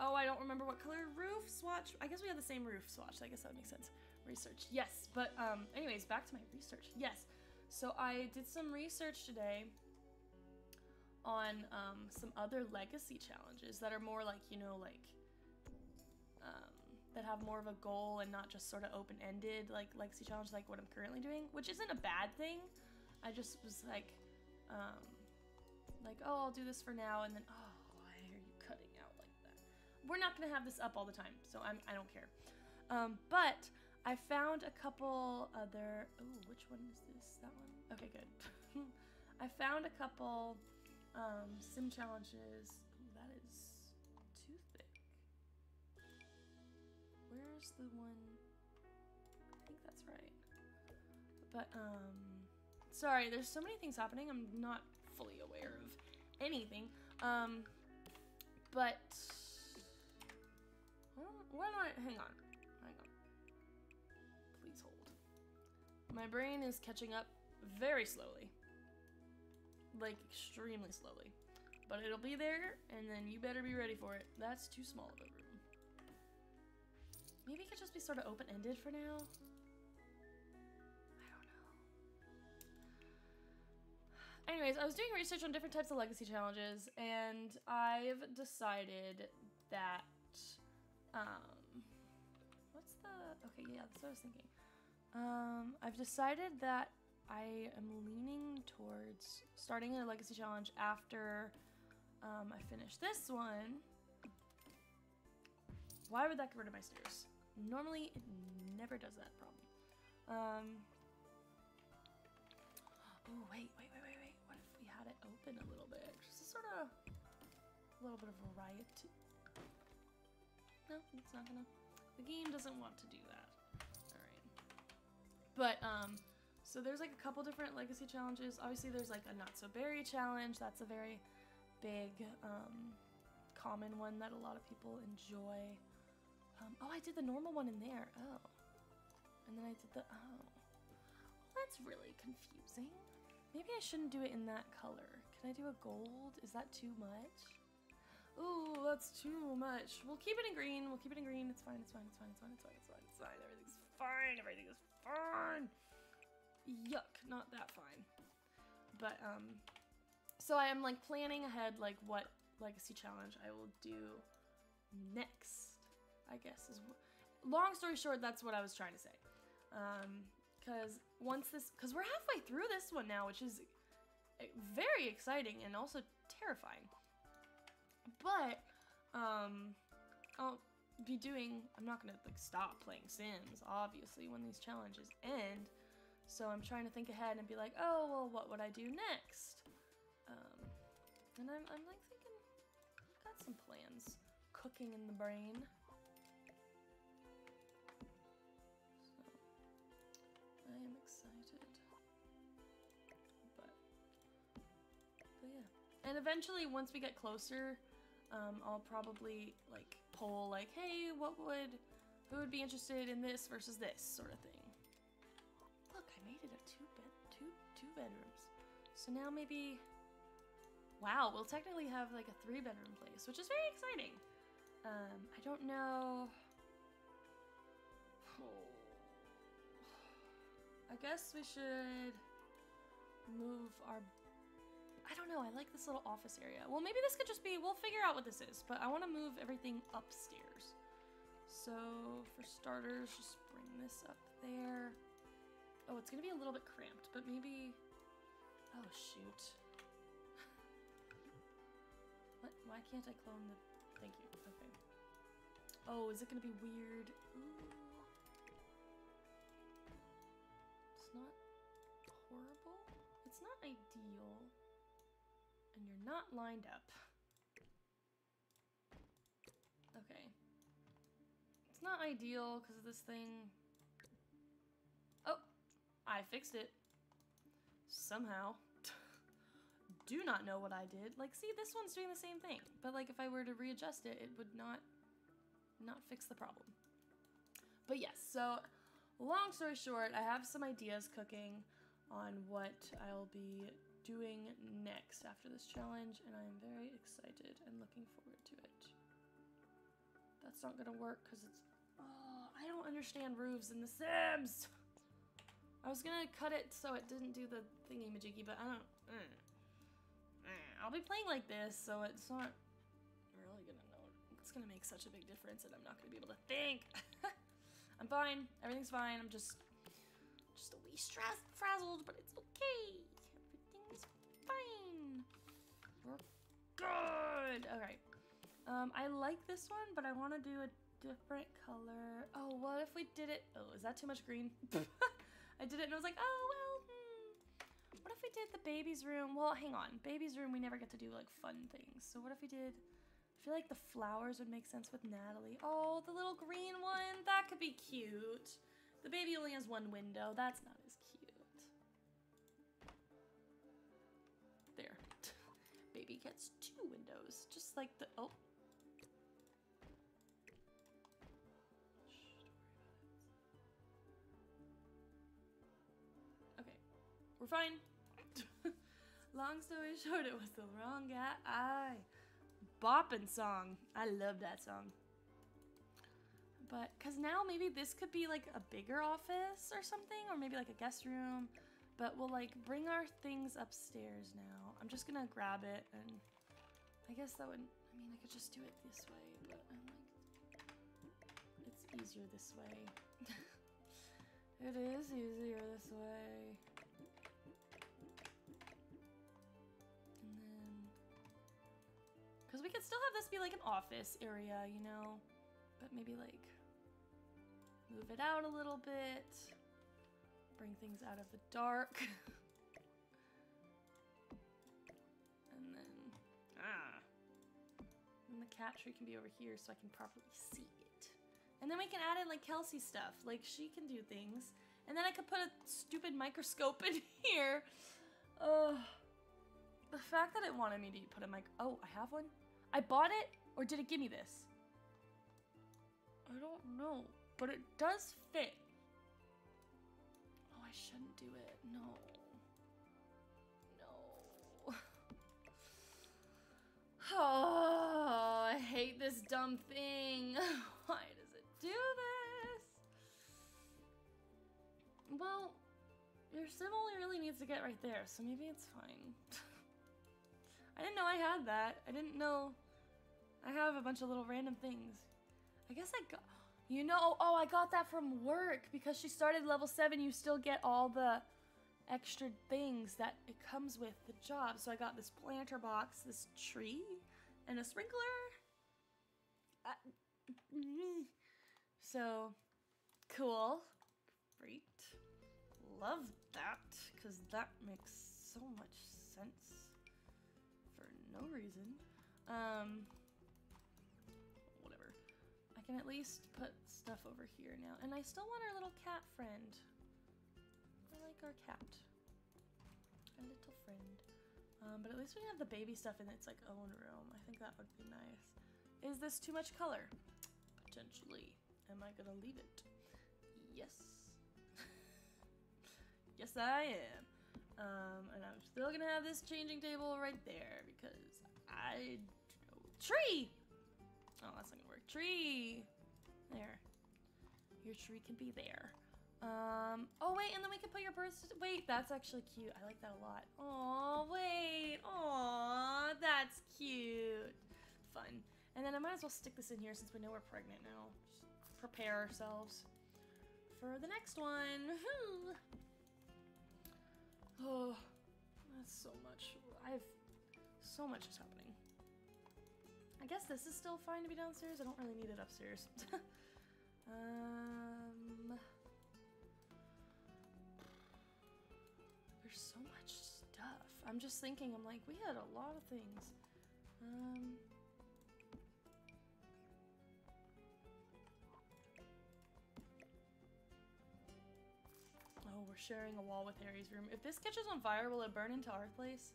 S1: Oh, I don't remember what color roof swatch. I guess we had the same roof swatch. I guess that would make sense. Research. Yes, but um anyways, back to my research. Yes. So I did some research today on um some other legacy challenges that are more like, you know, like um that have more of a goal and not just sort of open-ended like legacy challenge like what I'm currently doing, which isn't a bad thing. I just was like um like, oh, I'll do this for now and then oh, why are you cutting out like that? We're not to have this up all the time, so I'm I don't care. Um but I found a couple other Oh, which one is this? That one? Okay, good. I found a couple um, sim challenges. Ooh, that is too thick. Where's the one? I think that's right. But um, sorry. There's so many things happening. I'm not fully aware of anything. Um, but why don't I hang on? Hang on. Please hold. My brain is catching up very slowly. Like, extremely slowly. But it'll be there, and then you better be ready for it. That's too small of a room. Maybe it could just be sort of open ended for now. I don't know. Anyways, I was doing research on different types of legacy challenges, and I've decided that. Um, what's the. Okay, yeah, that's what I was thinking. Um, I've decided that I am leaning towards starting a legacy challenge after um, I finish this one. Why would that get rid of my stairs? Normally, it never does that problem. Um, oh, wait, wait, wait, wait, wait. What if we had it open a little bit? Just a sort of, a little bit of variety. No, it's not gonna. The game doesn't want to do that. Alright. But, um, so there's like a couple different legacy challenges. Obviously, there's like a not so berry challenge. That's a very big, um, common one that a lot of people enjoy. Um, oh, I did the normal one in there. Oh. And then I did the, oh. Well, that's really confusing. Maybe I shouldn't do it in that color. Can I do a gold? Is that too much? Ooh, that's too much. We'll keep it in green. We'll keep it in green. It's fine. It's fine. It's fine. It's fine. It's fine. It's fine. It's fine. Everything's fine. Everything is fine. Yuck, not that fine. But um so I am like planning ahead like what legacy challenge I will do next. I guess is long story short that's what I was trying to say. Um cuz once this cuz we're halfway through this one now which is very exciting and also terrifying. But um I'll be doing I'm not going to like stop playing Sims obviously when these challenges end. So I'm trying to think ahead and be like, oh, well, what would I do next? Um, and I'm, I'm like thinking, I've got some plans cooking in the brain. So, I am excited. But, but yeah. And eventually, once we get closer, um, I'll probably like poll like, hey, what would, who would be interested in this versus this sort of thing. Bedrooms. So now maybe, wow, we'll technically have like a three bedroom place, which is very exciting. Um, I don't know. I guess we should move our. I don't know. I like this little office area. Well, maybe this could just be. We'll figure out what this is, but I want to move everything upstairs. So for starters, just bring this up there. Oh, it's gonna be a little bit cramped, but maybe. Oh shoot. what? Why can't I clone the? Thank you. Okay. Oh, is it gonna be weird? Ooh. It's not horrible. It's not ideal. And you're not lined up. Okay. It's not ideal because of this thing. Oh, I fixed it. Somehow. Do not know what I did. Like, see, this one's doing the same thing. But, like, if I were to readjust it, it would not, not fix the problem. But yes, so, long story short, I have some ideas cooking on what I'll be doing next after this challenge, and I'm very excited and looking forward to it. that's not gonna work because it's. Oh, I don't understand roofs in The Sims. I was gonna cut it so it didn't do the thingy majiggy, but I don't. Mm. Mm. I'll be playing like this, so it's not really gonna know. It's gonna make such a big difference, and I'm not gonna be able to think. I'm fine. Everything's fine. I'm just, just a wee stressed, frazzled, but it's okay. Everything's fine. We're good. All right. Um, I like this one, but I want to do a different color. Oh, what if we did it? Oh, is that too much green? I did it and I was like, oh, well, hmm. What if we did the baby's room? Well, hang on. Baby's room, we never get to do like fun things. So what if we did, I feel like the flowers would make sense with Natalie. Oh, the little green one, that could be cute. The baby only has one window. That's not as cute. There. baby gets two windows, just like the, oh. We're fine. Long story short, it was the wrong guy. Bopping song. I love that song. But cause now maybe this could be like a bigger office or something, or maybe like a guest room. But we'll like bring our things upstairs now. I'm just gonna grab it and I guess that would I mean I could just do it this way, but I'm like it's easier this way. it is easier this way. Because we could still have this be like an office area, you know? But maybe like move it out a little bit. Bring things out of the dark. and then ah. And the cat tree can be over here so I can properly see it. And then we can add in like Kelsey stuff. Like she can do things. And then I could put a stupid microscope in here. Ugh. The fact that it wanted me to put a mic- Oh, I have one? I bought it? Or did it give me this? I don't know. But it does fit. Oh, I shouldn't do it. No. No. Oh, I hate this dumb thing. Why does it do this? Well, your sim only really needs to get right there, so maybe it's fine. I didn't know I had that. I didn't know I have a bunch of little random things. I guess I got, you know, oh, I got that from work because she started level 7. You still get all the extra things that it comes with the job. So I got this planter box, this tree, and a sprinkler. Uh, so cool. Great. Love that because that makes so much sense for no reason. Um, can at least put stuff over here now. And I still want our little cat friend. I like our cat. Our little friend. Um, but at least we have the baby stuff in its like own room. I think that would be nice. Is this too much color? Potentially. Am I gonna leave it? Yes. yes, I am. Um, and I'm still gonna have this changing table right there because I. Tree! Oh, that's not gonna work. Tree! There. Your tree can be there. Um, oh wait, and then we can put your birds, wait, that's actually cute. I like that a lot. Oh, wait, oh, that's cute. Fun. And then I might as well stick this in here since we know we're pregnant now. Just prepare ourselves for the next one. oh, that's so much. I've, so much is happening. I guess this is still fine to be downstairs. I don't really need it upstairs. um... There's so much stuff. I'm just thinking, I'm like, we had a lot of things. Um. Oh, we're sharing a wall with Harry's room. If this catches on fire, will it burn into our place?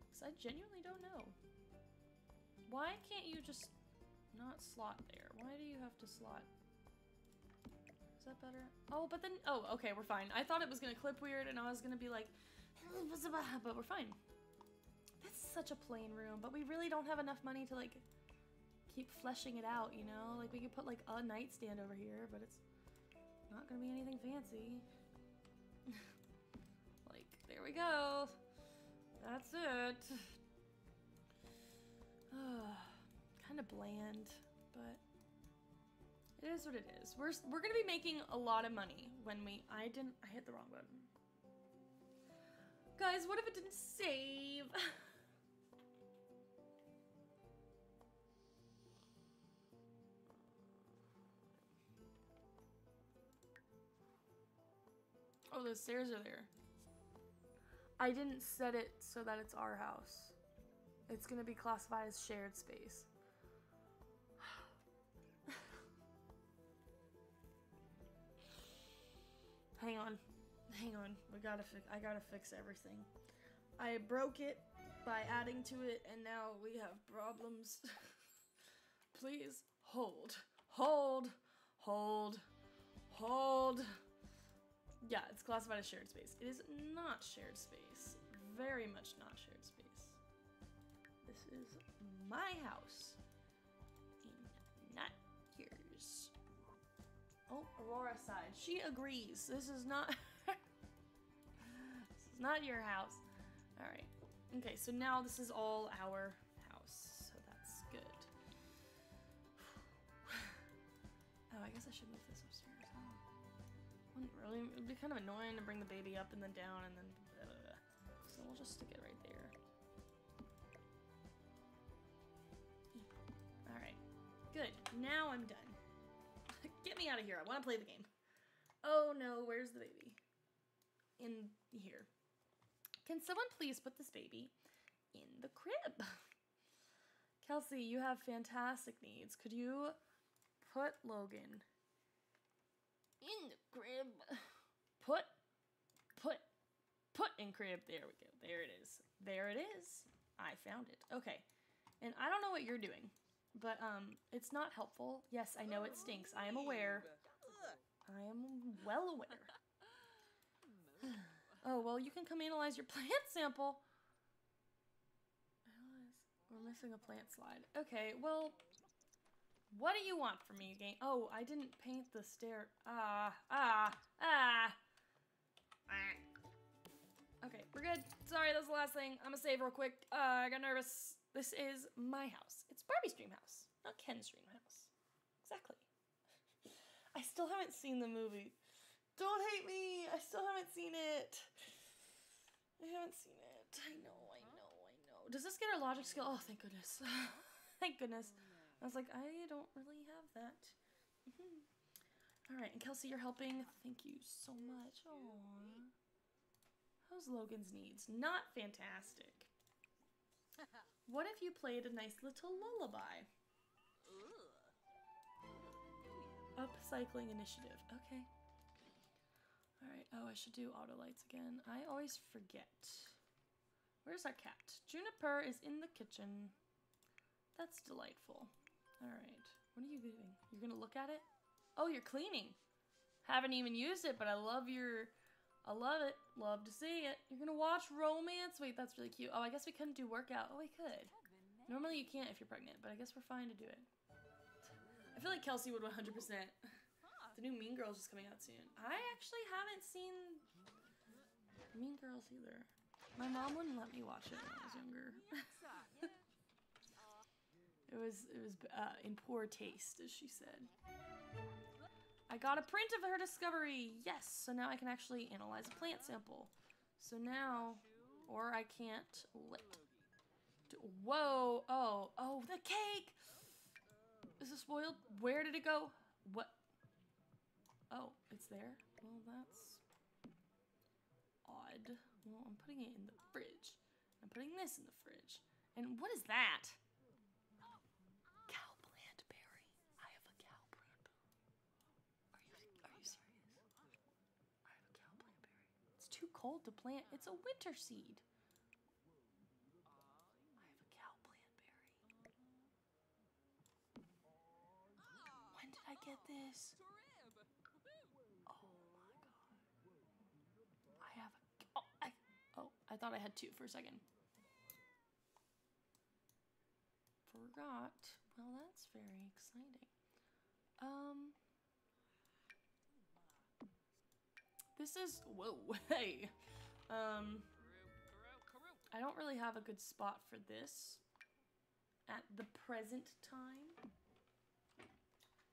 S1: Because I genuinely don't know. Why can't you just not slot there? Why do you have to slot is that better? Oh, but then, oh, okay, we're fine. I thought it was gonna clip weird and I was gonna be like, but we're fine. This is such a plain room, but we really don't have enough money to like keep fleshing it out, you know? Like we could put like a nightstand over here, but it's not gonna be anything fancy. like, there we go. That's it. Kind of bland, but it is what it is. We're we're gonna be making a lot of money when we. I didn't. I hit the wrong button. Guys, what if it didn't save? oh, the stairs are there. I didn't set it so that it's our house. It's gonna be classified as shared space. Hang on. Hang on. We gotta fix I gotta fix everything. I broke it by adding to it and now we have problems. Please hold. Hold. Hold. Hold. Yeah, it's classified as shared space. It is not shared space. Very much not shared is my house. And not yours. Oh, Aurora side. She agrees. This is not This is not your house. Alright. Okay, so now this is all our house. So that's good. Oh, I guess I should move this upstairs. Oh. Wouldn't really it'd be kind of annoying to bring the baby up and then down and then blah, blah, blah. So we'll just stick it right there. Good. Now I'm done. Get me out of here. I want to play the game. Oh no, where's the baby? In here. Can someone please put this baby in the crib? Kelsey, you have fantastic needs. Could you put Logan in the crib? Put, put, put in crib. There we go. There it is. There it is. I found it. Okay. And I don't know what you're doing, but um, it's not helpful. Yes, I know it stinks. I am aware. I am well aware. oh, well, you can come analyze your plant sample. We're missing a plant slide. Okay, well, what do you want from me, game? Oh, I didn't paint the stair. Ah, ah, ah. Okay, we're good. Sorry, that's the last thing. I'm gonna save real quick. Uh, I got nervous. This is my house. It's Barbie's dream house, not Ken's dream house. Exactly. I still haven't seen the movie. Don't hate me. I still haven't seen it. I haven't seen it. I know, I know, I know. Does this get our logic skill? Oh, thank goodness. thank goodness. Oh, I was like, I don't really have that. Mm-hmm. All right, and Kelsey, you're helping. Thank you so much. Aww. How's Logan's needs? Not fantastic. What if you played a nice little lullaby? Upcycling initiative. Okay. Alright. Oh, I should do auto lights again. I always forget. Where's our cat? Juniper is in the kitchen. That's delightful. Alright. What are you doing? You're gonna look at it? Oh, you're cleaning. Haven't even used it, but I love your... I love it. Love to see it. You're gonna watch romance? Wait, that's really cute. Oh, I guess we couldn't do workout. Oh, we could. Normally you can't if you're pregnant, but I guess we're fine to do it. I feel like Kelsey would 100%. The new Mean Girls is coming out soon. I actually haven't seen Mean Girls either. My mom wouldn't let me watch it when I was younger. it was it was uh, in poor taste, as she said. I got a print of her discovery. Yes, so now I can actually analyze a plant sample. So now, or I can't let. Whoa! Oh, oh, the cake! Is it spoiled? Where did it go? What? Oh, it's there? Well, that's odd. Well, I'm putting it in the fridge. I'm putting this in the fridge. And what is that? Cow plant berry. I have a cow plant Are you, are you serious? I have a cow plant berry. It's too cold to plant. It's a winter seed. I have a cow plant berry. When did I get this? Oh, I thought I had two for a second. Forgot. Well, that's very exciting. Um, this is whoa, hey. Um, I don't really have a good spot for this at the present time.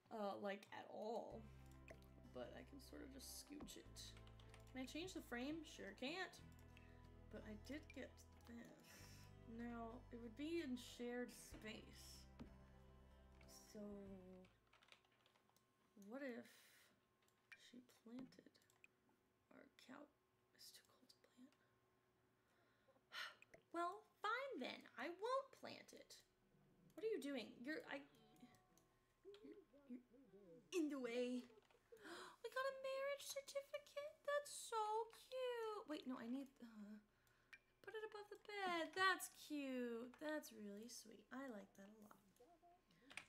S1: Uh, like at all. But I can sort of just scooch it. Can I change the frame? Sure can't. But I did get this. Now, it would be in shared space. So, what if she planted our cow? It's too cold to plant. Well, fine then. I won't plant it. What are you doing? You're I. You're, you're in the way. We got a marriage certificate. That's so cute. Wait, no, I need. Uh, put it above the bed. That's cute. That's really sweet. I like that a lot.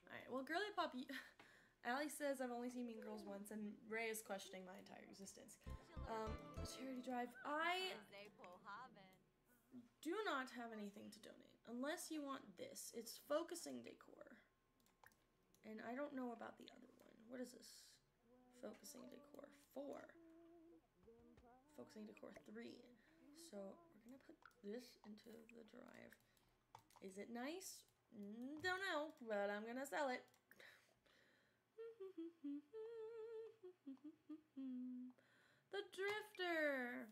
S1: All right. Well, girly pop. y- Allie says I've only seen Mean Girls once, and Ray is questioning my entire existence. Um, charity drive. I do not have anything to donate unless you want this. It's focusing decor. And I don't know about the other one. What is this? Focusing decor 4. Focusing decor 3. So we're going to put this into the drive. Is it nice? Mm, Don't know, but I'm going to sell it. the Drifter.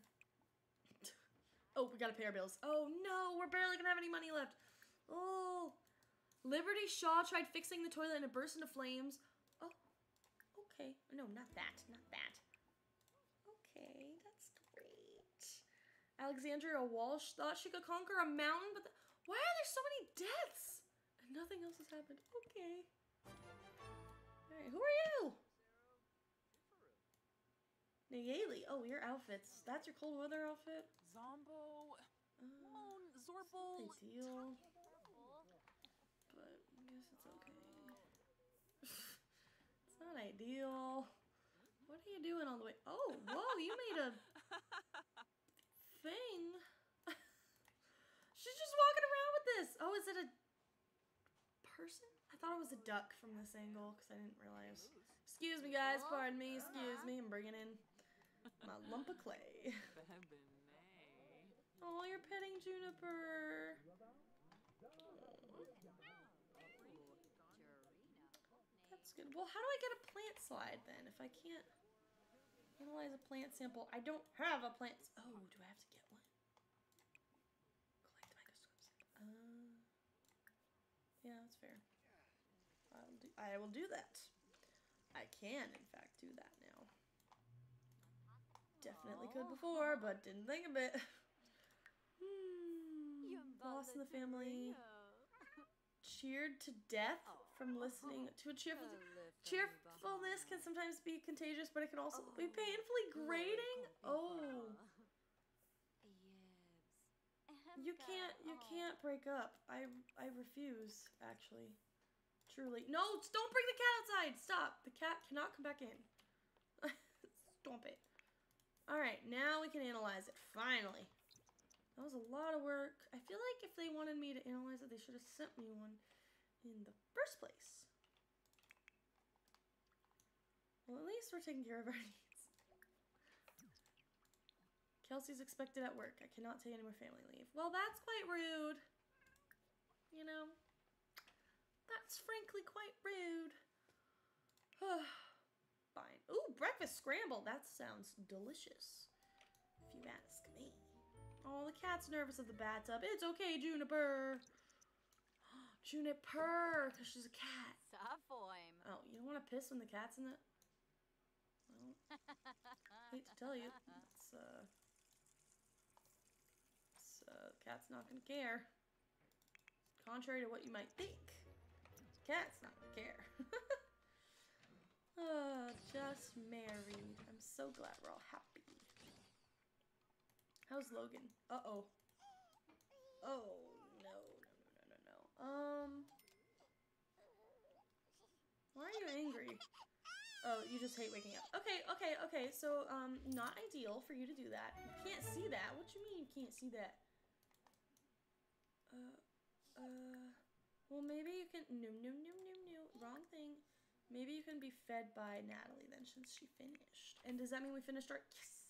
S1: Oh, we gotta pay our bills. Oh no, we're barely gonna have any money left. Oh, Liberty Shaw tried fixing the toilet and it burst into flames. Oh, okay. No, not that. Not that. Okay, that's great. Alexandria Walsh thought she could conquer a mountain, but why are there so many deaths? And nothing else has happened. Okay. Alright, who are you? Nayeli. Oh, your outfits. That's your cold weather outfit?
S3: Zombo.
S1: Uh,
S3: Zorble.
S1: not ideal, but I guess it's okay. it's not ideal. What are you doing all the way? Oh, whoa, you made a thing. She's just walking around with this. Oh, is it a person? I thought it was a duck from this angle because I didn't realize. Excuse me, guys. Pardon me. Excuse me. I'm bringing in my lump of clay. Oh, you're petting Juniper. That's good. Well, how do I get a plant slide then if I can't analyze a plant sample? I don't have a plant. Oh, do I have to get one? Collect microscopes. Uh, yeah, that's fair. I'll do, I will do that. I can, in fact, do that. Definitely could before, but didn't think of it. Hmm. Lost in the family. Cheered to death from listening to a cheerful. Cheerfulness can sometimes be contagious, but it can also be painfully grating. Oh, you can't, you can't break up. I, I refuse. Actually, truly, no. Don't bring the cat outside. Stop. The cat cannot come back in. Stomp it. All right, now we can analyze it. Finally. That was a lot of work. I feel like if they wanted me to analyze it, they should have sent me one in the first place. Well, at least we're taking care of our needs. Kelsey's expected at work. I cannot take any more family leave. Well, that's quite rude. You know? That's frankly quite rude. Fine. Ooh, breakfast scramble. That sounds delicious. If you ask me. Oh, the cat's nervous of the bathtub. It's okay, Juniper. Juniper, because she's a cat.
S5: Safoim.
S1: Oh, you don't want to piss when the cat's in the. Well, hate to tell you, it's uh, it's uh, cat's not gonna care. Contrary to what you might think, cat's not gonna care. uh, just married. I'm so glad we're all happy. How's Logan? Uh oh. Oh no no no no no. Um. Why are you angry? Oh, you just hate waking up. Okay, okay, okay. So, um, not ideal for you to do that. You can't see that. What you mean you can't see that? Uh, uh, Well, maybe you can. No, no, no, no, no. Wrong thing. Maybe you can be fed by Natalie then, since she finished. And does that mean we finished our. Yes!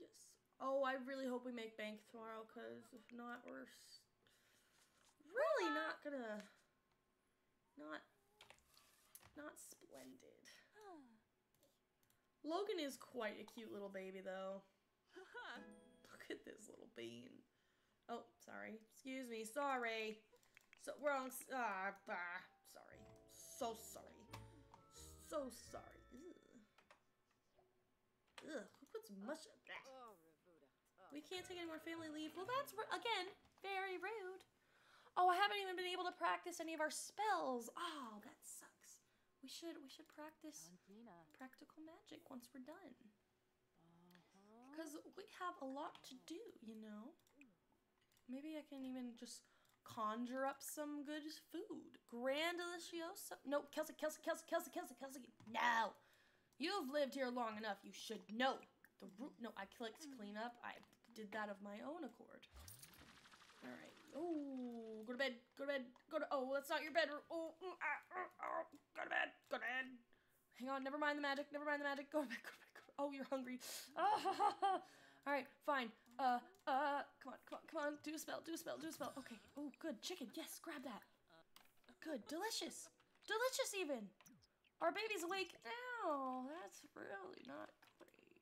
S1: Yes. Oh, I really hope we make bank tomorrow, because if not, we're really not gonna. Not. Not splendid. Logan is quite a cute little baby, though. Look at this little bean. Oh, sorry. Excuse me. Sorry. So wrong. Ah, bah. So sorry. So sorry. Ugh. Ugh. Who puts mush? Blah. We can't take any more family leave. Well, that's again very rude. Oh, I haven't even been able to practice any of our spells. Oh, that sucks. We should we should practice practical magic once we're done. Because we have a lot to do, you know? Maybe I can even just conjure up some good food. Grand delicioso. No, Kelsey, Kelsey, Kelsey, Kelsey, Kelsey, Kelsey. No! You've lived here long enough. You should know. The root. No, I clicked clean up. I did that of my own accord. Alright. Oh, go to bed. Go to bed. Go to. Oh, that's not your bedroom. Oh, mm, ah, ah. go to bed. Go to bed. Hang on. Never mind the magic. Never mind the magic. Go to bed. Go to bed. Go to bed. Oh, you're hungry. Ah, all right, fine. Uh, uh, come on, come on, come on. Do a spell. Do a spell. Do a spell. Okay. Oh, good. Chicken. Yes, grab that. Good. Delicious. Delicious, even. Our baby's awake now. That's really not great.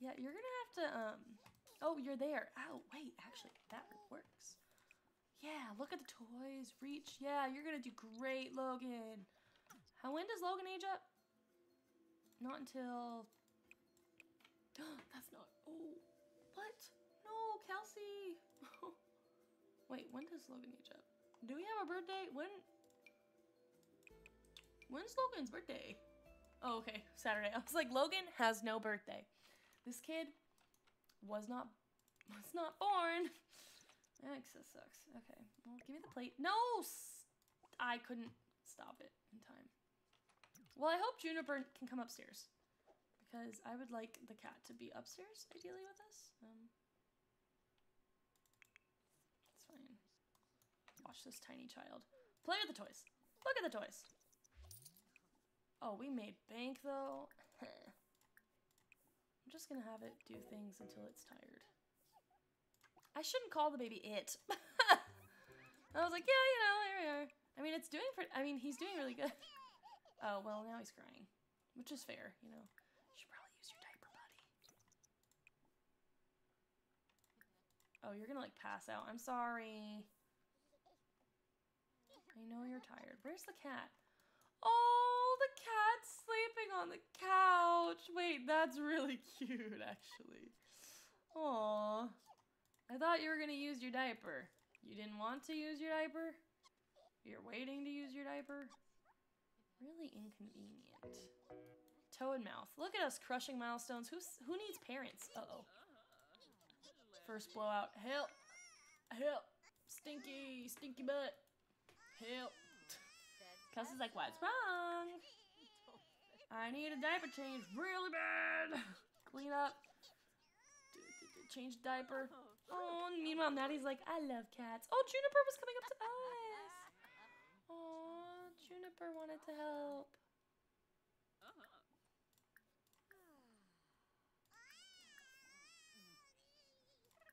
S1: Yeah, you're gonna have to. Um. Oh, you're there. Oh, wait. Actually, that works. Yeah. Look at the toys. Reach. Yeah, you're gonna do great, Logan. How when does Logan age up? Not until. That's not. Oh, what? No, Kelsey. Wait, when does Logan age up? Do we have a birthday? When? When's Logan's birthday? Oh, okay, Saturday. I was like, Logan has no birthday. This kid was not was not born. That sucks. Okay, well, give me the plate. No, I couldn't stop it in time. Well, I hope Juniper can come upstairs because I would like the cat to be upstairs, ideally, with us. Um, it's fine. Watch this tiny child play with the toys. Look at the toys. Oh, we made bank though. I'm just gonna have it do things until it's tired. I shouldn't call the baby it. I was like, yeah, you know, there we are. I mean, it's doing. Pre- I mean, he's doing really good. Oh well, now he's crying, which is fair, you know. You should probably use your diaper, buddy. Oh, you're gonna like pass out. I'm sorry. I know you're tired. Where's the cat? Oh, the cat's sleeping on the couch. Wait, that's really cute, actually. Aw. I thought you were gonna use your diaper. You didn't want to use your diaper? You're waiting to use your diaper? Really inconvenient. Toe and mouth. Look at us crushing milestones. Who's who needs parents? Uh oh. First blowout. Help! Help! Stinky, stinky butt. Help! Kelsey's like, what's wrong? I need a diaper change really bad. Clean up. Change diaper. Oh, meanwhile, Natty's like, I love cats. Oh, Juniper was coming up to us. Oh, Juniper wanted to help.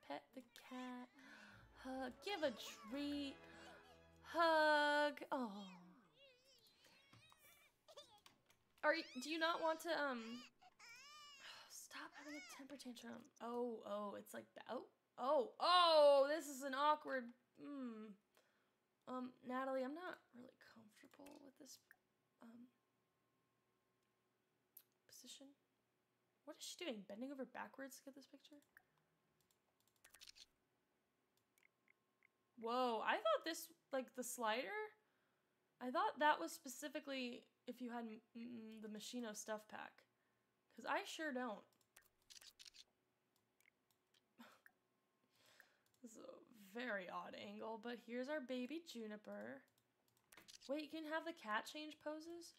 S1: Pet the cat. Hug. Give a treat. Hug. Oh. Are you, do you not want to um stop having a temper tantrum? Oh, oh, it's like. Oh, oh, oh, this is an awkward mm. Um, Natalie, I'm not really comfortable with this um position. What is she doing? Bending over backwards to get this picture? Whoa, I thought this, like the slider, I thought that was specifically if you had the Moschino stuff pack. Because I sure don't. this is a very odd angle, but here's our baby Juniper. Wait, you can have the cat change poses?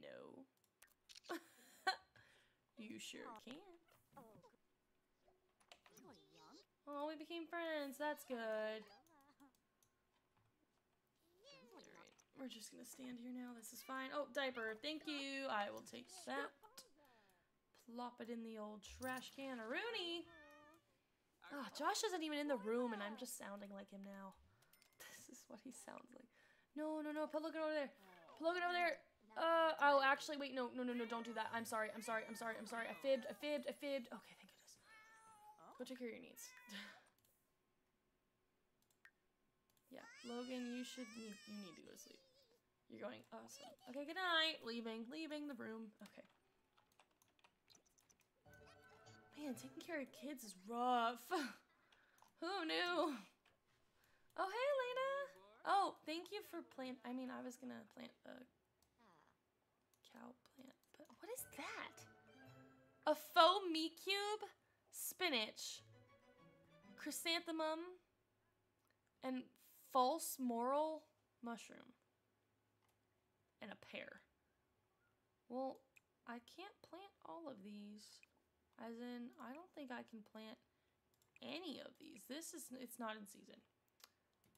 S1: No. you sure can. Oh, we became friends. That's good. Alright, we're just gonna stand here now. This is fine. Oh, diaper. Thank you. I will take that. Plop it in the old trash can. Rooney! Oh, Josh isn't even in the room, and I'm just sounding like him now. This is what he sounds like. No, no, no. Plug over there. Plug over there. Uh, oh, actually, wait, no, no, no, no, don't do that. I'm sorry, I'm sorry, I'm sorry, I'm sorry. I fibbed, I fibbed, I fibbed. Okay. Go take care of your needs. yeah, Logan, you should need, you need to go to sleep. You're going, awesome. Okay, good night. Leaving, leaving the room. Okay. Man, taking care of kids is rough. Who knew? Oh, hey, Elena. Oh, thank you for plant. I mean, I was gonna plant a cow plant, but what is that? A faux meat cube, spinach, chrysanthemum, and false moral mushroom, and a pear. Well, I can't plant all of these. As in, I don't think I can plant any of these. This is, it's not in season.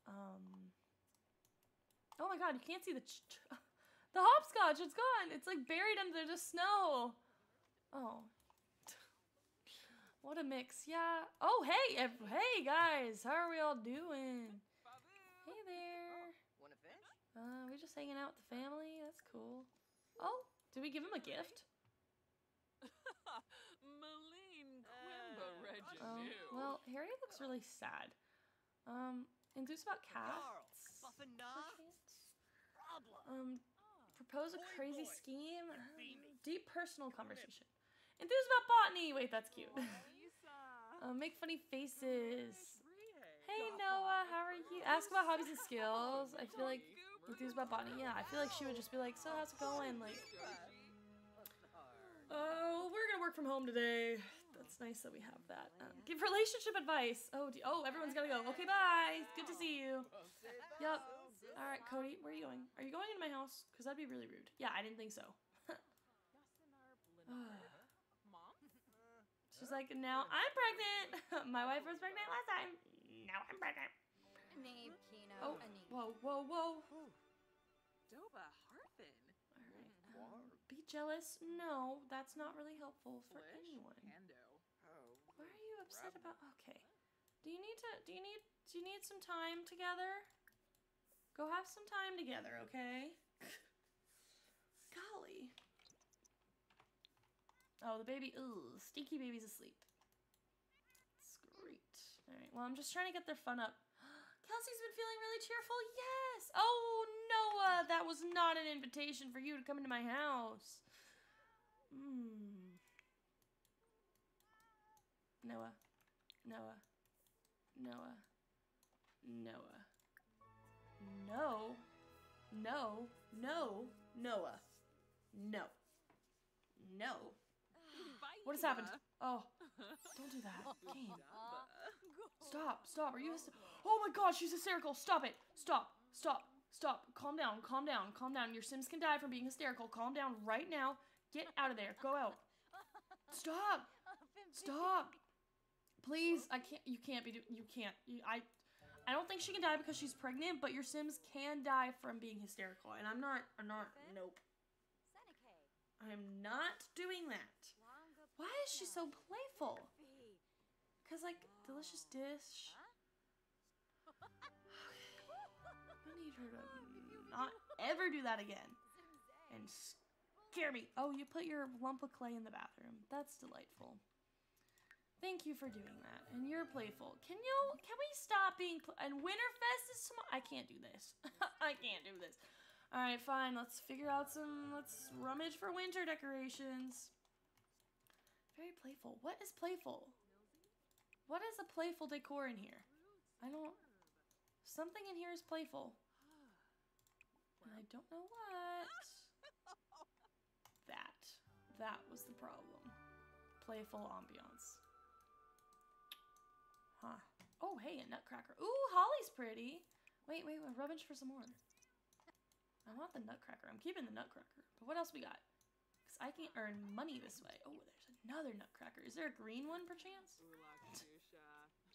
S1: Um, oh my god, you can't see the, the hopscotch, it's gone. It's like buried under the snow. Oh. What a mix, yeah. Oh, hey, ev- hey guys, how are we all doing? Hey there.
S2: Wanna fish?
S1: Uh, we just hanging out with the family. That's cool. Oh, did we give him a gift?
S2: Maline Quimba
S1: Oh,
S2: Reginue.
S1: well, Harry looks really sad. Um, enthused about cats? Um, propose a crazy scheme? Uh, Deep personal conversation. Enthused about botany! Wait, that's cute. Uh, make funny faces. Hey Noah, how are you? Ask about hobbies and skills. I feel like enthused about botany. Yeah, I feel like she would just be like, so how's it going? Like, oh, we're gonna work from home today. That's nice that we have that. Um, give relationship advice. Oh, do, oh, everyone's gotta go. Okay, bye. Good to see you. Yep. All right, Cody, where are you going? Are you going into my house? Cause that'd be really rude. Yeah, I didn't think so.
S2: Mom?
S1: She's like, now I'm pregnant. my wife was pregnant last time. Now I'm pregnant.
S5: Name Kino
S1: Oh,
S5: Ani.
S1: whoa, whoa, whoa.
S2: Doba Harfin.
S1: All right. Um, be jealous? No, that's not really helpful for
S2: Flish?
S1: anyone.
S2: Hando.
S1: Why are you upset about? Okay. Do you need to? Do you need? Do you need some time together? Go have some time together, okay? Golly. Oh, the baby. Ooh, stinky baby's asleep. It's great. All right. Well, I'm just trying to get their fun up. Kelsey's been feeling really cheerful. Yes. Oh, Noah, that was not an invitation for you to come into my house. Hmm. Noah. Noah. Noah. Noah. No. No. No. Noah. No. No. What has happened? Oh, don't do that. Game. Stop. Stop. Are you Oh my god, she's hysterical. Stop it. Stop. Stop. Stop. Calm down. Calm down. Calm down. Your Sims can die from being hysterical. Calm down right now. Get out of there. Go out. Stop. Stop. Please, I can't. You can't be. You can't. You, I. I don't think she can die because she's pregnant, but your Sims can die from being hysterical, and I'm not. I'm not. Nope. I'm not doing that. Why is she so playful? Cause like delicious dish. I need her to not ever do that again and scare me. Oh, you put your lump of clay in the bathroom. That's delightful. Thank you for doing that. And you're playful. Can you? Can we stop being? And Winterfest is tomorrow. I can't do this. I can't do this. All right, fine. Let's figure out some. Let's rummage for winter decorations. Very playful. What is playful? What is a playful decor in here? I don't. Something in here is playful. And I don't know what. That. That was the problem. Playful ambiance. Huh. Oh, hey, a nutcracker. Ooh, Holly's pretty. Wait, wait, wait. Rummage for some more. I want the nutcracker. I'm keeping the nutcracker. But what else we got? Because I can earn money this way. Oh, there's another nutcracker. Is there a green one, perchance?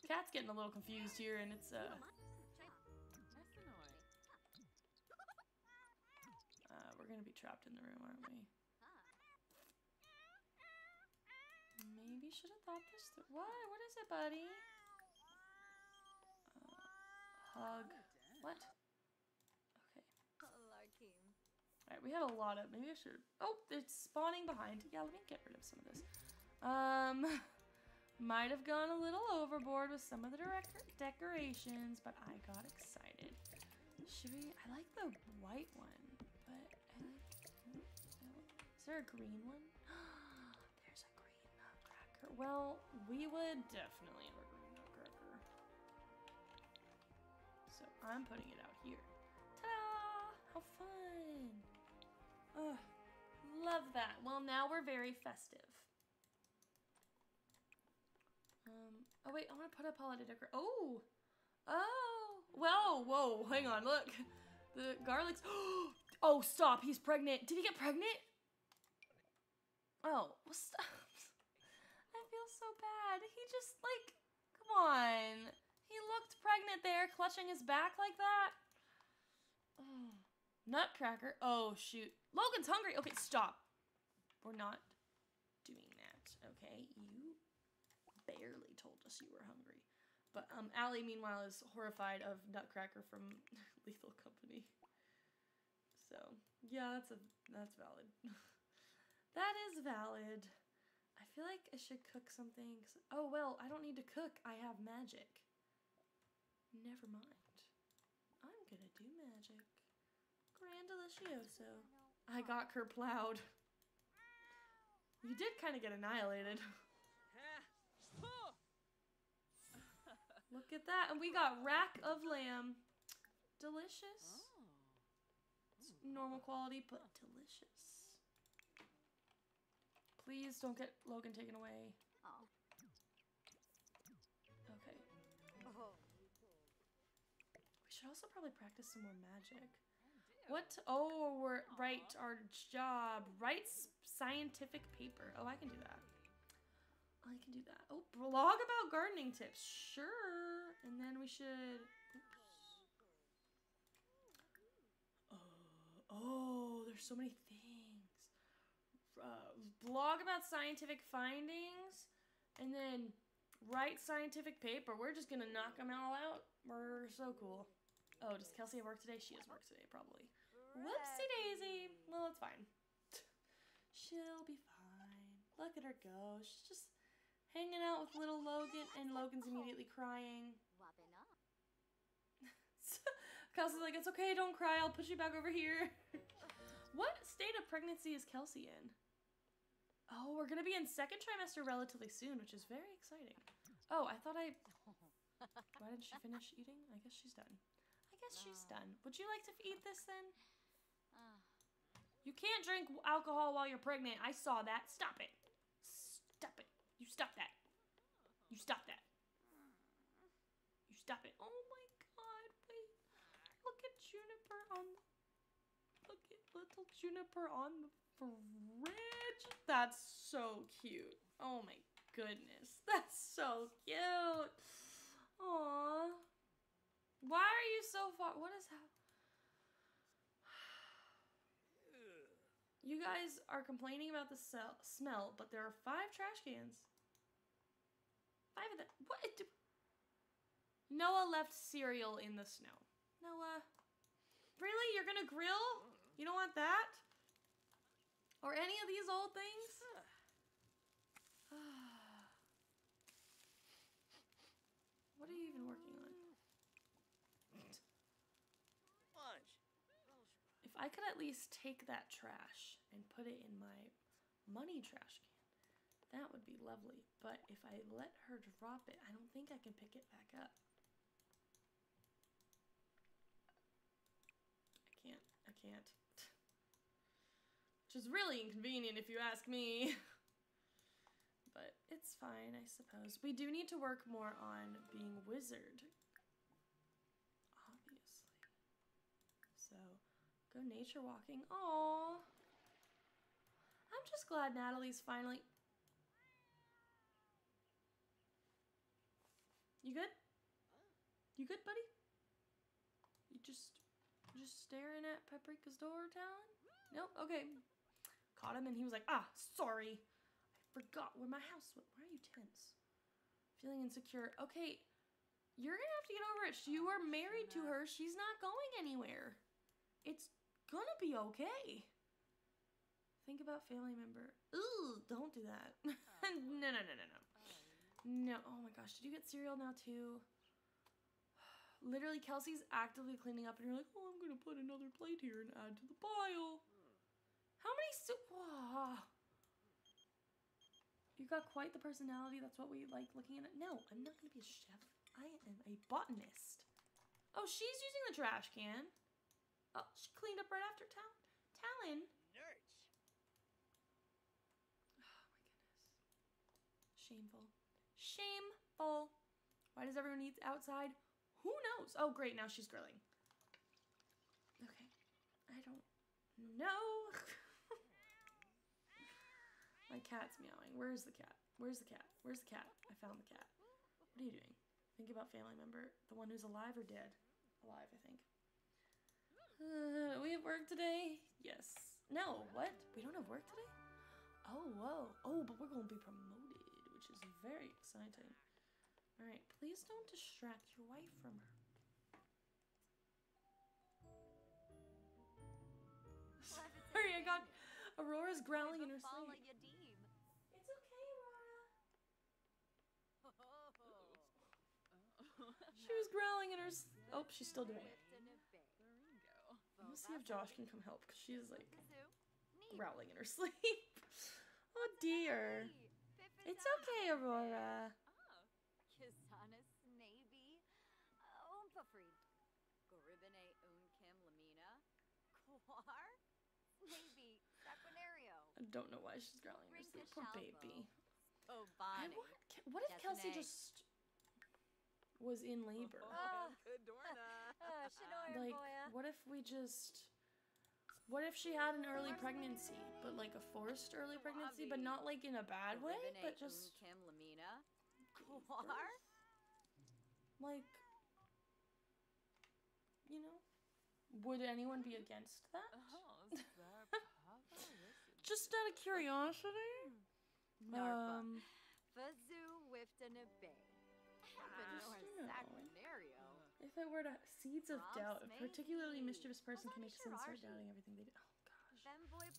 S1: Cat's getting a little confused here, and it's uh, uh we're gonna be trapped in the room, aren't we? Maybe should have thought this through. What? What is it, buddy? Uh, hug. What? Okay.
S5: Larkim.
S1: Alright, we have a lot of. Maybe I should. Oh, it's spawning behind. Yeah, let me get rid of some of this. Um, might have gone a little overboard with some of the decor- decorations, but I got excited. Should we? I like the white one, but I like. Is there a green one? There's a green nutcracker. Well, we would definitely have a green nutcracker. So I'm putting it out here. Ta-da! How fun! Ugh, love that. Well, now we're very festive. Um. Oh wait, I want to put up holiday decor. Oh, oh. Whoa, whoa. Hang on. Look, the garlic's. Oh, stop. He's pregnant. Did he get pregnant? Oh, well, stop. I feel so bad. He just like, come on. He looked pregnant there, clutching his back like that. Oh. Nutcracker. Oh, shoot. Logan's hungry. Okay, stop. We're not doing that, okay? You barely told us you were hungry. But um, Allie, meanwhile, is horrified of Nutcracker from Lethal Company. So, yeah, that's a that's valid. that is valid. I feel like I should cook something. Oh, well, I don't need to cook. I have magic. Never mind. I'm gonna do magic. Grand Delicioso. I got kerplowed. You did kind of get annihilated. Look at that. And we got rack of lamb. Delicious. It's normal quality, but delicious. Please don't get Logan taken away. Okay.
S5: Oh.
S1: We should also probably practice some more magic. What? Oh, we're right. Our job. Write scientific paper. Oh, I can do that. I can do that. Oh, blog about gardening tips. Sure. And then we should. Oops. Oh, oh, there's so many things. Uh, blog about scientific findings, and then write scientific paper. We're just gonna knock them all out. We're so cool. Oh, does Kelsey have work today? She has work today, probably. Whoopsie daisy. Well, it's fine. She'll be fine. Look at her go. She's just hanging out with little Logan, and Logan's immediately crying. Kelsey's like, it's okay, don't cry. I'll put you back over here. what state of pregnancy is Kelsey in? Oh, we're gonna be in second trimester relatively soon, which is very exciting. Oh, I thought I. Why didn't she finish eating? I guess she's done. Guess she's
S5: No.
S1: done. Would you like to eat this then?
S5: Ah.
S1: You can't drink alcohol while you're pregnant. I saw that. Stop it. Stop it. You stop that. You stop that. You stop it. Oh my god, wait. Look at Juniper on Look at little Juniper on the fridge. That's so cute. Oh my goodness. That's so cute. Aww. Why are you so far? What is happening? You guys are complaining about the sel- smell, but there are five trash cans. Five of them. What? Noah left cereal in the snow. Noah, really? You're gonna grill? You don't want that? Or any of these old things? what are you even working on? If I could at least take that trash and put it in my money trash can, that would be lovely. But if I let her drop it, I don't think I can pick it back up. I can't. I can't. Which is really inconvenient if you ask me. but it's fine, I suppose. We do need to work more on being wizard. Obviously. So, go nature walking. Aww. I'm just glad Natalie's finally. You good? You good, buddy? You just just staring at Paprika's door, Talon? Nope. Okay. Caught him, and he was like, "Ah, sorry, I forgot where my house was. Why are you tense? Feeling insecure. Okay, you're gonna have to get over it. You are married to her. She's not going anywhere. It's gonna be okay. Think about family member. Ooh, don't do that. no, no, no, no, no. No. Oh my gosh. Did you get cereal now too? Literally, Kelsey's actively cleaning up, and you're like, oh, I'm gonna put another plate here and add to the pile. How many? You got quite the personality. That's what we like looking at. No, I'm not gonna be a chef. I am a botanist. Oh, she's using the trash can. Oh, she cleaned up right after Tal- Talon. Oh my goodness. Shameful. Shameful. Why does everyone eat outside? Who knows? Oh, great. Now she's grilling. Okay. I don't know. My cat's meowing. Where's the cat? Where's the cat? Where's the cat? I found the cat. What are you doing? Think about family member. The one who's alive or dead? Alive, I think. Uh, we have work today? Yes. No, what? We don't have work today? Oh, whoa. Oh, but we're going to be promoted, which is very exciting. All right, please don't distract your wife from her. Sorry, I got Aurora's growling in her sleep. It's okay, Aurora. She was growling in her. Oh, she's still doing it.
S2: Ringo.
S1: Let's see if Josh can come help because she's like growling in her sleep. oh dear. It's okay, Aurora.
S5: Kisanis Navy. Umpafried. Goribine Unkim Lamina. Quar. Navy. Saquinario.
S1: I don't know why she's growling in her sleep. Poor baby.
S5: Oh,
S1: I want, what if Kelsey just was in labor?
S2: Oh,
S5: Uh,
S1: Like, what if we just. What if she had an early pregnancy, but like a forced early pregnancy, but not like in a bad way, but just
S5: Unkim Lamina.
S1: like, you know, would anyone be against that?
S2: Oh, is there Papa? Listen.
S1: Just out of curiosity. Um,
S5: Fazoo Wifton Bay.
S1: Just,
S5: North
S1: you know.
S5: Saquinario.
S1: If it were to seeds of doubt, a particularly mischievous person can make sense start
S5: Shirashi.
S1: doubting everything they do. Oh gosh.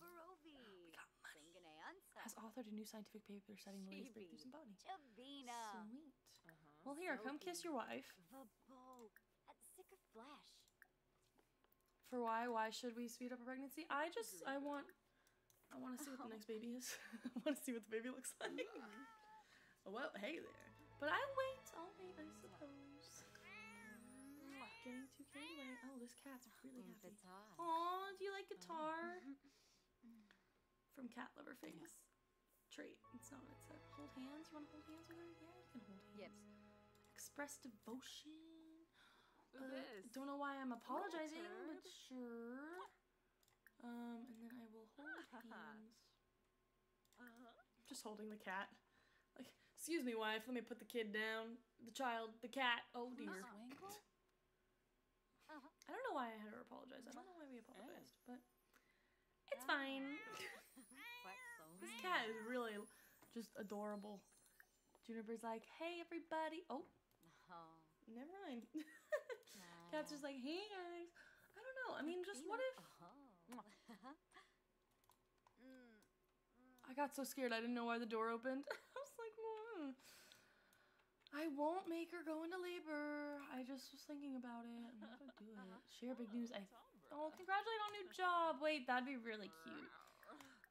S5: Barovi.
S1: We got money. Has authored a new scientific paper studying the latest breakthroughs in botany. Sweet.
S2: Uh-huh.
S1: Well, here, come kiss your wife.
S5: Vabo. At sick of flesh.
S1: For why? Why should we speed up a pregnancy? I just, I want, I want to see what the next baby is. I want to see what the baby looks like. Oh, well, hey there. But I'll wait. I'll wait, I suppose. Getting too carried away. Oh, this cat's really happy.
S5: Vitar.
S1: Aw, do you like guitar? From Cat Lover Face. Trait. It's not what it said. Hold hands. You want to hold hands with her? Yeah, you can hold hands.
S5: Yips.
S1: Express devotion. Uh,
S2: this.
S1: don't know why I'm apologizing, but sure. Um, and then I will hold hands.
S2: Uh-huh.
S1: Just holding the cat. Like, excuse me, wife. Let me put the kid down. The child, the cat. Oh dear. I don't know why I had her apologize. I don't know why we apologized, but it's fine. This cat is really just adorable. Juniper's like, hey everybody. Oh,
S5: Oh.
S1: never mind. Cat's just like, hey guys. I don't know. I mean, just what if
S5: Oh.
S1: I got so scared I didn't know why the door opened. I was like, "Hmm. I won't make her go into labor. I just was thinking about it. I'm not gonna do it. Share big news. I oh, congratulate on new job. Wait, that'd be really cute.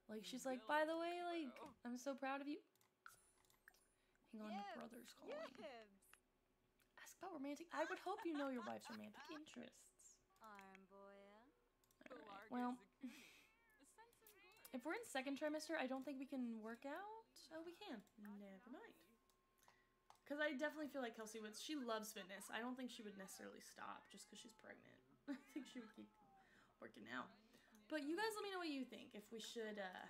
S1: Like she's like, by the way, like I'm so proud of you. Hang on,
S5: Yes,
S1: brother's calling. Ask about romantic. I would hope you know your wife's romantic interests. Alright, Well, if we're in second trimester, I don't think we can work out. Oh, we can. Never mind. Because I definitely feel like Kelsey would. She loves fitness. I don't think she would necessarily stop just because she's pregnant. I think she would keep working out. But you guys let me know what you think. If we should, uh,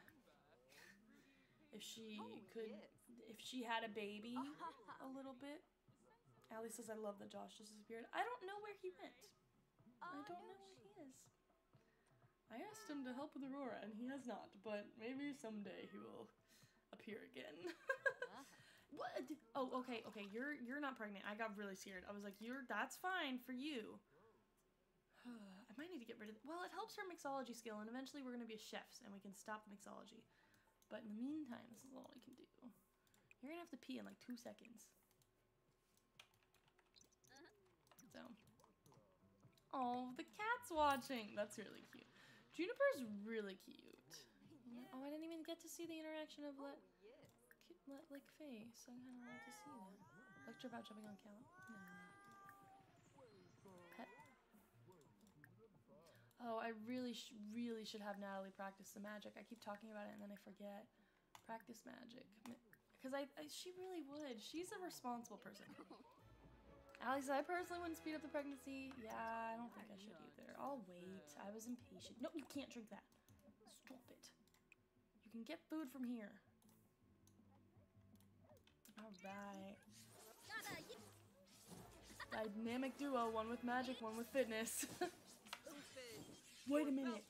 S1: if she
S5: Oh,
S1: could,
S5: yes.
S1: if she had a baby a little bit. Allie says, I love that Josh just disappeared. I don't know where he went. I don't know where he is. I asked him to help with Aurora, and he has not, but maybe someday he will appear again. what? Oh, okay, okay. You're you're not pregnant. I got really scared. I was like, you're that's fine for you. I might need to get rid of. Well, it helps her mixology skill, and eventually we're gonna be chefs, and we can stop mixology. But in the meantime, this is all I can do. You're gonna have to pee in like two seconds. So. Oh, the cat's watching. That's really cute. Juniper's really cute. Oh, I didn't even get to see the interaction of oh, let, let like Faye, so I kind of want to see that. Lecture about jumping on count? No. Pet. Oh, I really, sh- really should have Natalie practice the magic. I keep talking about it and then I forget. Practice magic. Because I, I, she really would. She's a responsible person. Alex, I personally wouldn't speed up the pregnancy. Yeah, I don't think I should either. I'll wait. I was impatient. No, you can't drink that. Stop it. You can get food from here. Alright. Dynamic duo, one with magic, one with fitness. Wait a minute.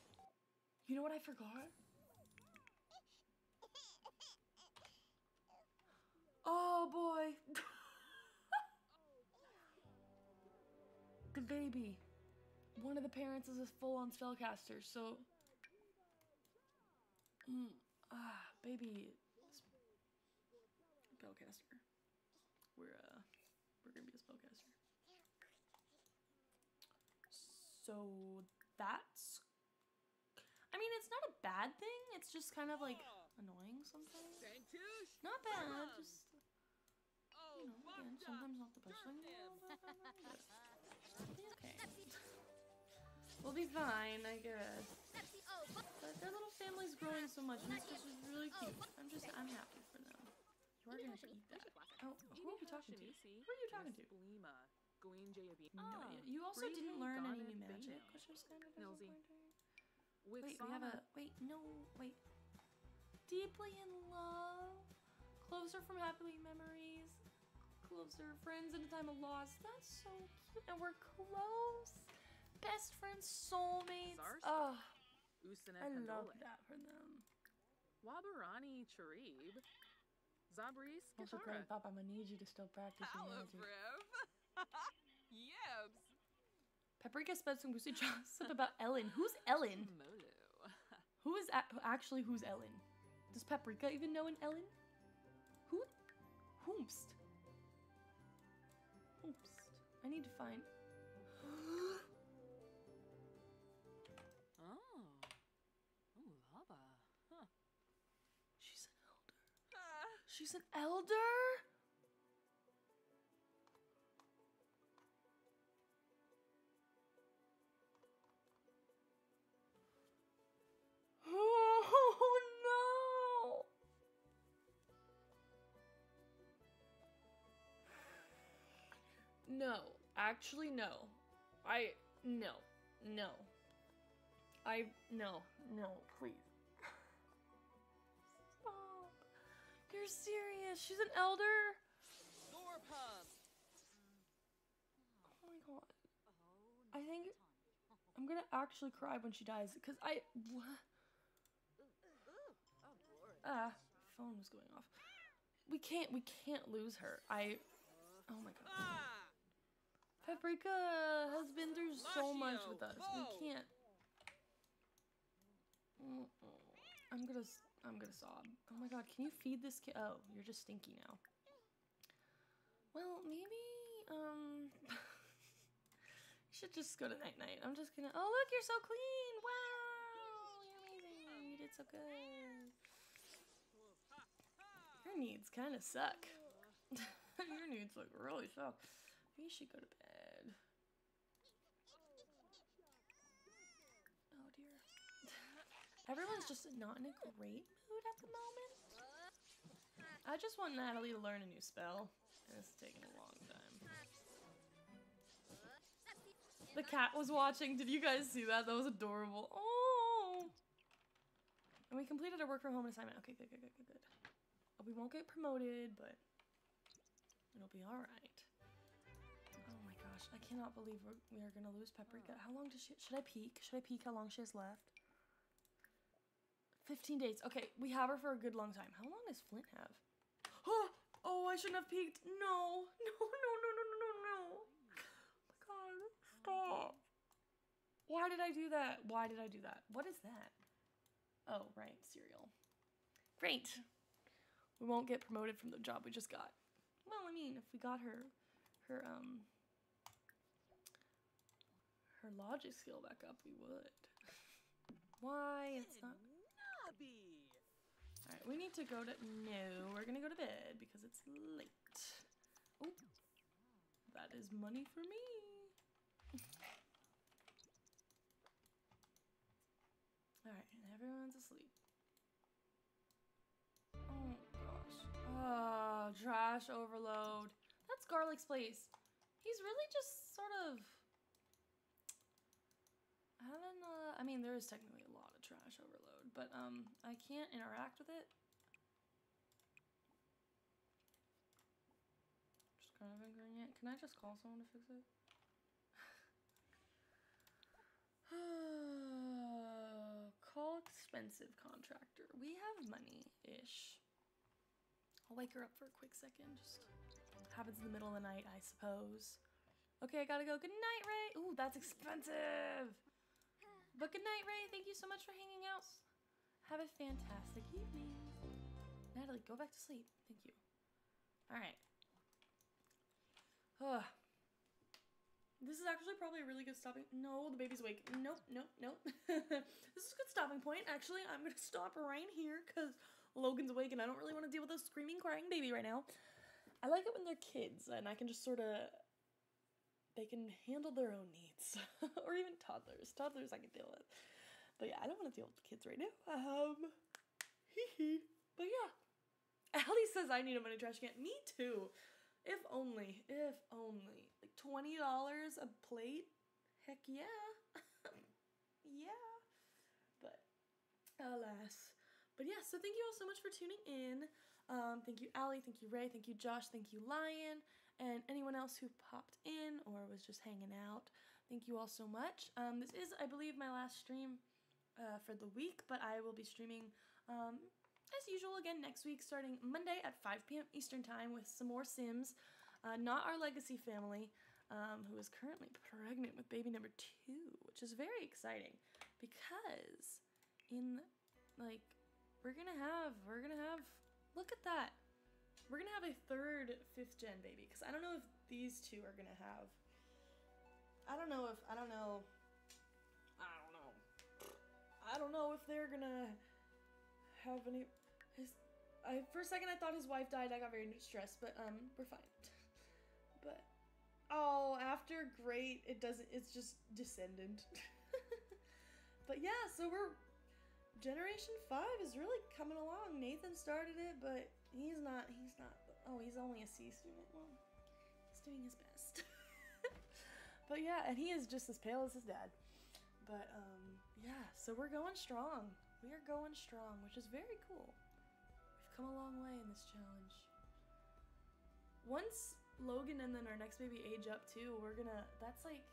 S1: You know what I forgot? Oh boy. the baby. One of the parents is a full on spellcaster, so. Mm, ah, baby. Spellcaster. We're, uh, we're gonna be a spellcaster. So that's. I mean, it's not a bad thing, it's just kind of like annoying sometimes. Not bad, just.
S2: Oh,
S1: You know, again, sometimes not the best thing. in the world, but okay. We'll be fine, I guess. But their little family's growing so much, and it's just really cute. I'm just, I'm happy for them. You are gonna have to eat that. Oh, who are you talking to? Who are you talking to?
S2: Blima. Gween Jayabi.
S1: No. Ah, you also didn't learn any new magic,
S2: Bino.
S1: which is kind of
S2: Nilsy.
S1: disappointing. Wait, we have a wait. No, wait. Deeply in love, closer from happy memories, closer friends in a time of loss. That's so cute, and we're close. Best friends, soulmates.
S2: Zars?
S1: Oh,
S2: Usana
S1: I love that for them.
S2: Wabarani Charib. Zabris
S1: Also,
S2: Katara.
S1: Grandpop, I'm gonna need you to still practice your magic.
S2: Yebs.
S1: Paprika spent some goosey gossip about Ellen. Who's Ellen?
S2: Molo.
S1: Who is a- actually who's Ellen? Does Paprika even know an Ellen? Who? Whomst? Whomst. I need to find.
S2: Oh. Oh, lava. Huh.
S1: She's an elder. She's an elder? Actually, no. I. No. No. I. No. No, please. Stop. You're serious. She's an elder?
S2: Dorpum.
S1: Oh my god. I think I'm gonna actually cry when she dies because I. Ah, phone was going off. We can't. We can't lose her. I. Oh my god. Paprika has been through so much with us. We can't. I'm gonna. I'm gonna sob. Oh my god! Can you feed this kid? Oh, you're just stinky now. Well, maybe. Um. you should just go to night night. I'm just gonna. Oh look, you're so clean! Wow, you're amazing. You did so good. Your needs kind of suck. Your needs look really suck. You should go to bed. Oh dear. Everyone's just not in a great mood at the moment. I just want Natalie to learn a new spell, and it's taking a long time. The cat was watching. Did you guys see that? That was adorable. Oh! And we completed our work from home assignment. Okay, good, good, good, good, good. We won't get promoted, but it'll be alright. Oh my gosh, I cannot believe we're, we are gonna lose Paprika. How long does she? Should I peek? Should I peek how long she has left? 15 days. Okay, we have her for a good long time. How long does Flint have? Oh, oh, I shouldn't have peeked. No, no, no, no, no, no, no, no. Oh my god, stop. Why did I do that? Why did I do that? What is that? Oh, right, cereal. Great. We won't get promoted from the job we just got. Well, I mean, if we got her, her um, her logic skill back up, we would. Why? It's not.
S2: Nubby.
S1: All right, we need to go to. No, we're gonna go to bed because it's late. Oh, that is money for me. All right, and everyone's asleep. Oh gosh. Oh, trash overload. That's Garlic's place. He's really just sort of having. Uh, I mean, there is technically a lot of trash overload, but um, I can't interact with it. Just kind of it. Can I just call someone to fix it? call expensive contractor. We have money-ish. I'll wake her up for a quick second. Just happens in the middle of the night, I suppose. Okay, I gotta go. Good night, Ray. Ooh, that's expensive. But good night, Ray. Thank you so much for hanging out. Have a fantastic evening. Natalie, go back to sleep. Thank you. All right. Ugh. This is actually probably a really good stopping. No, the baby's awake. Nope, nope, nope. this is a good stopping point. Actually, I'm gonna stop right here because Logan's awake and I don't really want to deal with a screaming, crying baby right now. I like it when they're kids and I can just sort of. They can handle their own needs, or even toddlers. Toddlers I can deal with, but yeah, I don't want to deal with kids right now. Um, hee. But yeah, Allie says I need a money trash can. Me too. If only, if only. Like $20 a plate? Heck yeah. yeah. But alas. But yeah, so thank you all so much for tuning in. Um, thank you, Allie. Thank you, Ray. Thank you, Josh. Thank you, Lion. And anyone else who popped in or was just hanging out. Thank you all so much. Um, this is, I believe, my last stream uh, for the week, but I will be streaming um, as usual again next week starting Monday at 5 p.m. Eastern Time with some more Sims. Uh, not our legacy family, um, who is currently pregnant with baby number two, which is very exciting because in like we're gonna have we're gonna have look at that we're gonna have a third fifth gen baby because I don't know if these two are gonna have I don't know if I don't know I don't know I don't know if they're gonna have any his I for a second I thought his wife died. I got very stressed, but um we're fine. but oh, after great, it doesn't it's just descendant. but yeah, so we're Generation 5 is really coming along. Nathan started it, but he's not he's not oh, he's only a C student. Well, he's doing his best. but yeah, and he is just as pale as his dad. But um yeah, so we're going strong. We are going strong, which is very cool. We've come a long way in this challenge. Once Logan and then our next baby age up too, we're gonna. That's like.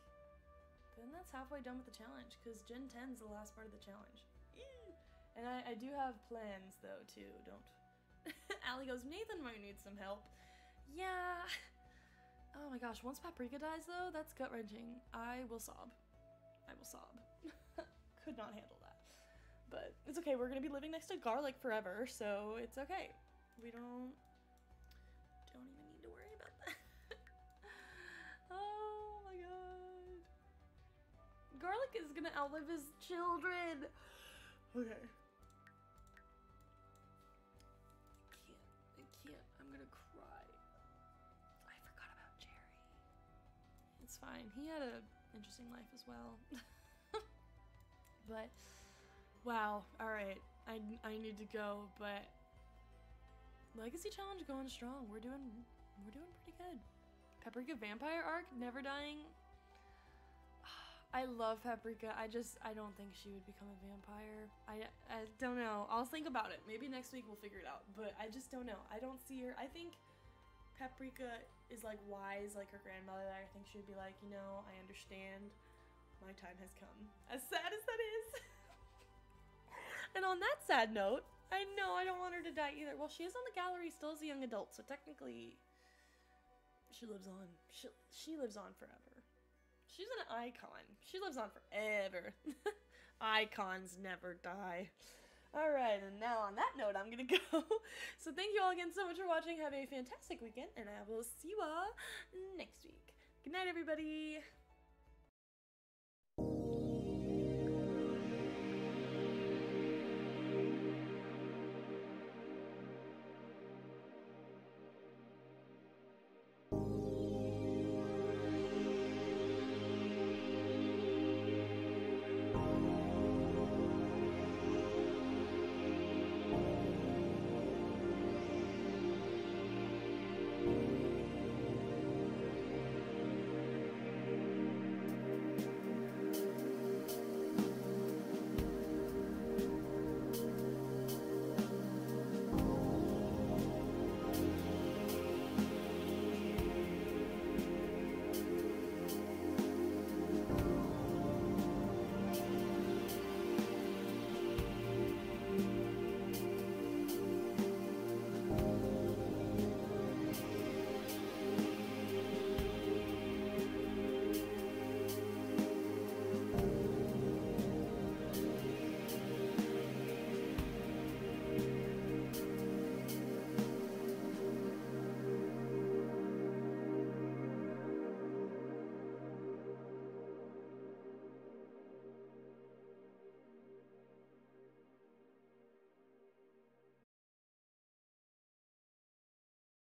S1: Then that's halfway done with the challenge, because Gen 10 is the last part of the challenge. And I, I do have plans though too. Don't. Allie goes. Nathan might need some help. Yeah. Oh my gosh. Once Paprika dies though, that's gut wrenching. I will sob. I will sob. Could not handle that. But it's okay. We're gonna be living next to garlic forever, so it's okay. We don't don't even need to worry about that. oh my god. Garlic is gonna outlive his children. Okay. I can't. I can't. I'm gonna cry. I forgot about Jerry. It's fine. He had a interesting life as well. but wow, all right. I I need to go, but Legacy Challenge going strong. We're doing we're doing pretty good. Paprika Vampire arc never dying. I love Paprika. I just I don't think she would become a vampire. I I don't know. I'll think about it. Maybe next week we'll figure it out. But I just don't know. I don't see her. I think Paprika is like wise like her grandmother, I think she would be like, you know, I understand. My time has come. As sad as that is. and on that sad note, I know I don't want her to die either. Well, she is on the gallery still as a young adult, so technically she lives on. She she lives on forever. She's an icon. She lives on forever. Icons never die. All right, and now on that note, I'm gonna go. so thank you all again so much for watching. Have a fantastic weekend, and I will see you all next week. Good night, everybody.